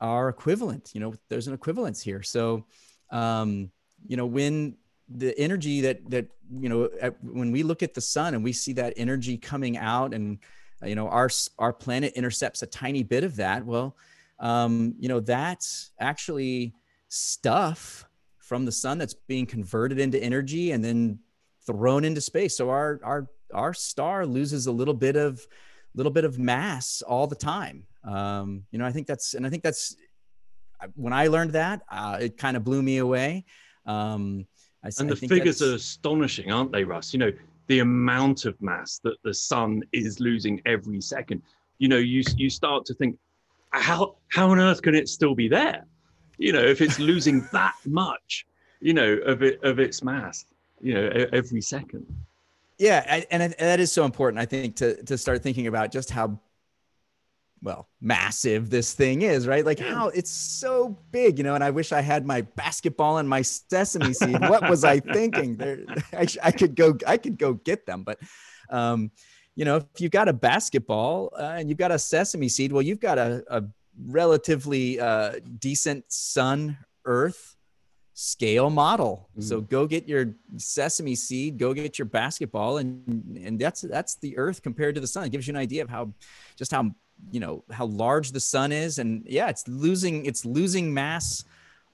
are equivalent. You know, there's an equivalence here. So um, you know when the energy that that you know at, when we look at the sun and we see that energy coming out and you know our our planet intercepts a tiny bit of that well um, you know that's actually stuff from the sun that's being converted into energy and then thrown into space. So our our our star loses a little bit of little bit of mass all the time. Um, you know i think that's and i think that's when i learned that uh, it kind of blew me away. Um, I, and the figures are astonishing, aren't they, Russ? You know, the amount of mass that the sun is losing every second. You know, you you start to think, how how on earth can it still be there? You know, if it's losing that much, you know, of it of its mass, you know, every second. Yeah, and that is so important. I think to to start thinking about just how well massive this thing is right? Like how it's so big you know and i wish i had my basketball and my sesame seed. What was i thinking? There I, I, could go i could go get them but um you know if you've got a basketball uh, and you've got a sesame seed well you've got a, a relatively uh, decent sun earth scale model. Mm-hmm. so go get your sesame seed go get your basketball and and that's that's the earth compared to the sun. It gives you an idea of how just how you know how large the sun is and yeah it's losing it's losing mass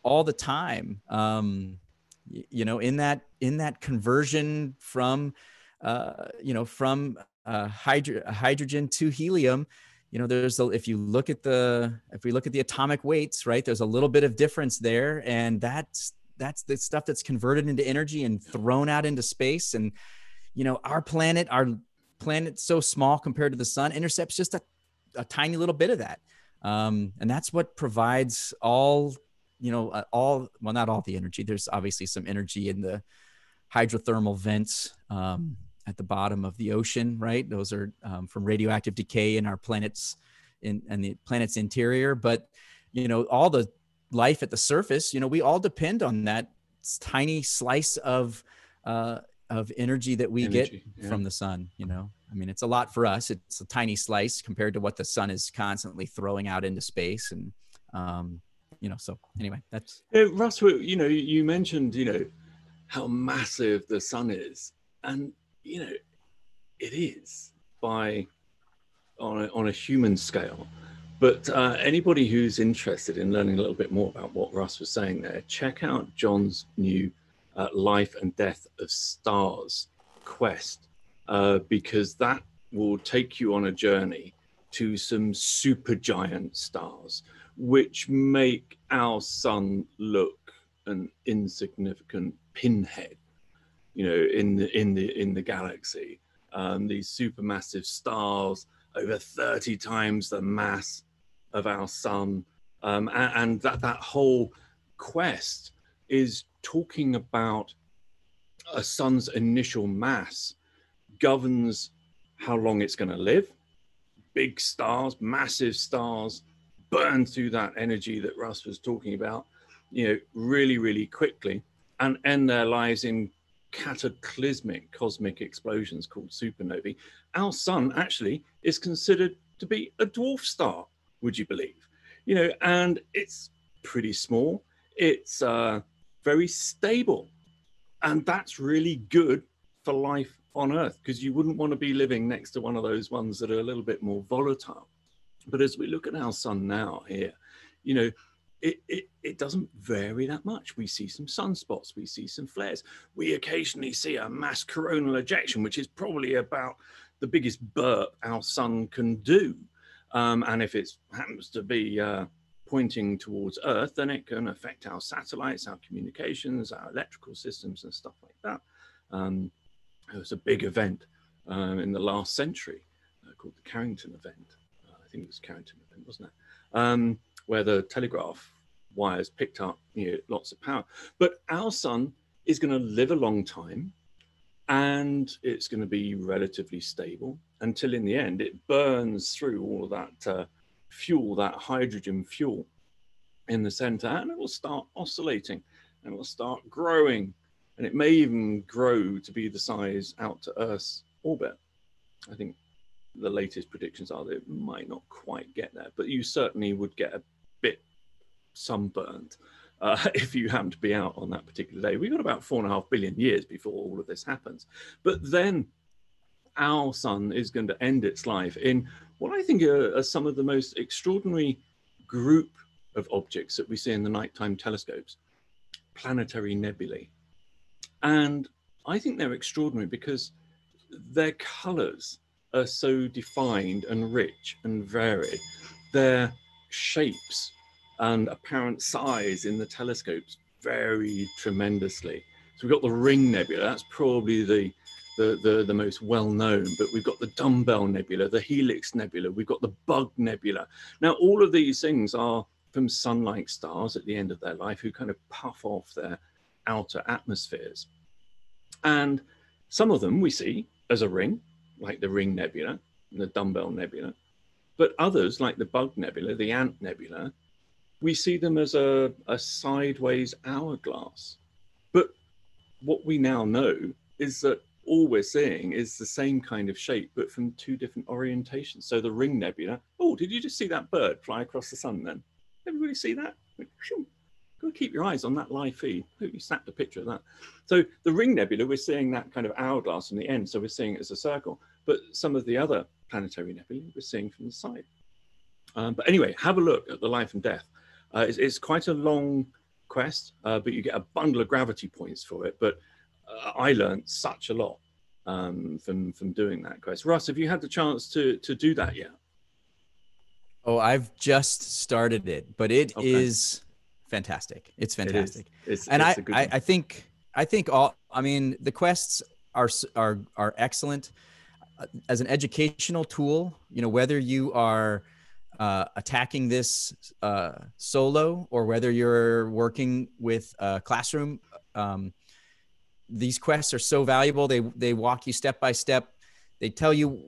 all the time. Um you know in that in that conversion from uh you know from uh hydro- hydrogen to helium you know there's a, if you look at the if we look at the atomic weights right there's a little bit of difference there and that's that's the stuff that's converted into energy and thrown out into space and you know our planet our planet so small compared to the sun intercepts just a a tiny little bit of that. Um, and that's what provides all, you know, uh, all, well, not all the energy. There's obviously some energy in the hydrothermal vents um, at the bottom of the ocean, right? Those are um, from radioactive decay in our planet's in and the planet's interior. But, you know, all the life at the surface, you know, we all depend on that tiny slice of, uh, of energy that we energy, get yeah. from the sun, you know? I mean, it's a lot for us. It's a tiny slice compared to what the sun is constantly throwing out into space. And, um, you know, so anyway, that's. Yeah, Russ, you know, you mentioned, you know, how massive the sun is. And, you know, it is by on a, on a human scale. But uh, anybody who's interested in learning a little bit more about what Russ was saying there, check out John's new uh, Life and Death of Stars quest uh, because that will take you on a journey to some supergiant stars, which make our sun look an insignificant pinhead, you know, in the in the in the galaxy. Um, these supermassive stars, over 30 times the mass of our sun, um, and, and that that whole quest is talking about a sun's initial mass governs how long it's going to live. Big stars, massive stars, burn through that energy that Russ was talking about, you know, really, really quickly and end their lives in cataclysmic cosmic explosions called supernovae. Our sun actually is considered to be a dwarf star, would you believe? You know, and it's pretty small. It's uh, very stable. And that's really good for life on Earth because you wouldn't want to be living next to one of those ones that are a little bit more volatile. But as we look at our sun now here, you know, it, it, it doesn't vary that much. We see some sunspots, we see some flares. We occasionally see a mass coronal ejection, which is probably about the biggest burp our sun can do. Um, and if it happens to be uh, pointing towards Earth, then it can affect our satellites, our communications, our electrical systems, and stuff like that. Um, there was a big event um, in the last century uh, called the Carrington event. Uh, I think it was Carrington event, wasn't it? Um, where the telegraph wires picked up you know, lots of power. But our sun is going to live a long time. and it's going to be relatively stable until in the end it burns through all of that uh, fuel, that hydrogen fuel in the center, and it will start oscillating and it will start growing. And it may even grow to be the size out to Earth's orbit. I think the latest predictions are that it might not quite get there, but you certainly would get a bit sunburned uh, if you happen to be out on that particular day. We've got about four and a half billion years before all of this happens. But then our sun is going to end its life in what I think are, are some of the most extraordinary group of objects that we see in the nighttime telescopes, planetary nebulae. And I think they're extraordinary because their colors are so defined and rich and varied. Their shapes and apparent size in the telescopes vary tremendously. So we've got the Ring Nebula, that's probably the, the, the, the most well known, but we've got the Dumbbell Nebula, the Helix Nebula, we've got the Bug Nebula. Now, all of these things are from sun like stars at the end of their life who kind of puff off their outer atmospheres. And some of them we see as a ring, like the Ring Nebula and the Dumbbell Nebula. But others, like the Bug Nebula, the Ant Nebula, we see them as a, a sideways hourglass. But what we now know is that all we're seeing is the same kind of shape, but from two different orientations. So the Ring Nebula, oh, did you just see that bird fly across the sun then? Everybody see that? Go keep your eyes on that live feed. Hope you snapped a picture of that. So the Ring Nebula, we're seeing that kind of hourglass from the end. So we're seeing it as a circle. But some of the other planetary nebulae we're seeing from the side. Um, but anyway, have a look at the life and death. Uh, it's, it's, quite a long quest, uh, but you get a bundle of gravity points for it. But I learned such a lot um, from from doing that quest. Russ, have you had the chance to to do that yet? Oh, I've just started it, but it okay. is fantastic. It's fantastic. It it's, and it's I, I, I think I think all I mean the quests are are are excellent uh, as an educational tool. You know whether you are uh, attacking this uh, solo or whether you're working with a classroom. Um, these quests are so valuable. They they walk you step by step. They tell you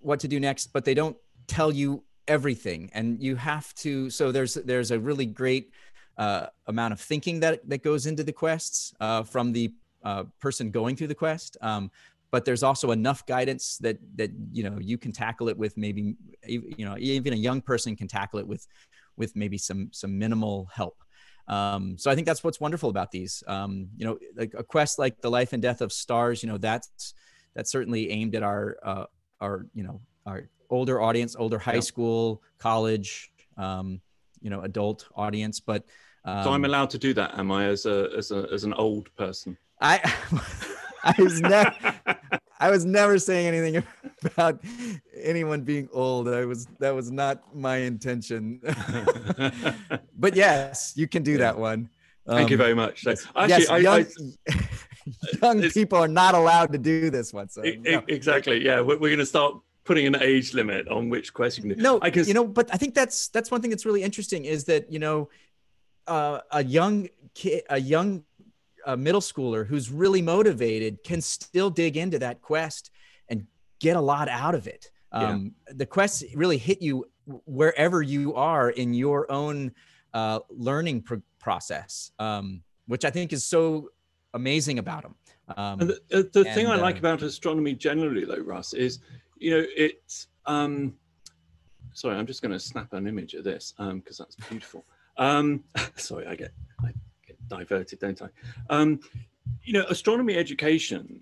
what to do next, but they don't tell you everything. And you have to. So there's there's a really great uh, amount of thinking that that goes into the quests uh, from the uh, person going through the quest. Um, but there's also enough guidance that that you know you can tackle it with maybe you know even a young person can tackle it with with maybe some some minimal help. Um, so I think that's what's wonderful about these. Um, you know, like a quest like the life and death of stars. You know, that's that's certainly aimed at our uh, our you know our older audience, older high school, college, um, you know, adult audience. But um, so I'm allowed to do that, am I, as a as a as an old person? I I was never I was never saying anything about anyone being old. I was that was not my intention. but yes, you can do yeah. that one. Um, Thank you um, very much. So, actually, yes, I, young, I, young people are not allowed to do this one. So no. exactly, yeah, we're, we're going to start putting an age limit on which question. No, I guess you know, but I think that's that's one thing that's really interesting is that you know, uh, a young kid, a young a middle schooler who's really motivated can still dig into that quest and get a lot out of it. Um. The quest really hit you wherever you are in your own uh, learning pr- process, um, which I think is so amazing about them. Um, and the, uh, the and, thing I uh, like about astronomy generally, though, Russ, is you know it's. Um, sorry, I'm just going to snap an image of this because um, that's beautiful. Um, sorry, I get I diverted, don't I? Um, you know, astronomy education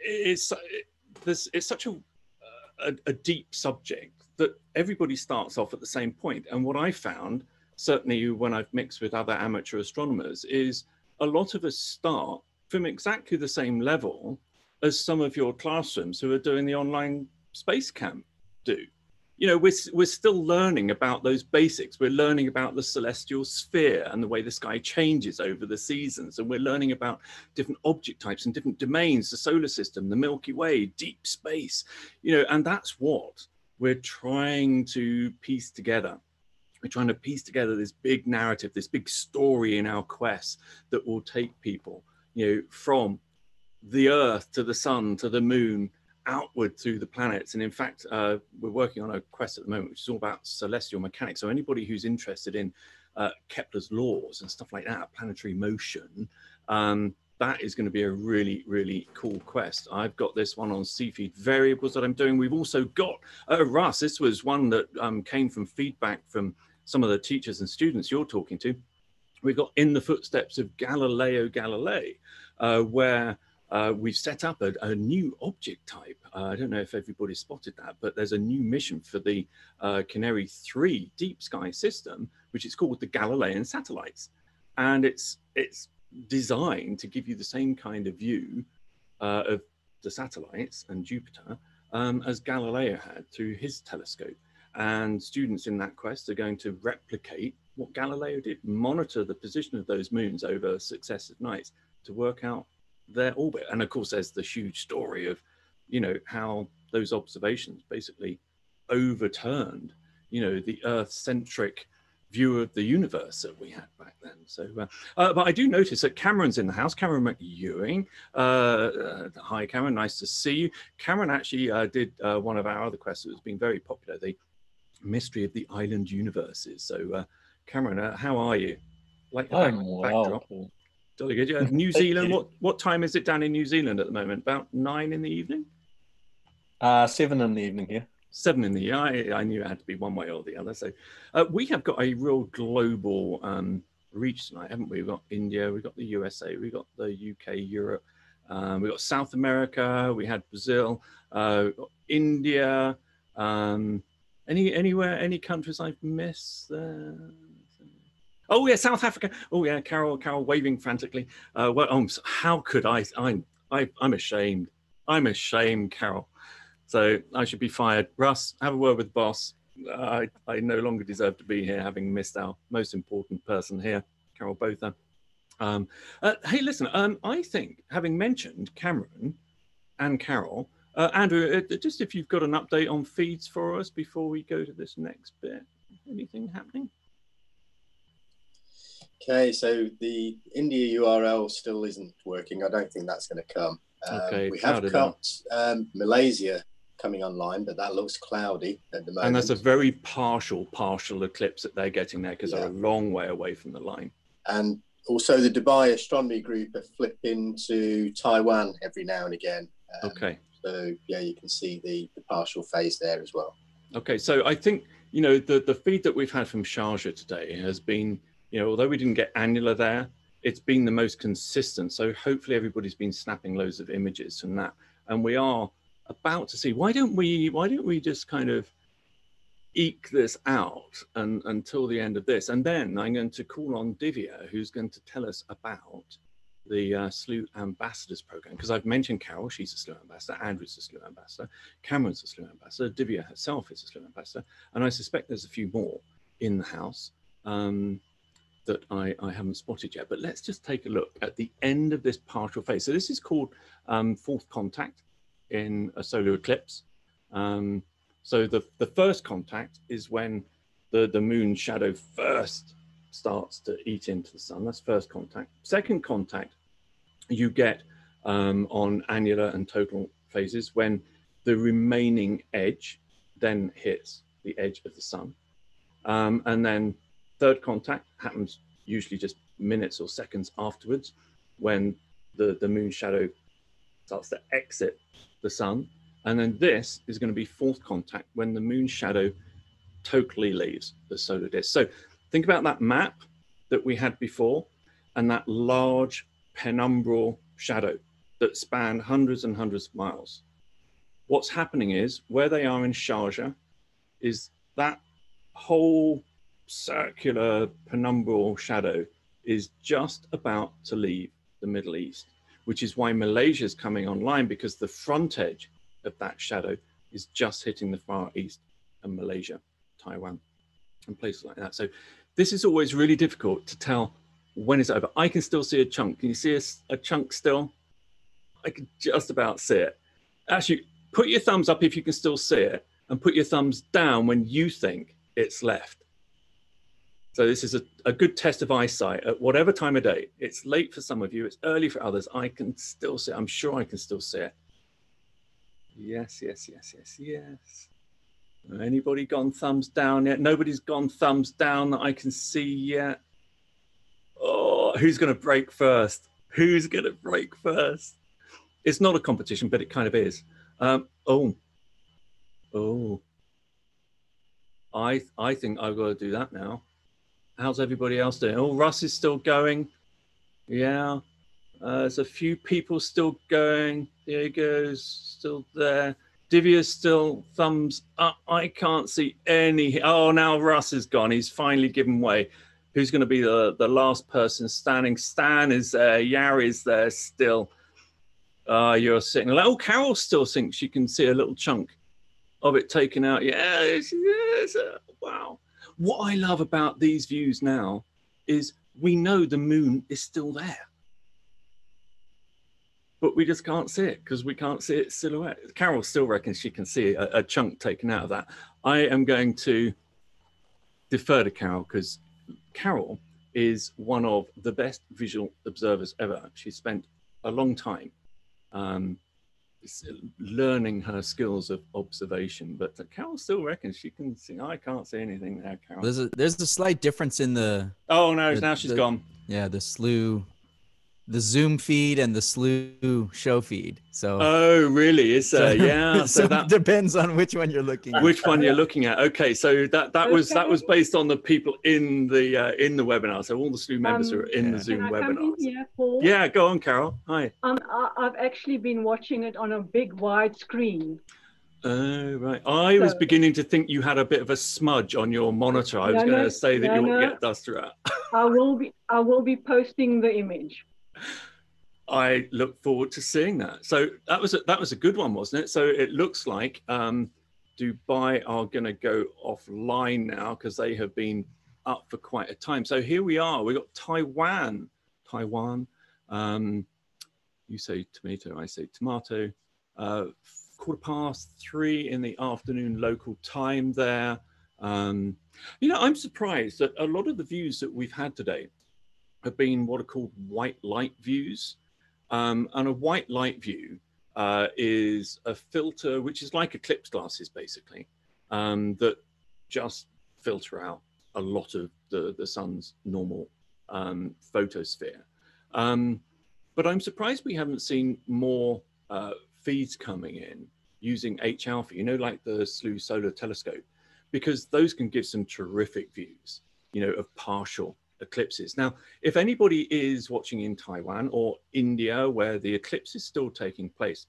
is there's it's such a, a, a deep subject that everybody starts off at the same point. And what I found, certainly when I've mixed with other amateur astronomers, is a lot of us start from exactly the same level as some of your classrooms who are doing the online space camp do you know, we're, we're still learning about those basics. We're learning about the celestial sphere and the way the sky changes over the seasons. And we're learning about different object types and different domains, the solar system, the Milky Way, deep space, you know, and that's what we're trying to piece together. We're trying to piece together this big narrative, this big story in our quest that will take people, you know, from the Earth to the Sun to the Moon outward through the planets. And in fact, uh, we're working on a quest at the moment, which is all about celestial mechanics. So anybody who's interested in uh, Kepler's laws and stuff like that, planetary motion, um, that is going to be a really, really cool quest. I've got this one on Cepheid variables that I'm doing. We've also got, uh, Russ, this was one that um, came from feedback from some of the teachers and students you're talking to. We've got In the Footsteps of Galileo Galilei, uh, where uh, we've set up a, a new object type. Uh, I don't know if everybody spotted that, but there's a new mission for the uh, Canary 3 deep sky system, which is called the Galilean satellites. And it's, it's designed to give you the same kind of view uh, of the satellites and Jupiter um, as Galileo had through his telescope. And students in that quest are going to replicate what Galileo did, monitor the position of those moons over successive nights to work out their orbit. And of course, there's the huge story of, you know, how those observations basically overturned, you know, the Earth-centric view of the universe that we had back then. So, uh, uh, but I do notice that Cameron's in the house. Cameron McEwing. Uh, uh hi, Cameron. Nice to see you. Cameron actually uh, did uh, one of our other quests that has been very popular, the mystery of the island universes. So, Cameron, how are you? Like I'm well. Jolly good. Yeah. New Zealand. What what time is it down in New Zealand at the moment? About nine in the evening. Uh, seven in the evening here. Seven in the year. I, I knew it had to be one way or the other. So uh, we have got a real global um, reach tonight, haven't we? We've got India, we've got the USA, we've got the UK, Europe, um, we've got South America, we had Brazil, uh, India. Um, any anywhere, any countries I've missed? Uh, Oh yeah, South Africa. Oh yeah, Carol, Carol waving frantically. Uh, well, um, how could I? I'm, I, I'm ashamed. I'm ashamed, Carol. So I should be fired. Russ, have a word with the boss. I, I no longer deserve to be here, having missed our most important person here, Carol Botha. Um, uh, hey, listen. Um, I think having mentioned Cameron and Carol, uh, Andrew, uh, just if you've got an update on feeds for us before we go to this next bit. Anything happening? Okay, so the India URL still isn't working. I don't think that's going to come. Um, okay, we have got um, Malaysia coming online, but that looks cloudy at the moment. And that's a very partial, partial eclipse that they're getting there because yeah. they're a long way away from the line. And also, the Dubai Astronomy Group are flipping to Taiwan every now and again. Um, okay. So yeah, you can see the, the partial phase there as well. Okay, so I think you know the the feed that we've had from Sharjah today has been you know, although we didn't get annular there, it's been the most consistent. So hopefully everybody's been snapping loads of images from that. And we are about to see, why don't we, why don't we just kind of eke this out and, until the end of this? And then I'm going to call on Divya, who's going to tell us about the uh, Slooh Ambassadors Program, because I've mentioned Carol, she's a Slooh Ambassador, Andrew's a Slooh Ambassador, Cameron's a Slooh Ambassador, Divya herself is a Slooh Ambassador, and I suspect there's a few more in the house. Um, that I, I haven't spotted yet. But let's just take a look at the end of this partial phase. So this is called um, fourth contact in a solar eclipse. Um, so the, the first contact is when the, the moon shadow first starts to eat into the sun. That's first contact. Second contact you get um, on annular and total phases when the remaining edge then hits the edge of the sun. Um, and then Third contact happens usually just minutes or seconds afterwards when the, the moon shadow starts to exit the sun. And then this is going to be fourth contact when the moon shadow totally leaves the solar disk. So think about that map that we had before and that large penumbral shadow that spanned hundreds and hundreds of miles. What's happening is where they are in Sharjah is that whole circular penumbral shadow is just about to leave the Middle East, which is why Malaysia is coming online because the front edge of that shadow is just hitting the Far East and Malaysia, Taiwan, and places like that. So this is always really difficult to tell when it's over. I can still see a chunk. Can you see a, a chunk still? I can just about see it. Actually, put your thumbs up if you can still see it, and put your thumbs down when you think it's left So this is a, a good test of eyesight at whatever time of day. It's late for some of you, it's early for others. I can still see it. I'm sure I can still see it. Yes, yes, yes, yes, yes. Anybody gone thumbs down yet? Nobody's gone thumbs down that I can see yet. Oh, who's going to break first? Who's going to break first? It's not a competition, but it kind of is. Um, oh, oh. I I think I've got to do that now. How's everybody else doing? Oh, Russ is still going. Yeah. Uh, there's a few people still going. Diego's still there. Divya's still thumbs up. I can't see any. Oh, now Russ is gone. He's finally given way. Who's going to be the, the last person standing? Stan is there. Yar is there still. Uh, you're sitting. Oh, Carol still thinks she can see a little chunk of it taken out. Yeah, yes. Wow. What I love about these views now is we know the moon is still there but we just can't see it because we can't see its silhouette. Carol still reckons she can see a, a chunk taken out of that. I am going to defer to Carol because Carol is one of the best visual observers ever. She spent a long time um, learning her skills of observation, but Carol still reckons she can see. I can't see anything there, Carol. There's a there's a slight difference in the. Oh no! the- now she's the- gone. Yeah, the Slooh, the Zoom feed and the Slooh show feed. So. Oh, really? Is there? Yeah. so, So that depends on which one you're looking. at. which one you're looking at okay so that that was that was based on the people in the uh, in the webinar so all the Slooh members Um, are in the zoom I come in webinar here, yeah go on carol hi Um, I, I've actually been watching it on a big wide screen. oh right i was beginning to think you had a bit of a smudge on your monitor i was No, going no, to say that no, you ought to no. get duster out I will be I will be posting the image. I look forward to seeing that. So that was a, that was a good one, wasn't it? So it looks like um, Dubai are going to go offline now because they have been up for quite a time. So here we are. We got Taiwan, Taiwan. Um, you say tomato, I say tomato. Uh, quarter past three in the afternoon local time there. Um, you know, I'm surprised that a lot of the views that we've had today have been what are called white light views. Um, and a white light view uh, is a filter which is like eclipse glasses, basically, um, that just filter out a lot of the, the sun's normal um, photosphere. Um, but I'm surprised we haven't seen more uh, feeds coming in using H alpha, you know, like the Slooh Solar Telescope, because those can give some terrific views, you know, of partial eclipses. Now, if anybody is watching in Taiwan or India, where the eclipse is still taking place,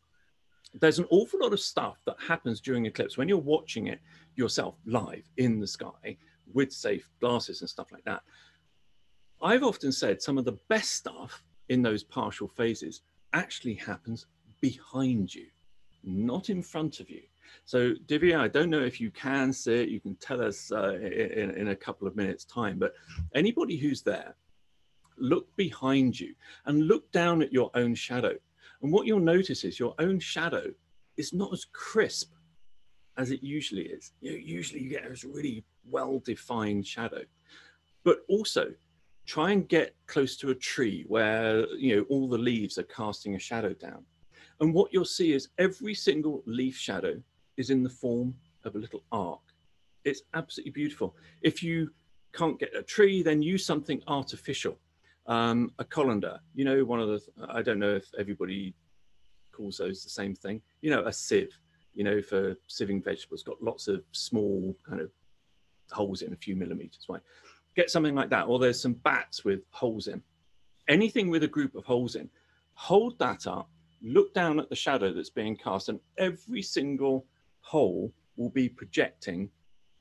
there's an awful lot of stuff that happens during eclipse when you're watching it yourself live in the sky with safe glasses and stuff like that. I've often said some of the best stuff in those partial phases actually happens behind you, not in front of you. So, Divya, I don't know if you can see it. You can tell us uh, in, in a couple of minutes' time. But anybody who's there, look behind you and look down at your own shadow. And what you'll notice is your own shadow is not as crisp as it usually is. You know, usually you get this really well-defined shadow. But also, try and get close to a tree where you know all the leaves are casting a shadow down. And what you'll see is every single leaf shadow is in the form of a little arc. It's absolutely beautiful. If you can't get a tree, then use something artificial. Um, a colander, you know, one of the, I don't know if everybody calls those the same thing, you know, a sieve, you know, for sieving vegetables, got lots of small kind of holes in a few millimeters wide. Get something like that, or there's some bats with holes in. Anything with a group of holes in, hold that up, look down at the shadow that's being cast, and every single hole will be projecting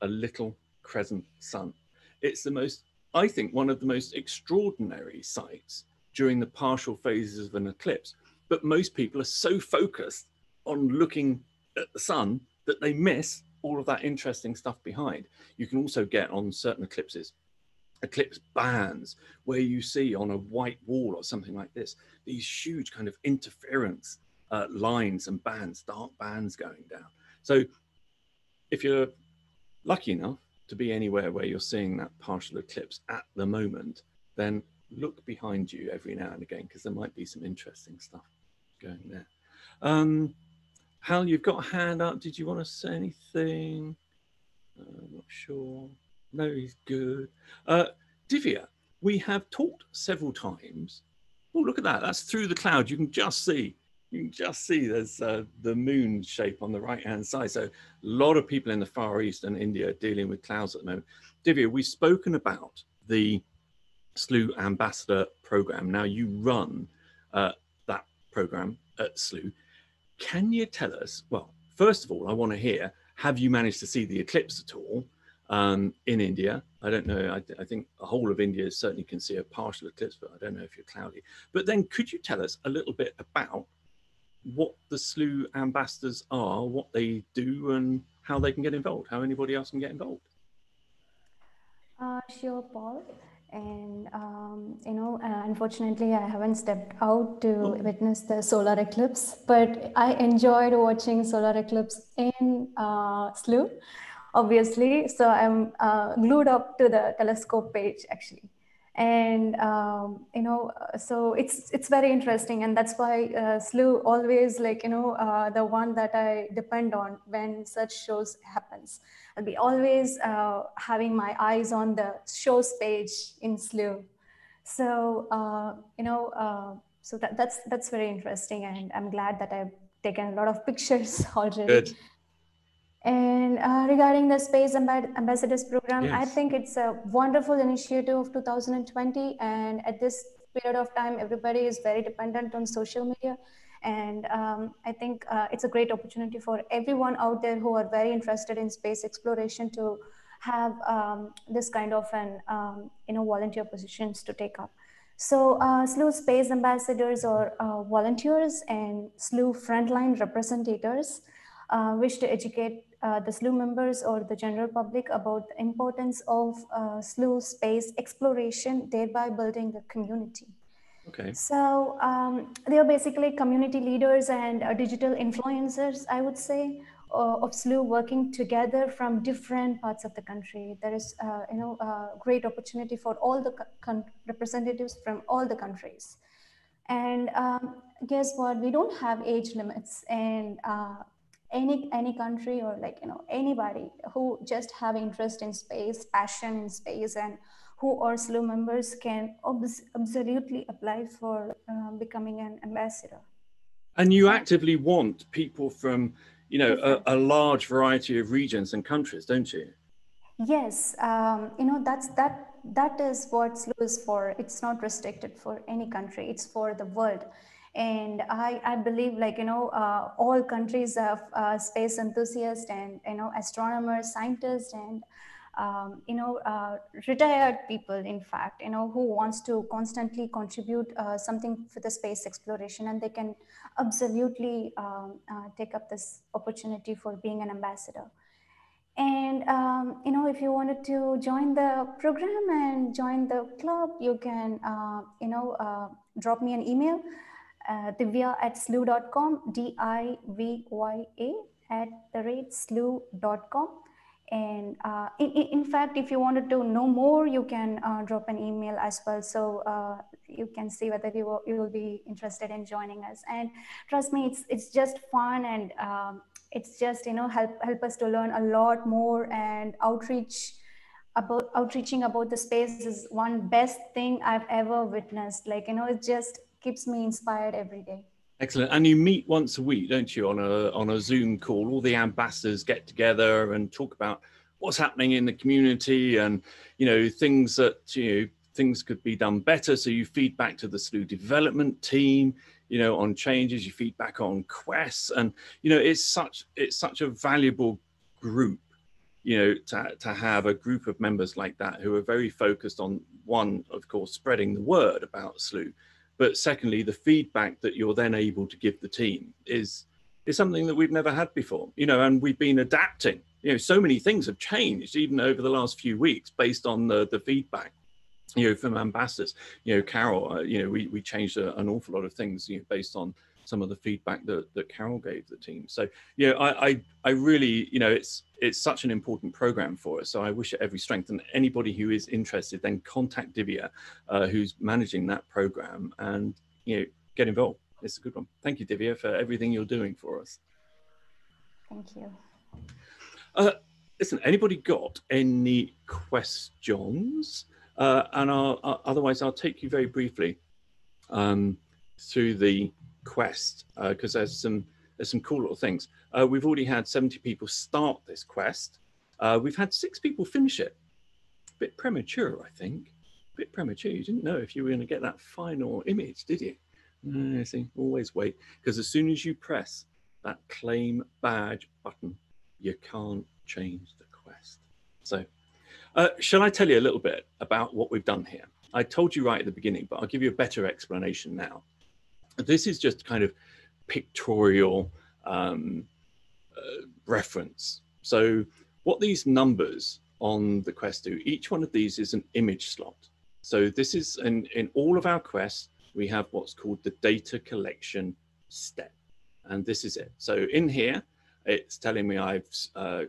a little crescent sun. It's the most, I think, one of the most extraordinary sights during the partial phases of an eclipse. But most people are so focused on looking at the sun that they miss all of that interesting stuff behind. You can also get on certain eclipses eclipse bands where you see on a white wall or something like this these huge kind of interference uh, lines and bands dark bands going down so if you're lucky enough to be anywhere where you're seeing that partial eclipse at the moment, then look behind you every now and again because there might be some interesting stuff going there. Um, Hal, you've got a hand up. Did you want to say anything? Uh, I'm not sure. No, he's good. Uh, Divya, we have talked several times. Oh, look at that. That's through the cloud. You can just see. You can just see there's uh, the moon shape on the right hand side. So a lot of people in the Far East and India are dealing with clouds at the moment. Divya, we've spoken about the Slooh Ambassador program. Now you run uh, that program at Slooh. Can you tell us, well, first of all, I want to hear, have you managed to see the eclipse at all um, in India? I don't know. I, I, think the whole of India certainly can see a partial eclipse, but I don't know if you're cloudy. But then could you tell us a little bit about what the Slooh ambassadors are, what they do, and how they can get involved, how anybody else can get involved? Uh, sure, Paul and um, you know uh, unfortunately i haven't stepped out to oh. witness the solar eclipse but i enjoyed watching solar eclipse in uh, Slooh obviously so i'm uh, glued up to the telescope page actually and um, you know so it's it's very interesting. And that's why uh, Slooh always like you know uh, the one that i depend on when such shows happens. I'll be always uh, having my eyes on the shows page in Slooh. So uh, you know uh, so that, that's that's very interesting. And i'm glad that i've taken a lot of pictures already. Good. And uh, regarding the Space Amb- Ambassadors Program, Yes. I think it's a wonderful initiative of 2020. And at this period of time, everybody is very dependent on social media. And um, I think uh, it's a great opportunity for everyone out there who are very interested in space exploration to have um, this kind of an um, you know volunteer positions to take up. So uh, Slooh space ambassadors or uh, volunteers and Slooh frontline representatives uh, wish to educate uh, the Slooh members or the general public about the importance of uh, Slooh space exploration, thereby building the community. Okay. So um, they are basically community leaders and uh, digital influencers, I would say, uh, of Slooh working together from different parts of the country. There is, uh, you know, a great opportunity for all the representatives from all the countries. And um, guess what? We don't have age limits, and uh, any any country or like you know anybody who just have interest in space, passion in space, and who are Slooh members can abs- absolutely apply for uh, becoming an ambassador. And you actively want people from, you know, a, a large variety of regions and countries, don't you? Yes, um, you know that's that that is what Slooh is for. It's not restricted for any country. It's for the world, and I I believe like you know uh, all countries have uh, space enthusiasts and you know astronomers, scientists, and um, you know uh, retired people. In fact, you know who wants to constantly contribute uh, something for the space exploration, and they can absolutely um, uh, take up this opportunity for being an ambassador. And um, you know, if you wanted to join the program and join the club, you can uh, you know drop me an email, uh, divya at slooh.com, d i v y a at the rate slooh.com. And uh, in in fact, if you wanted to know more, you can uh, drop an email as well. So uh, you can see whether you will, you will be interested in joining us. And trust me, it's it's just fun and um, it's just you know help help us to learn a lot more and outreach about outreaching about the space is one best thing I've ever witnessed. Like you know, it's just keeps me inspired every day. Excellent. And you meet once a week, don't you, on a on a Zoom call? All the ambassadors get together and talk about what's happening in the community and you know things that you know things could be done better. So you feed back to the Slooh development team, you know, on changes. You feed back on quests, and you know it's such it's such a valuable group you know to, to have a group of members like that who are very focused on one of course spreading the word about Slooh but secondly the feedback that you're then able to give the team is is something that we've never had before you know and we've been adapting. You know so many things have changed even over the last few weeks based on the the feedback you know from ambassadors. You know carol uh, you know we, we changed a, an awful lot of things you know based on some of the feedback that, that carol gave the team so yeah, I, I i really you know it's it's such an important program for us. So I wish it every strength. And anybody who is interested, then contact Divya, uh, who's managing that program, and you know get involved. It's a good one. Thank you, Divya, for everything you're doing for us. Thank you. Uh, listen, anybody got any questions? Uh, and I'll, uh, otherwise, I'll take you very briefly um, through the quest because uh, there's some there's some cool little things. Uh, we've already had 70 people start this quest. Uh, we've had six people finish it. A bit premature, I think. A bit premature. You didn't know if you were going to get that final image, did you? No, see, always wait because as soon as you press that claim badge button, you can't change the quest. So, uh, shall I tell you a little bit about what we've done here? I told you right at the beginning, but I'll give you a better explanation now. This is just kind of pictorial um, uh, reference. So, what these numbers on the quest do, each one of these is an image slot. So, this is in, in all of our quests, we have what's called the data collection step. And this is it. So in here, it's telling me I've uh,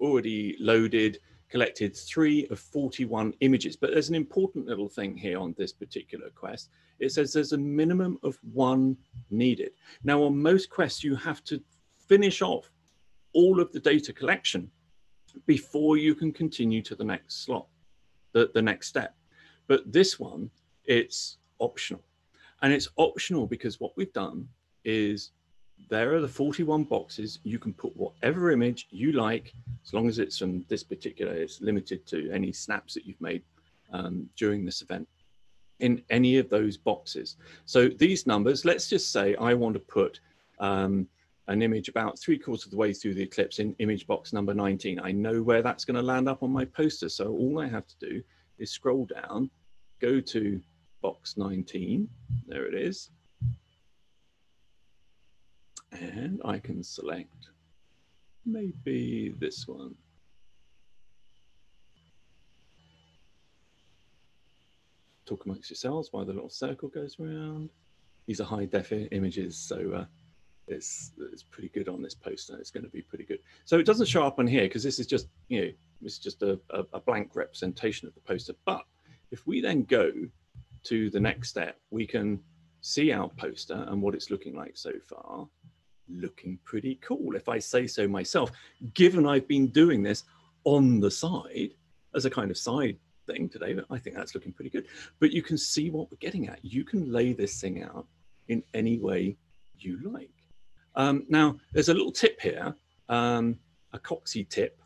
already loaded, collected three of 41 images. But there's an important little thing here on this particular quest. It says there's a minimum of one needed. Now, on most quests, you have to finish off all of the data collection before you can continue to the next slot, the, the next step. But this one, it's optional. And it's optional because what we've done is there are the 41 boxes. You can put whatever image you like, as long as it's from this particular, it's limited to any snaps that you've made um, during this event in any of those boxes. So these numbers, let's just say I want to put um, an image about three quarters of the way through the eclipse in image box number 19. I know where that's going to land up on my poster. So all I have to do is scroll down, go to box 19. There it is. And I can select maybe this one. Talk amongst yourselves while the little circle goes around. These are high def images, so uh, it's it's pretty good on this poster. It's going to be pretty good. So it doesn't show up on here because this is just you know it's just a, a, a blank representation of the poster. But if we then go to the next step, we can see our poster and what it's looking like so far. Looking pretty cool, if I say so myself, given I've been doing this on the side as a kind of side thing today, but I think that's looking pretty good. But you can see what we're getting at. You can lay this thing out in any way you like. Um, now, there's a little tip here, um, a Coxie tip.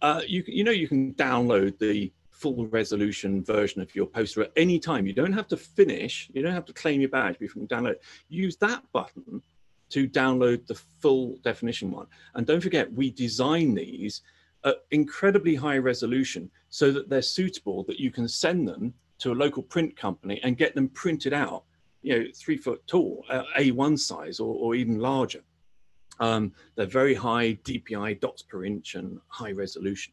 Uh, you, you know you can download the full resolution version of your poster at any time. You don't have to finish, you don't have to claim your badge before you can download. Use that button to download the full definition one. And don't forget, we design these at incredibly high resolution so that they're suitable that you can send them to a local print company and get them printed out, you know, three foot tall, uh, A1 size or, or even larger. Um, they're very high DPI dots per inch and high resolution.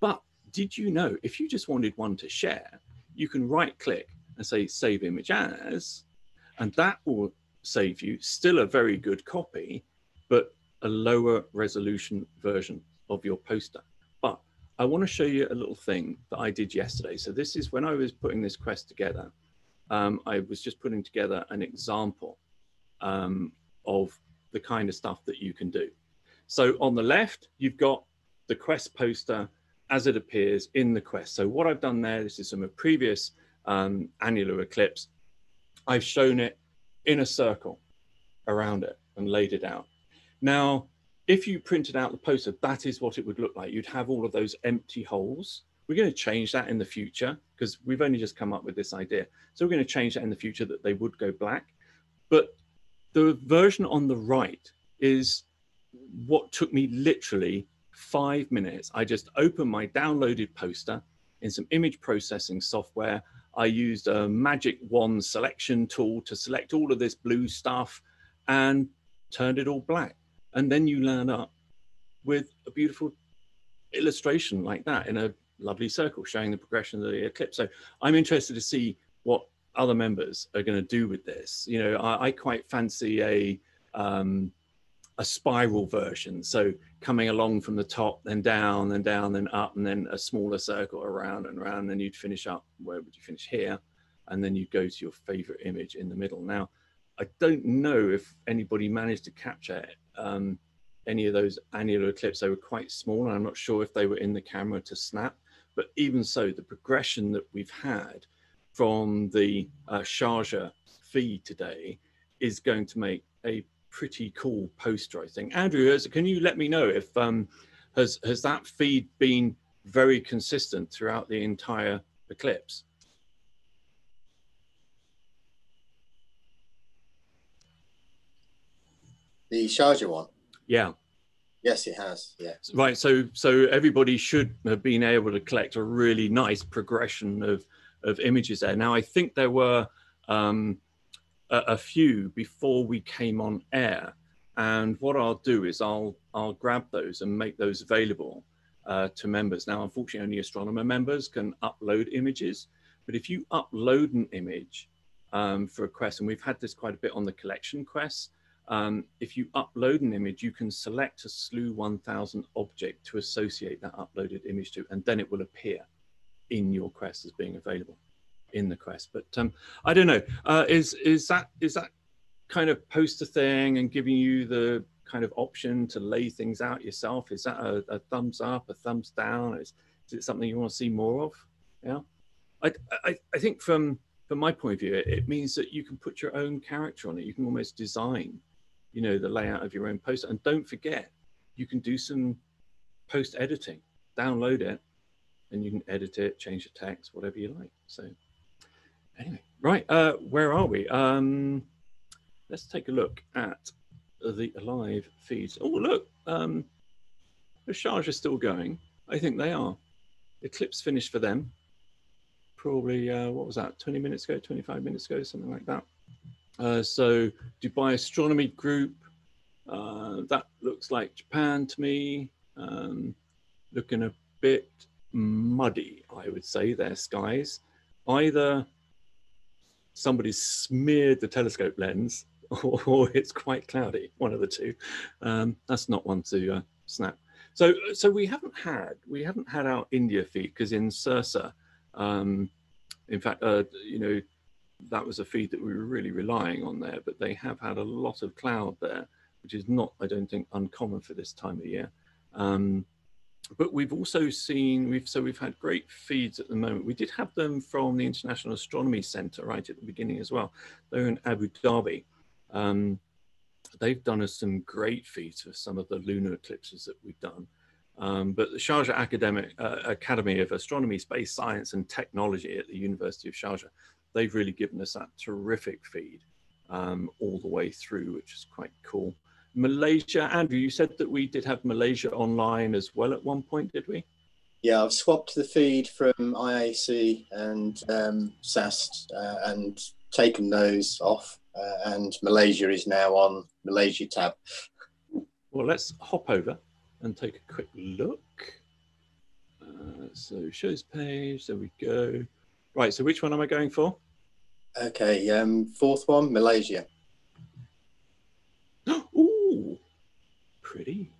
But did you know if you just wanted one to share, you can right click and say save image as, and that will save you still a very good copy, but a lower resolution version of your poster. But I want to show you a little thing that I did yesterday. So this is when I was putting this quest together, um, I was just putting together an example um, of the kind of stuff that you can do. So on the left, you've got the quest poster as it appears in the quest. So what I've done there, this is from a previous um, annular eclipse. I've shown it in a circle around it and laid it out. Now, if you printed out the poster, that is what it would look like. You'd have all of those empty holes. We're going to change that in the future because we've only just come up with this idea. So we're going to change that in the future that they would go black. But the version on the right is what took me literally five minutes. I just opened my downloaded poster in some image processing software. I used a magic wand selection tool to select all of this blue stuff and turned it all black. And then you learn up with a beautiful illustration like that in a lovely circle showing the progression of the eclipse. So I'm interested to see what other members are going to do with this. You know, I, I quite fancy a um, a spiral version. So coming along from the top, then down, then down, then up, and then a smaller circle around and around. And then you'd finish up. Where would you finish here? And then you'd go to your favorite image in the middle. Now, I don't know if anybody managed to capture um, any of those annular eclipses. They were quite small, and I'm not sure if they were in the camera to snap. But even so, the progression that we've had from the uh, Sharjah feed today is going to make a pretty cool poster, I think. Andrew, can you let me know if um, has has that feed been very consistent throughout the entire eclipse? The Sharjah one. Yeah. Yes, it has. Yeah. Right. So so everybody should have been able to collect a really nice progression of of images there. Now I think there were um, a, a, few before we came on air, and what I'll do is I'll I'll grab those and make those available uh, to members. Now, unfortunately, only astronomer members can upload images, but if you upload an image um, for a quest, and we've had this quite a bit on the collection quests um, if you upload an image, you can select a Slooh 1000 object to associate that uploaded image to, and then it will appear in your quest as being available in the quest. But um, I don't know, uh, is is that is that kind of poster thing and giving you the kind of option to lay things out yourself? Is that a, a thumbs up, a thumbs down? Is, is it something you want to see more of? Yeah, I I, I think from from my point of view, it, it means that you can put your own character on it. You can almost design you know, the layout of your own post. And don't forget, you can do some post editing, download it, and you can edit it, change the text, whatever you like. So anyway, right, uh, where are we? Um, let's take a look at the live feeds. Oh, look, um, the Sharjah is still going. I think they are. Eclipse finished for them. Probably, uh, what was that, 20 minutes ago, 25 minutes ago, something like that. Uh, so Dubai Astronomy Group, uh, that looks like Japan to me. Um, looking a bit muddy, I would say, their skies. Either somebody smeared the telescope lens or, it's quite cloudy, one of the two. Um, that's not one to uh, snap. So, so we haven't had we haven't had our India feed because in Sirsa, um, in fact, uh, you know, that was a feed that we were really relying on there, but they have had a lot of cloud there, which is not, I don't think, uncommon for this time of year. Um, but we've also seen, we've so we've had great feeds at the moment. We did have them from the International Astronomy Center right at the beginning as well. They're in Abu Dhabi. Um, they've done us some great feeds for some of the lunar eclipses that we've done. Um, but the Sharjah Academic uh, Academy of Astronomy, Space Science and Technology at the University of Sharjah, they've really given us that terrific feed um, all the way through, which is quite cool. Malaysia, Andrew, you said that we did have Malaysia online as well at one point, did we? Yeah, I've swapped the feed from IAC and um, SAST uh, and taken those off, uh, and Malaysia is now on Malaysia tab. Well, let's hop over and take a quick look. Uh, so shows page, there we go. Right, so which one am I going for? Okay, um, fourth one, Malaysia. Ooh, pretty.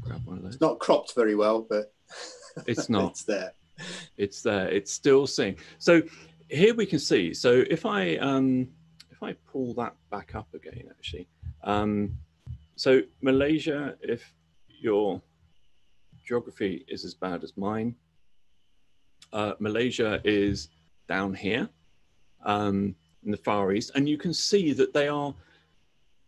Grab one of those. It's not cropped very well, but it's not. it's there. It's there. It's still seeing. So here we can see. So if I um, if I pull that back up again, actually, um, so Malaysia, if your geography is as bad as mine, uh, Malaysia is down here um, in the Far East, and you can see that they are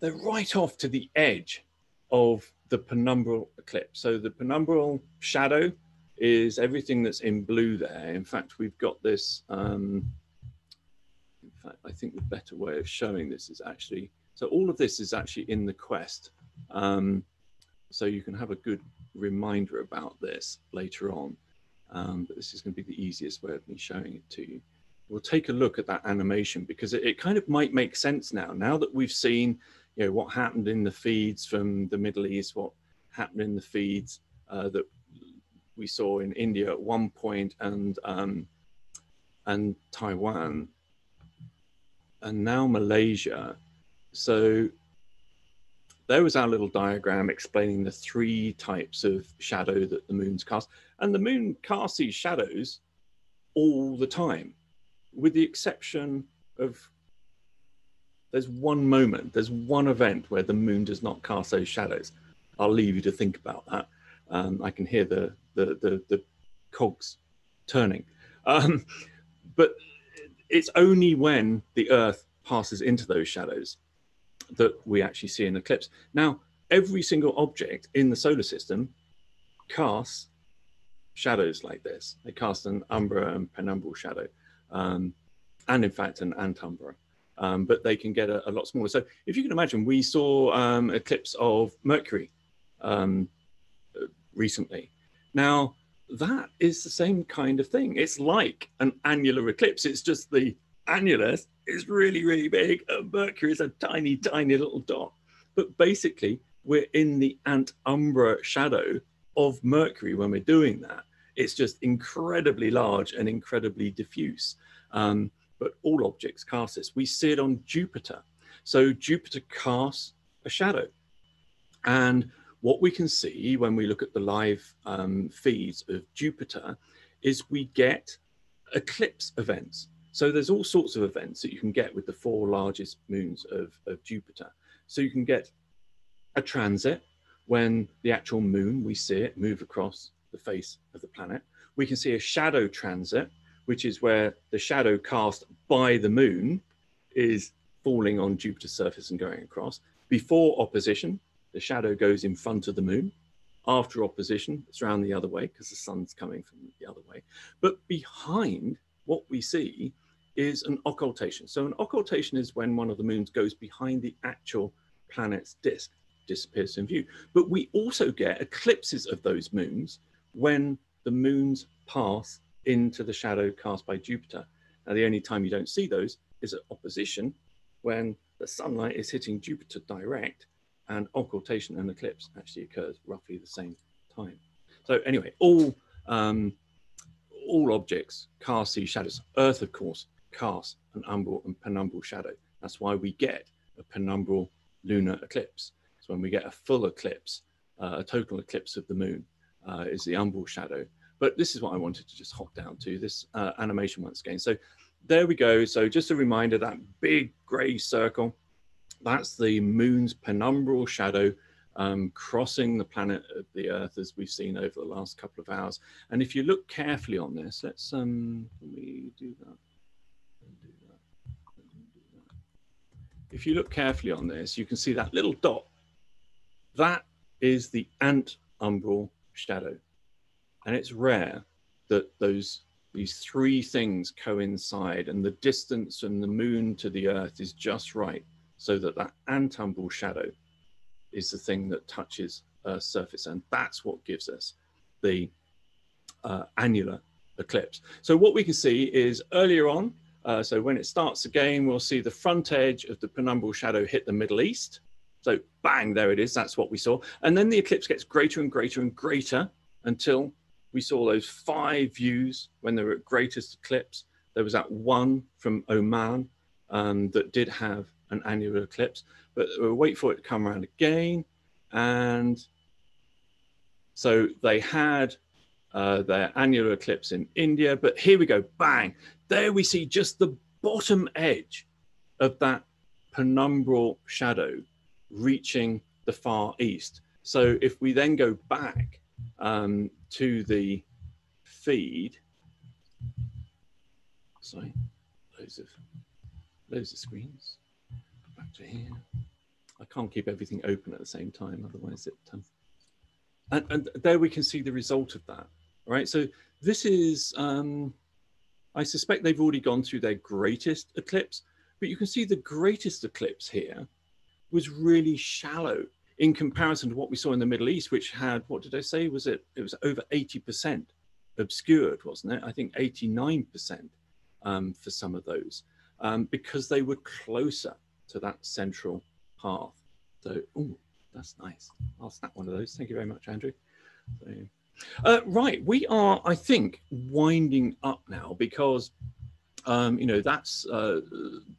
they're right off to the edge of the penumbral eclipse. So the penumbral shadow is everything that's in blue there. In fact, we've got this. Um, in fact, I think the better way of showing this is actually so all of this is actually in the quest. Um, so you can have a good reminder about this later on um, but this is going to be the easiest way of me showing it to you. We'll take a look at that animation because it, it kind of might make sense now. Now that we've seen, you know, what happened in the feeds from the Middle East, what happened in the feeds uh, that we saw in India at one point and um, and Taiwan, and now Malaysia. so there was our little diagram explaining the three types of shadow that the moon's cast. And the moon casts these shadows all the time, with the exception of there's one moment, there's one event where the moon does not cast those shadows. I'll leave you to think about that. Um, I can hear the, the, the, the cogs turning. Um, but it's only when the Earth passes into those shadows that we actually see an eclipse. Now, every single object in the solar system casts shadows like this. They cast an umbra and penumbral shadow, um, and in fact, an antumbra. Um, but they can get a, a, lot smaller. So if you can imagine, we saw um, eclipse of Mercury um, recently. Now, that is the same kind of thing. It's like an annular eclipse. It's just the annulus is really, really big, and Mercury is a tiny, tiny little dot. But basically, we're in the antumbra shadow of Mercury when we're doing that. It's just incredibly large and incredibly diffuse. Um, but all objects cast this. We see it on Jupiter. So Jupiter casts a shadow. And what we can see when we look at the live um, feeds of Jupiter is we get eclipse events. So there's all sorts of events that you can get with the four largest moons of, of Jupiter. So you can get a transit when the actual moon, we see it move across the face of the planet. We can see a shadow transit, which is where the shadow cast by the moon is falling on Jupiter's surface and going across. Before opposition, the shadow goes in front of the moon. After opposition, it's around the other way because the sun's coming from the other way. But behind what we see is an occultation. So an occultation is when one of the moons goes behind the actual planet's disk, disappears in view. But we also get eclipses of those moons when the moons pass into the shadow cast by Jupiter. Now, the only time you don't see those is at opposition when the sunlight is hitting Jupiter direct and occultation and eclipse actually occurs roughly the same time. So anyway, all um, all objects cast these shadows. Earth, of course, casts an umbral and penumbral shadow. That's why we get a penumbral lunar eclipse. So when we get a full eclipse, uh, a total eclipse of the moon uh, is the umbral shadow. But this is what I wanted to just hop down to, this uh, animation once again. So there we go. So just a reminder, that big gray circle, that's the moon's penumbral shadow um, crossing the planet of the Earth as we've seen over the last couple of hours. And if you look carefully on this, let's, um, let me do that. If you look carefully on this, you can see that little dot. That is the ant umbral shadow. And it's rare that those these three things coincide and the distance from the moon to the earth is just right so that that antumbral shadow is the thing that touches earth's surface and that's what gives us the uh, annular eclipse so what we can see is earlier on uh, so when it starts again, we'll see the front edge of the penumbral shadow hit the Middle East. So bang, there it is. That's what we saw. And then the eclipse gets greater and greater and greater until we saw those five views when they were at greatest eclipse. There was that one from Oman um, that did have an annular eclipse, but we'll wait for it to come around again. And so they had uh, their annular eclipse in India. But here we go, bang. There we see just the bottom edge of that penumbral shadow reaching the far east. So if we then go back um, to the feed, sorry, loads of loads of screens. Back to here. I can't keep everything open at the same time, otherwise it. Um, and, and there we can see the result of that right? So this is, um, I suspect they've already gone through their greatest eclipse, but you can see the greatest eclipse here was really shallow in comparison to what we saw in the Middle East, which had, what did I say? Was it, it was over 80% obscured, wasn't it? I think 89% um, for some of those, um, because they were closer to that central path. So, oh, that's nice. I'll snap one of those. Thank you very much, Andrew. So, uh, right, we are, I think, winding up now because, um, you know, that's uh,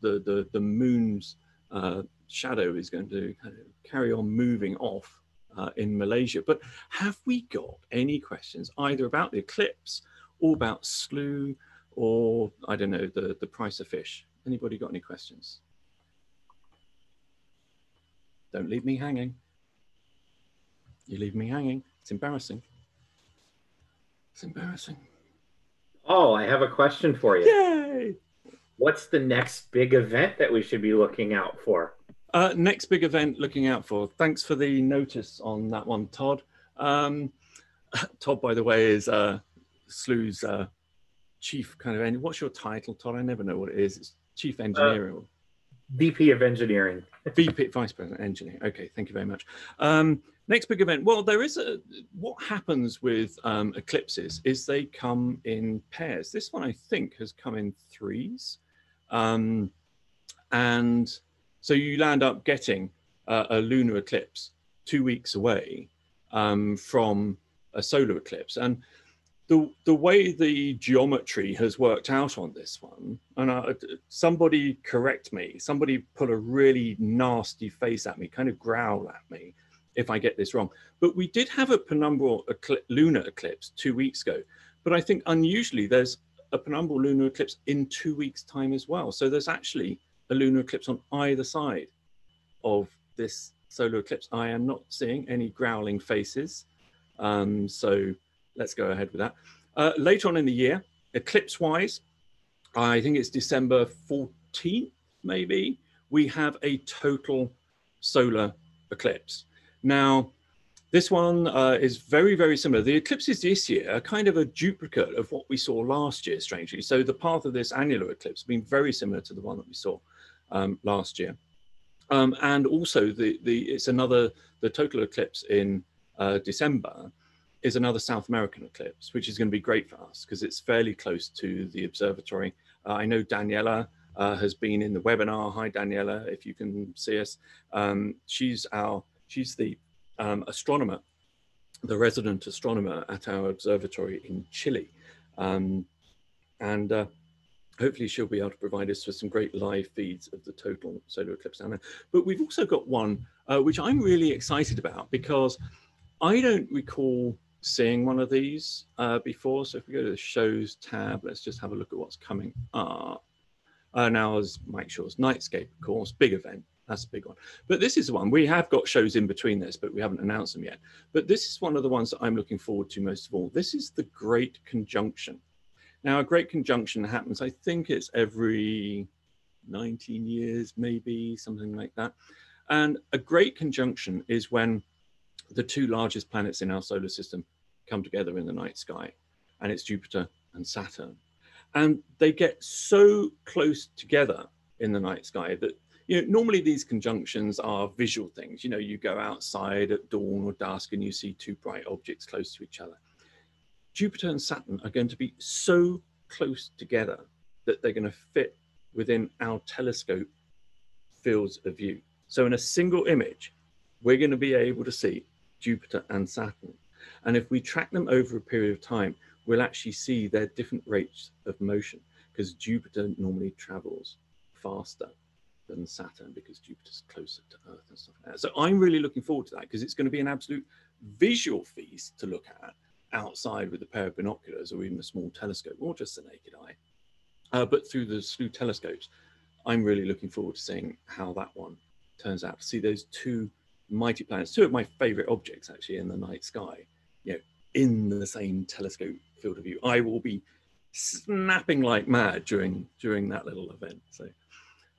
the, the the moon's uh, shadow is going to kind of carry on moving off uh, in Malaysia. But have we got any questions either about the eclipse or about Slooh or I don't know the the price of fish? Anybody got any questions? Don't leave me hanging. You leave me hanging. It's embarrassing. It's embarrassing. Oh, I have a question for you. Yay! What's the next big event that we should be looking out for? Uh, next big event looking out for. Thanks for the notice on that one, Todd. Um, Todd, by the way, is uh, Slooh's uh, chief kind of. What's your title, Todd? I never know what it is. It's chief engineer. Uh, VP of engineering. VP, vice president engineering. Okay, thank you very much. Um, next big event. Well, there is a. What happens with um, eclipses is they come in pairs. This one, I think, has come in threes, um, and so you land up getting uh, a lunar eclipse two weeks away um, from a solar eclipse, and the the way the geometry has worked out on this one, and uh, somebody correct me, somebody put a really nasty face at me, kind of growl at me if I get this wrong. But we did have a penumbral ecl- lunar eclipse two weeks ago, but I think unusually there's a penumbral lunar eclipse in two weeks' time as well. So there's actually a lunar eclipse on either side of this solar eclipse. I am not seeing any growling faces. Um, so let's go ahead with that. Uh, later on in the year, eclipse wise, I think it's December 14th, maybe, we have a total solar eclipse. Now, this one uh, is very, very similar. The eclipses this year are kind of a duplicate of what we saw last year, strangely. So the path of this annular eclipse has been very similar to the one that we saw um, last year. Um, and also the, the it's another, the total eclipse in uh, December is another South American eclipse, which is going to be great for us because it's fairly close to the observatory. Uh, I know Daniela uh, has been in the webinar. Hi, Daniela, if you can see us. Um, she's our she's the um, astronomer, the resident astronomer at our observatory in Chile, um, and uh, hopefully she'll be able to provide us with some great live feeds of the total solar eclipse down there. But we've also got one uh, which I'm really excited about because I don't recall seeing one of these uh, before. So if we go to the shows tab, let's just have a look at what's coming up. Uh, now, as Mike Shaw's Nightscape, of course, big event. That's a big one. But this is the one. We have got shows in between this, but we haven't announced them yet. But this is one of the ones that I'm looking forward to most of all. This is the Great Conjunction. Now, a Great Conjunction happens, I think it's every 19 years, maybe, something like that. And a Great Conjunction is when the two largest planets in our solar system come together in the night sky, and it's Jupiter and Saturn. And they get so close together in the night sky that you know normally these conjunctions are visual things. You know, you go outside at dawn or dusk and you see two bright objects close to each other. Jupiter and Saturn are going to be so close together that they're going to fit within our telescope fields of view. So in a single image, we're going to be able to see Jupiter and Saturn. And if we track them over a period of time, we'll actually see their different rates of motion because Jupiter normally travels faster than Saturn because Jupiter's closer to Earth and stuff like that. So I'm really looking forward to that because it's going to be an absolute visual feast to look at outside with a pair of binoculars or even a small telescope or just the naked eye. Uh, but through the Slooh telescopes, I'm really looking forward to seeing how that one turns out. To see those two mighty planets, two of my favorite objects actually in the night sky, you know, in the same telescope field of view. I will be snapping like mad during during that little event. So,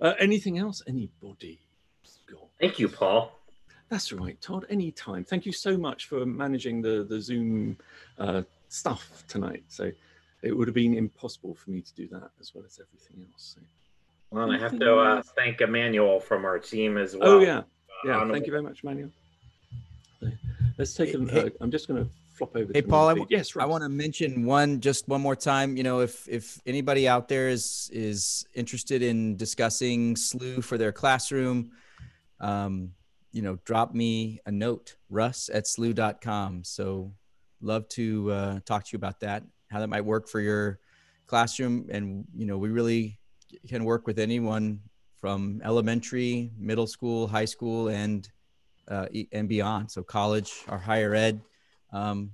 uh, anything else? Anybody? God. Thank you, Paul. That's right, Todd. Anytime. Thank you so much for managing the the Zoom uh, stuff tonight. So, it would have been impossible for me to do that as well as everything else. So. Well, I have to uh, thank Emmanuel from our team as well. Oh yeah, yeah. Thank you very much, Emmanuel. Let's take a. Hey, I'm just going to flop over. Hey, Paul. I, yes, I want to mention one just one more time. You know, if if anybody out there is is interested in discussing Slooh for their classroom, um, you know, drop me a note, Russ at Slooh.com. So, love to uh, talk to you about that, how that might work for your classroom, and you know, we really can work with anyone from elementary, middle school, high school, and uh, and beyond. So college, or higher ed um,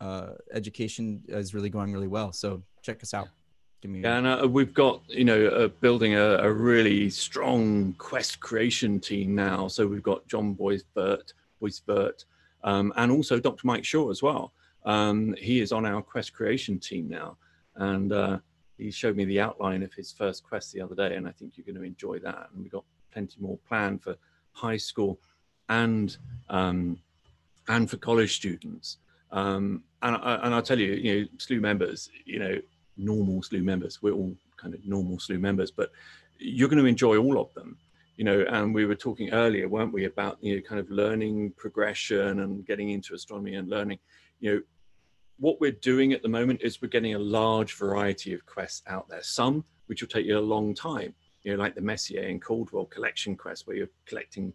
uh, education is really going really well. So check us out. Yeah, and uh, we've got you know uh, building a, a, really strong quest creation team now. So we've got John Boisbert, Boisbert, um, and also Dr. Mike Shaw as well. Um, he is on our quest creation team now, and uh, he showed me the outline of his first quest the other day, and I think you're going to enjoy that. And we've got plenty more planned for high school and um, and for college students. Um, and, and I'll tell you, you know, Slooh members, you know, normal Slooh members, we're all kind of normal Slooh members, but you're going to enjoy all of them, you know. And we were talking earlier, weren't we, about you know, kind of learning progression and getting into astronomy and learning, you know. What we're doing at the moment is we're getting a large variety of quests out there. Some which will take you a long time, you know, like the Messier and Caldwell collection quest, where you're collecting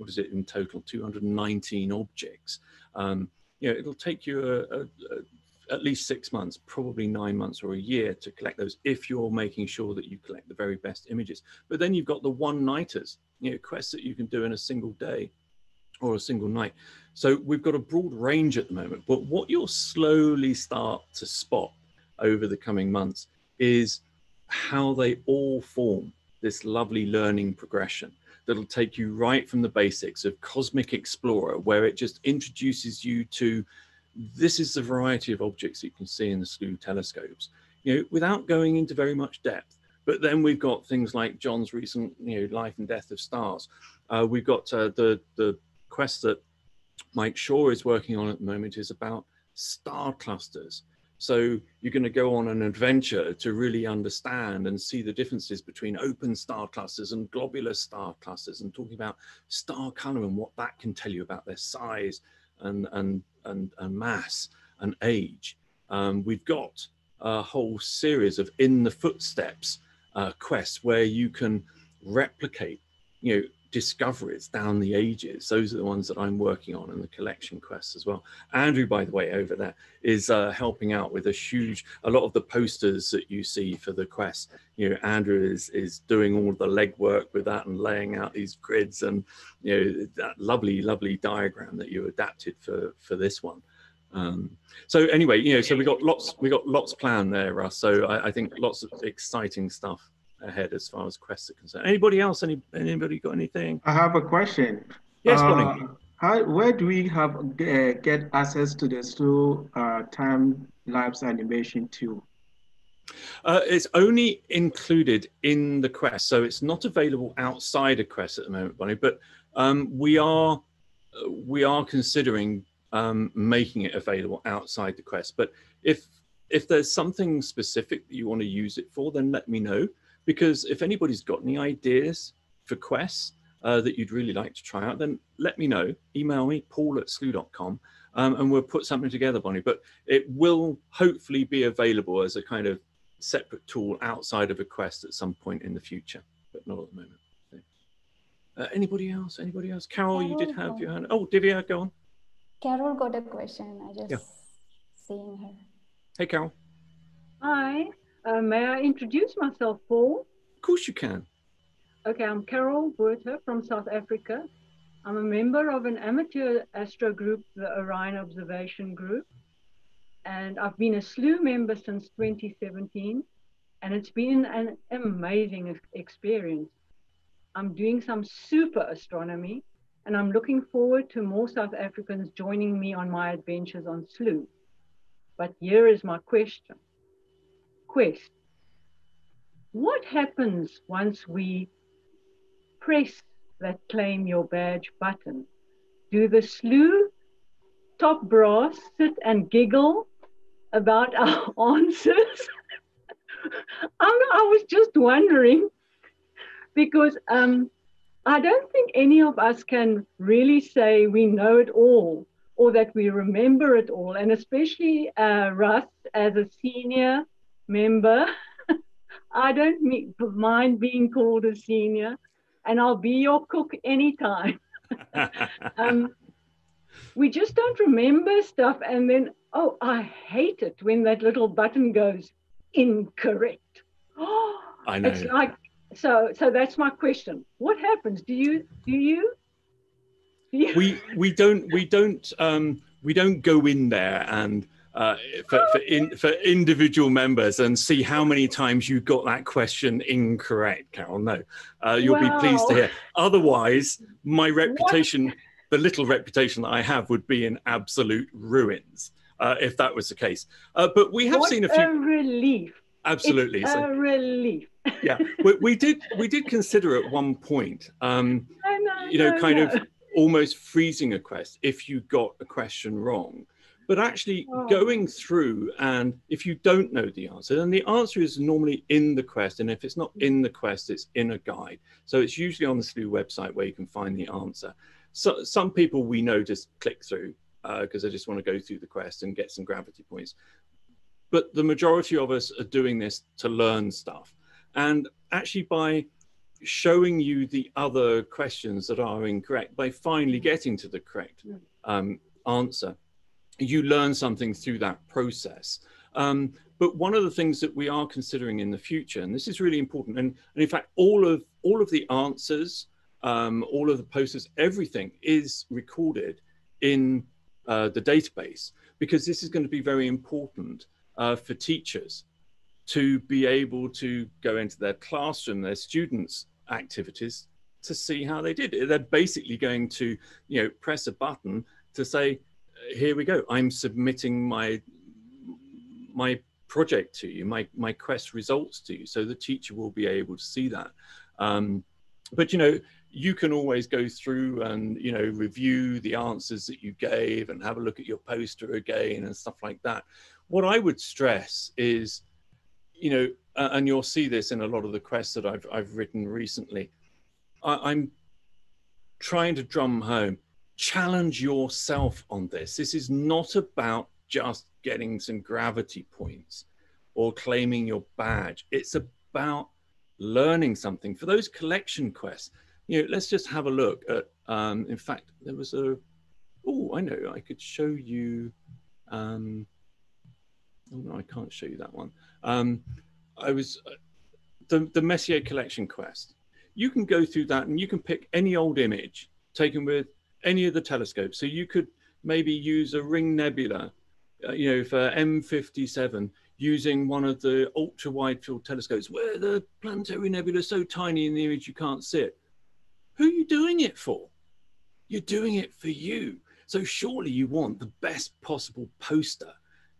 what is it in total? 219 objects. Um, you know it'll take you a, a, a, at least six months probably nine months or a year to collect those if you're making sure that you collect the very best images. But then you've got the one nighters you know quests that you can do in a single day or a single night. So we've got a broad range at the moment but what you'll slowly start to spot over the coming months is how they all form this lovely learning progression that'll take you right from the basics of Cosmic Explorer, where it just introduces you to this is the variety of objects you can see in the Slooh telescopes, you know, without going into very much depth. But then we've got things like John's recent, you know, Life and Death of Stars. Uh, we've got uh, the the quest that Mike Shaw is working on at the moment is about star clusters so you're going to go on an adventure to really understand and see the differences between open star clusters and globular star clusters and talking about star color and what that can tell you about their size and, and, and, and mass and age. Um, we've got a whole series of in the footsteps uh, quests where you can replicate, you know, discoveries down the ages. Those are the ones that I'm working on in the collection quests as well. Andrew, by the way, over there is uh, helping out with a huge, a lot of the posters that you see for the quest. You know, Andrew is is doing all the legwork with that and laying out these grids and you know that lovely, lovely diagram that you adapted for for this one. Um, so anyway, you know, so we got lots, we got lots planned there, Russ. So I, I think lots of exciting stuff ahead as far as quests are concerned. Anybody else? Any anybody got anything? I have a question. Yes, uh, how where do we have uh, get access to the Slooh uh, time lapse animation tool? Uh, it's only included in the quest, so it's not available outside of quest at the moment, Bonnie. But um, we are we are considering um, making it available outside the quest. But if if there's something specific that you want to use it for, then let me know because if anybody's got any ideas for quests uh, that you'd really like to try out, then let me know. Email me, paul at slooh.com, um, and we'll put something together, Bonnie. But it will hopefully be available as a kind of separate tool outside of a quest at some point in the future, but not at the moment. Uh, anybody else? Anybody else? Carol, Carol, you did have your hand. Oh, Divya, go on. Carol got a question. I just yeah. seeing her. Hey, Carol. Hi. Uh, may I introduce myself, Paul? Of course you can. Okay, I'm Carol Werter from South Africa. I'm a member of an amateur astro group, the Orion Observation Group. And I've been a Slooh member since 2017. And it's been an amazing experience. I'm doing some super astronomy, and I'm looking forward to more South Africans joining me on my adventures on Slooh. But here is my question quest. What happens once we press that claim your badge button? Do the Slooh top brass sit and giggle about our answers? I was just wondering because um, I don't think any of us can really say we know it all or that we remember it all. And especially uh, Russ, as a senior member. I don't mind being called a senior, and I'll be your cook anytime. um, we just don't remember stuff, and then oh, I hate it when that little button goes incorrect. I know. It's like so so that's my question. What happens? Do you do you? Do you... We we don't we don't um, we don't go in there and uh, for, for, in, for individual members and see how many times you got that question incorrect, Carol. No, uh, you'll wow. be pleased to hear. Otherwise, my reputation, what? the little reputation that I have, would be in absolute ruins uh, if that was the case. Uh, but we have what seen a few. A relief. Absolutely, it's so, a relief. yeah, we, we, did. We did consider at one point, um, know, you know, kind of almost freezing a quest if you got a question wrong but actually oh. going through and if you don't know the answer then the answer is normally in the quest and if it's not in the quest it's in a guide. So it's usually on the Slooh website where you can find the answer. So some people we know just click through because uh, they just want to go through the quest and get some gravity points. But the majority of us are doing this to learn stuff. And actually by showing you the other questions that are incorrect by finally getting to the correct um, answer you learn something through that process. Um, but one of the things that we are considering in the future, and this is really important, and, and in fact, all of all of the answers, um, all of the posters, everything is recorded in uh, the database because this is going to be very important uh, for teachers to be able to go into their classroom, their students' activities, to see how they did. They're basically going to, you know, press a button to say, here we go. I'm submitting my my project to you, my my quest results to you, so the teacher will be able to see that. Um, but you know, you can always go through and you know review the answers that you gave and have a look at your poster again and stuff like that. What I would stress is, you know, uh, and you'll see this in a lot of the quests that I've I've written recently. I, I'm trying to drum home challenge yourself on this. This is not about just getting some gravity points or claiming your badge. It's about learning something. For those collection quests, you know, let's just have a look at, um, in fact, there was a, oh, I know, I could show you, um, oh no, I can't show you that one. Um, I was, uh, the, the Messier collection quest. You can go through that and you can pick any old image taken with any of the telescopes. So you could maybe use a ring nebula, uh, you know, for M57 using one of the ultra wide field telescopes where the planetary nebula is so tiny in the image you can't see it. Who are you doing it for? You're doing it for you. So surely you want the best possible poster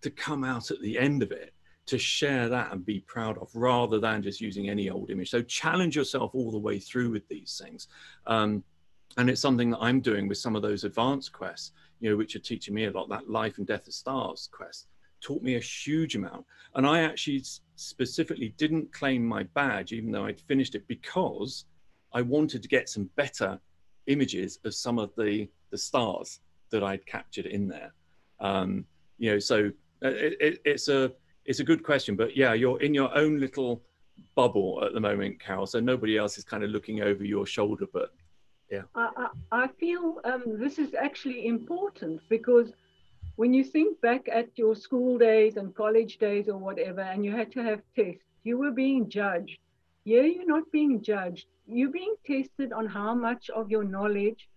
to come out at the end of it to share that and be proud of rather than just using any old image. So challenge yourself all the way through with these things. Um, and it's something that I'm doing with some of those advanced quests, you know, which are teaching me a lot. That life and death of stars quest taught me a huge amount. And I actually specifically didn't claim my badge, even though I'd finished it, because I wanted to get some better images of some of the the stars that I'd captured in there. Um, you know, so uh, it, it, it's a it's a good question, but yeah, you're in your own little bubble at the moment, Carol. So nobody else is kind of looking over your shoulder, but yeah. I, I, I feel um, this is actually important because when you think back at your school days and college days or whatever, and you had to have tests, you were being judged. Yeah, you're not being judged. You're being tested on how much of your knowledge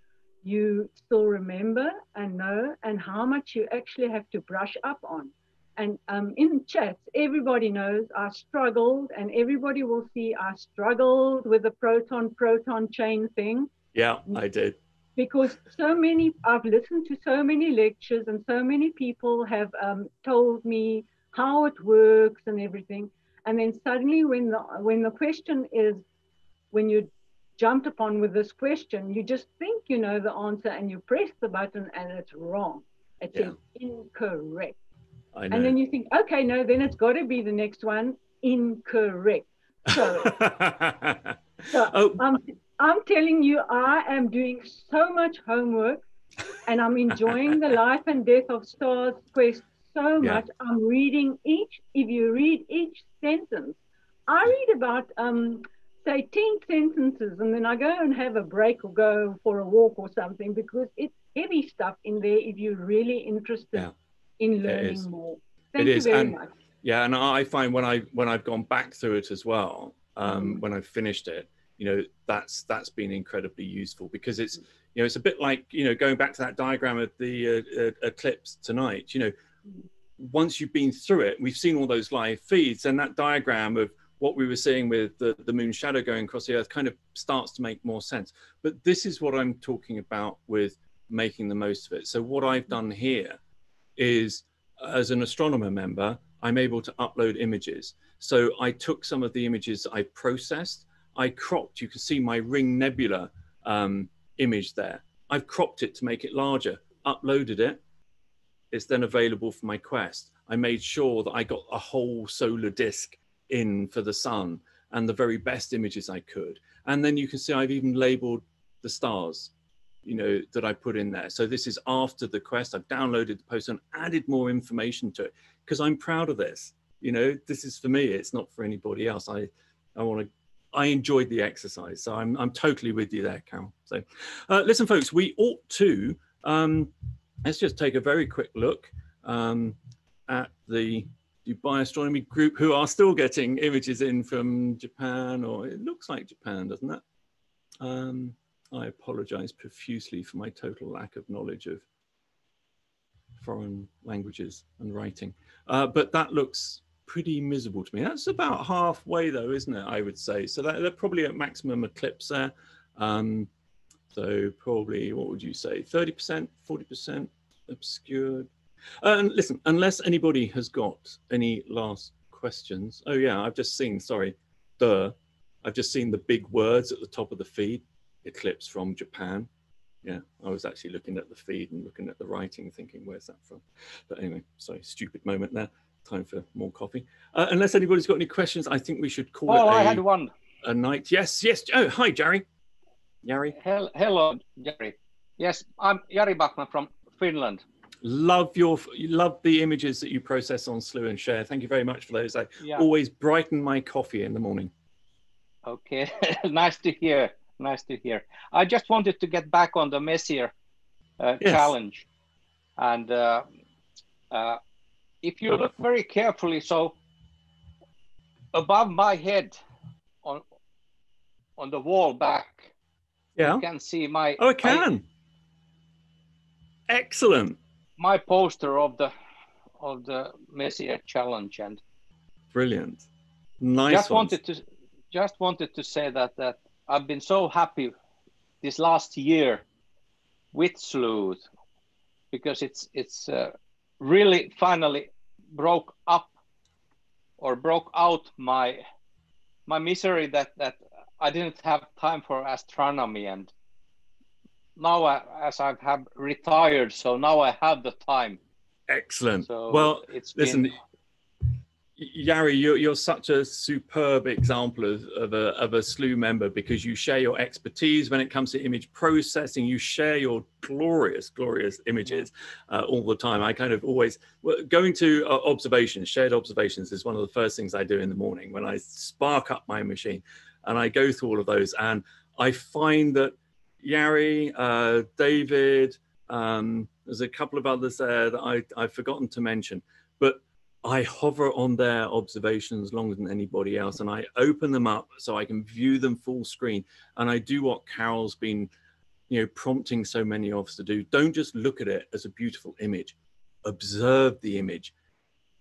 you still remember and know, and how much you actually have to brush up on. And um, in chats, everybody knows I struggled, and everybody will see I struggled with the proton proton chain thing. Yeah, I did. Because so many, I've listened to so many lectures and so many people have um, told me how it works and everything. And then suddenly when the, when the question is, when you jumped upon with this question, you just think you know the answer and you press the button and it's wrong. It's yeah. incorrect. And then you think, okay, no, then it's got to be the next one, incorrect. So, so oh. um, I'm telling you, I am doing so much homework and I'm enjoying the life and death of stars quest so yeah. much. I'm reading each, if you read each sentence, I read about, um, say, 10 sentences and then I go and have a break or go for a walk or something because it's heavy stuff in there if you're really interested yeah. in learning more. Thank it you is. very and, much. Yeah, and I find when I when I've gone back through it as well, um, when I've finished it, you know, that's that's been incredibly useful because it's you know it's a bit like you know going back to that diagram of the uh, uh, eclipse tonight. You know, once you've been through it, we've seen all those live feeds, and that diagram of what we were seeing with the, the moon shadow going across the earth kind of starts to make more sense. But this is what I'm talking about with making the most of it. So what I've done here is as an astronomer member, I'm able to upload images. So I took some of the images I processed, I cropped, you can see my ring nebula um, image there. I've cropped it to make it larger, uploaded it. It's then available for my quest. I made sure that I got a whole solar disk in for the sun and the very best images I could. And then you can see I've even labeled the stars, you know, that I put in there. So this is after the quest. I've downloaded the post and added more information to it because I'm proud of this. You know, this is for me. It's not for anybody else. I, I want to I enjoyed the exercise. So I'm, I'm totally with you there, Carol. So uh, listen, folks, we ought to, um, let's just take a very quick look um, at the Dubai Astronomy Group, who are still getting images in from Japan, or it looks like Japan, doesn't it? Um, I apologize profusely for my total lack of knowledge of foreign languages and writing. Uh, but that looks pretty miserable to me. That's about halfway though, isn't it? I would say. So that, they're probably at maximum eclipse there. Um, so probably, what would you say? 30%, 40% obscured. And listen, unless anybody has got any last questions. Oh yeah, I've just seen, sorry, duh. I've just seen the big words at the top of the feed, eclipse from Japan. Yeah, I was actually looking at the feed and looking at the writing, thinking, where's that from? But anyway, sorry, stupid moment there time for more coffee. Uh, unless anybody's got any questions, I think we should call oh, it. Oh, I had one. A night. Yes, yes. Oh, hi, Jerry. Jari. Hello, Jerry. Yes, I'm Jari Bachman from Finland. Love your love the images that you process on Slooh and share. Thank you very much for those. I yeah. always brighten my coffee in the morning. Okay, nice to hear. Nice to hear. I just wanted to get back on the Messier uh, yes. challenge, and uh, uh, if you look very carefully, so above my head on on the wall back, yeah, you can see my. Oh, I can. Excellent. My poster of the of the Messier challenge and. Brilliant. Nice. Just ones. wanted to just wanted to say that that I've been so happy this last year with Slooh because it's it's uh, really finally broke up or broke out my my misery that that I didn't have time for astronomy and now I, as I have retired, so now I have the time. Excellent. So well, it's listen, been... Jari, you're, you're such a superb example of, of, a, of a Slooh member because you share your expertise when it comes to image processing. You share your glorious, glorious images uh, all the time. I kind of always, going to uh, observations, shared observations is one of the first things I do in the morning when I spark up my machine and I go through all of those. And I find that Jari, uh, David, um, there's a couple of others there that I, I've forgotten to mention, but I hover on their observations longer than anybody else and I open them up so I can view them full screen. And I do what Carol's been, you know, prompting so many of us to do. Don't just look at it as a beautiful image, observe the image,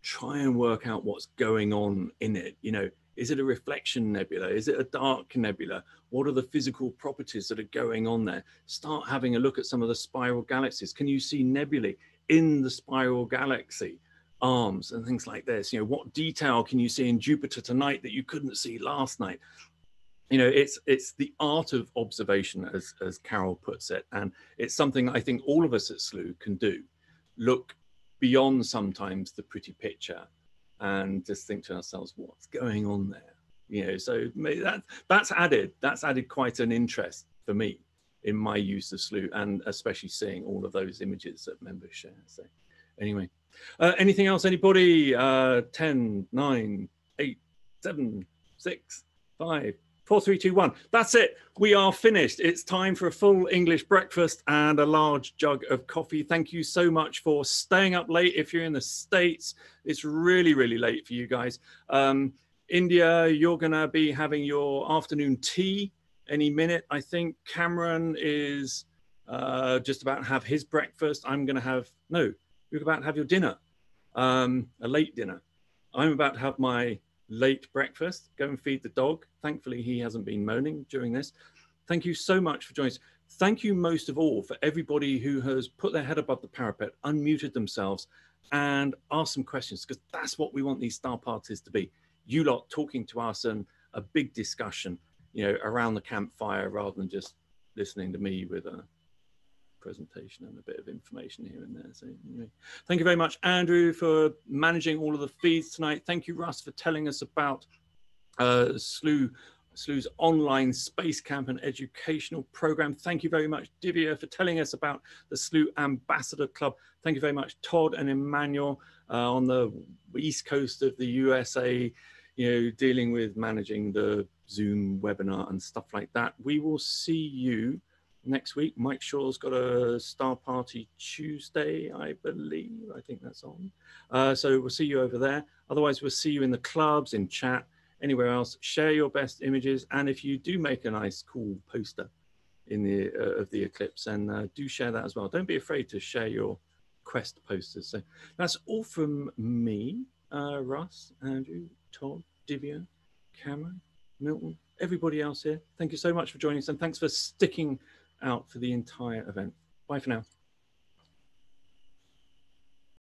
try and work out what's going on in it. You know, is it a reflection nebula? Is it a dark nebula? What are the physical properties that are going on there? Start having a look at some of the spiral galaxies. Can you see nebulae in the spiral galaxy? Arms and things like this. You know, what detail can you see in Jupiter tonight that you couldn't see last night? You know, it's it's the art of observation, as as Carol puts it, and it's something I think all of us at Slooh can do. Look beyond sometimes the pretty picture, and just think to ourselves, what's going on there? You know, so that that's added that's added quite an interest for me in my use of Slooh, and especially seeing all of those images that members share. So, anyway. Uh, anything else? Anybody? Uh, 10, 9, 8, 7, 6, 5, 4, 3, 2, 1. That's it. We are finished. It's time for a full English breakfast and a large jug of coffee. Thank you so much for staying up late. If you're in the States, it's really, really late for you guys. Um, India, you're going to be having your afternoon tea any minute. I think Cameron is uh, just about to have his breakfast. I'm going to have, no, you're about to have your dinner, um, a late dinner. I'm about to have my late breakfast, go and feed the dog. Thankfully, he hasn't been moaning during this. Thank you so much for joining us. Thank you most of all for everybody who has put their head above the parapet, unmuted themselves, and asked some questions, because that's what we want these star parties to be. You lot talking to us and a big discussion, you know, around the campfire rather than just listening to me with a presentation and a bit of information here and there. So anyway, thank you very much, Andrew, for managing all of the feeds tonight. Thank you, Russ, for telling us about uh, Slooh, Slooh's online space camp and educational program. Thank you very much, Divya, for telling us about the Slooh Ambassador Club. Thank you very much, Todd and Emmanuel uh, on the east coast of the USA, you know, dealing with managing the Zoom webinar and stuff like that. We will see you next week. Mike Shaw's got a star party Tuesday, I believe. I think that's on. Uh, so we'll see you over there. Otherwise, we'll see you in the clubs, in chat, anywhere else. Share your best images, and if you do make a nice, cool poster in the uh, of the eclipse, and uh, do share that as well. Don't be afraid to share your quest posters. So that's all from me, uh, Russ, Andrew, Todd, Divya, Cameron, Milton, everybody else here. Thank you so much for joining us, and thanks for sticking out for the entire event. Bye for now.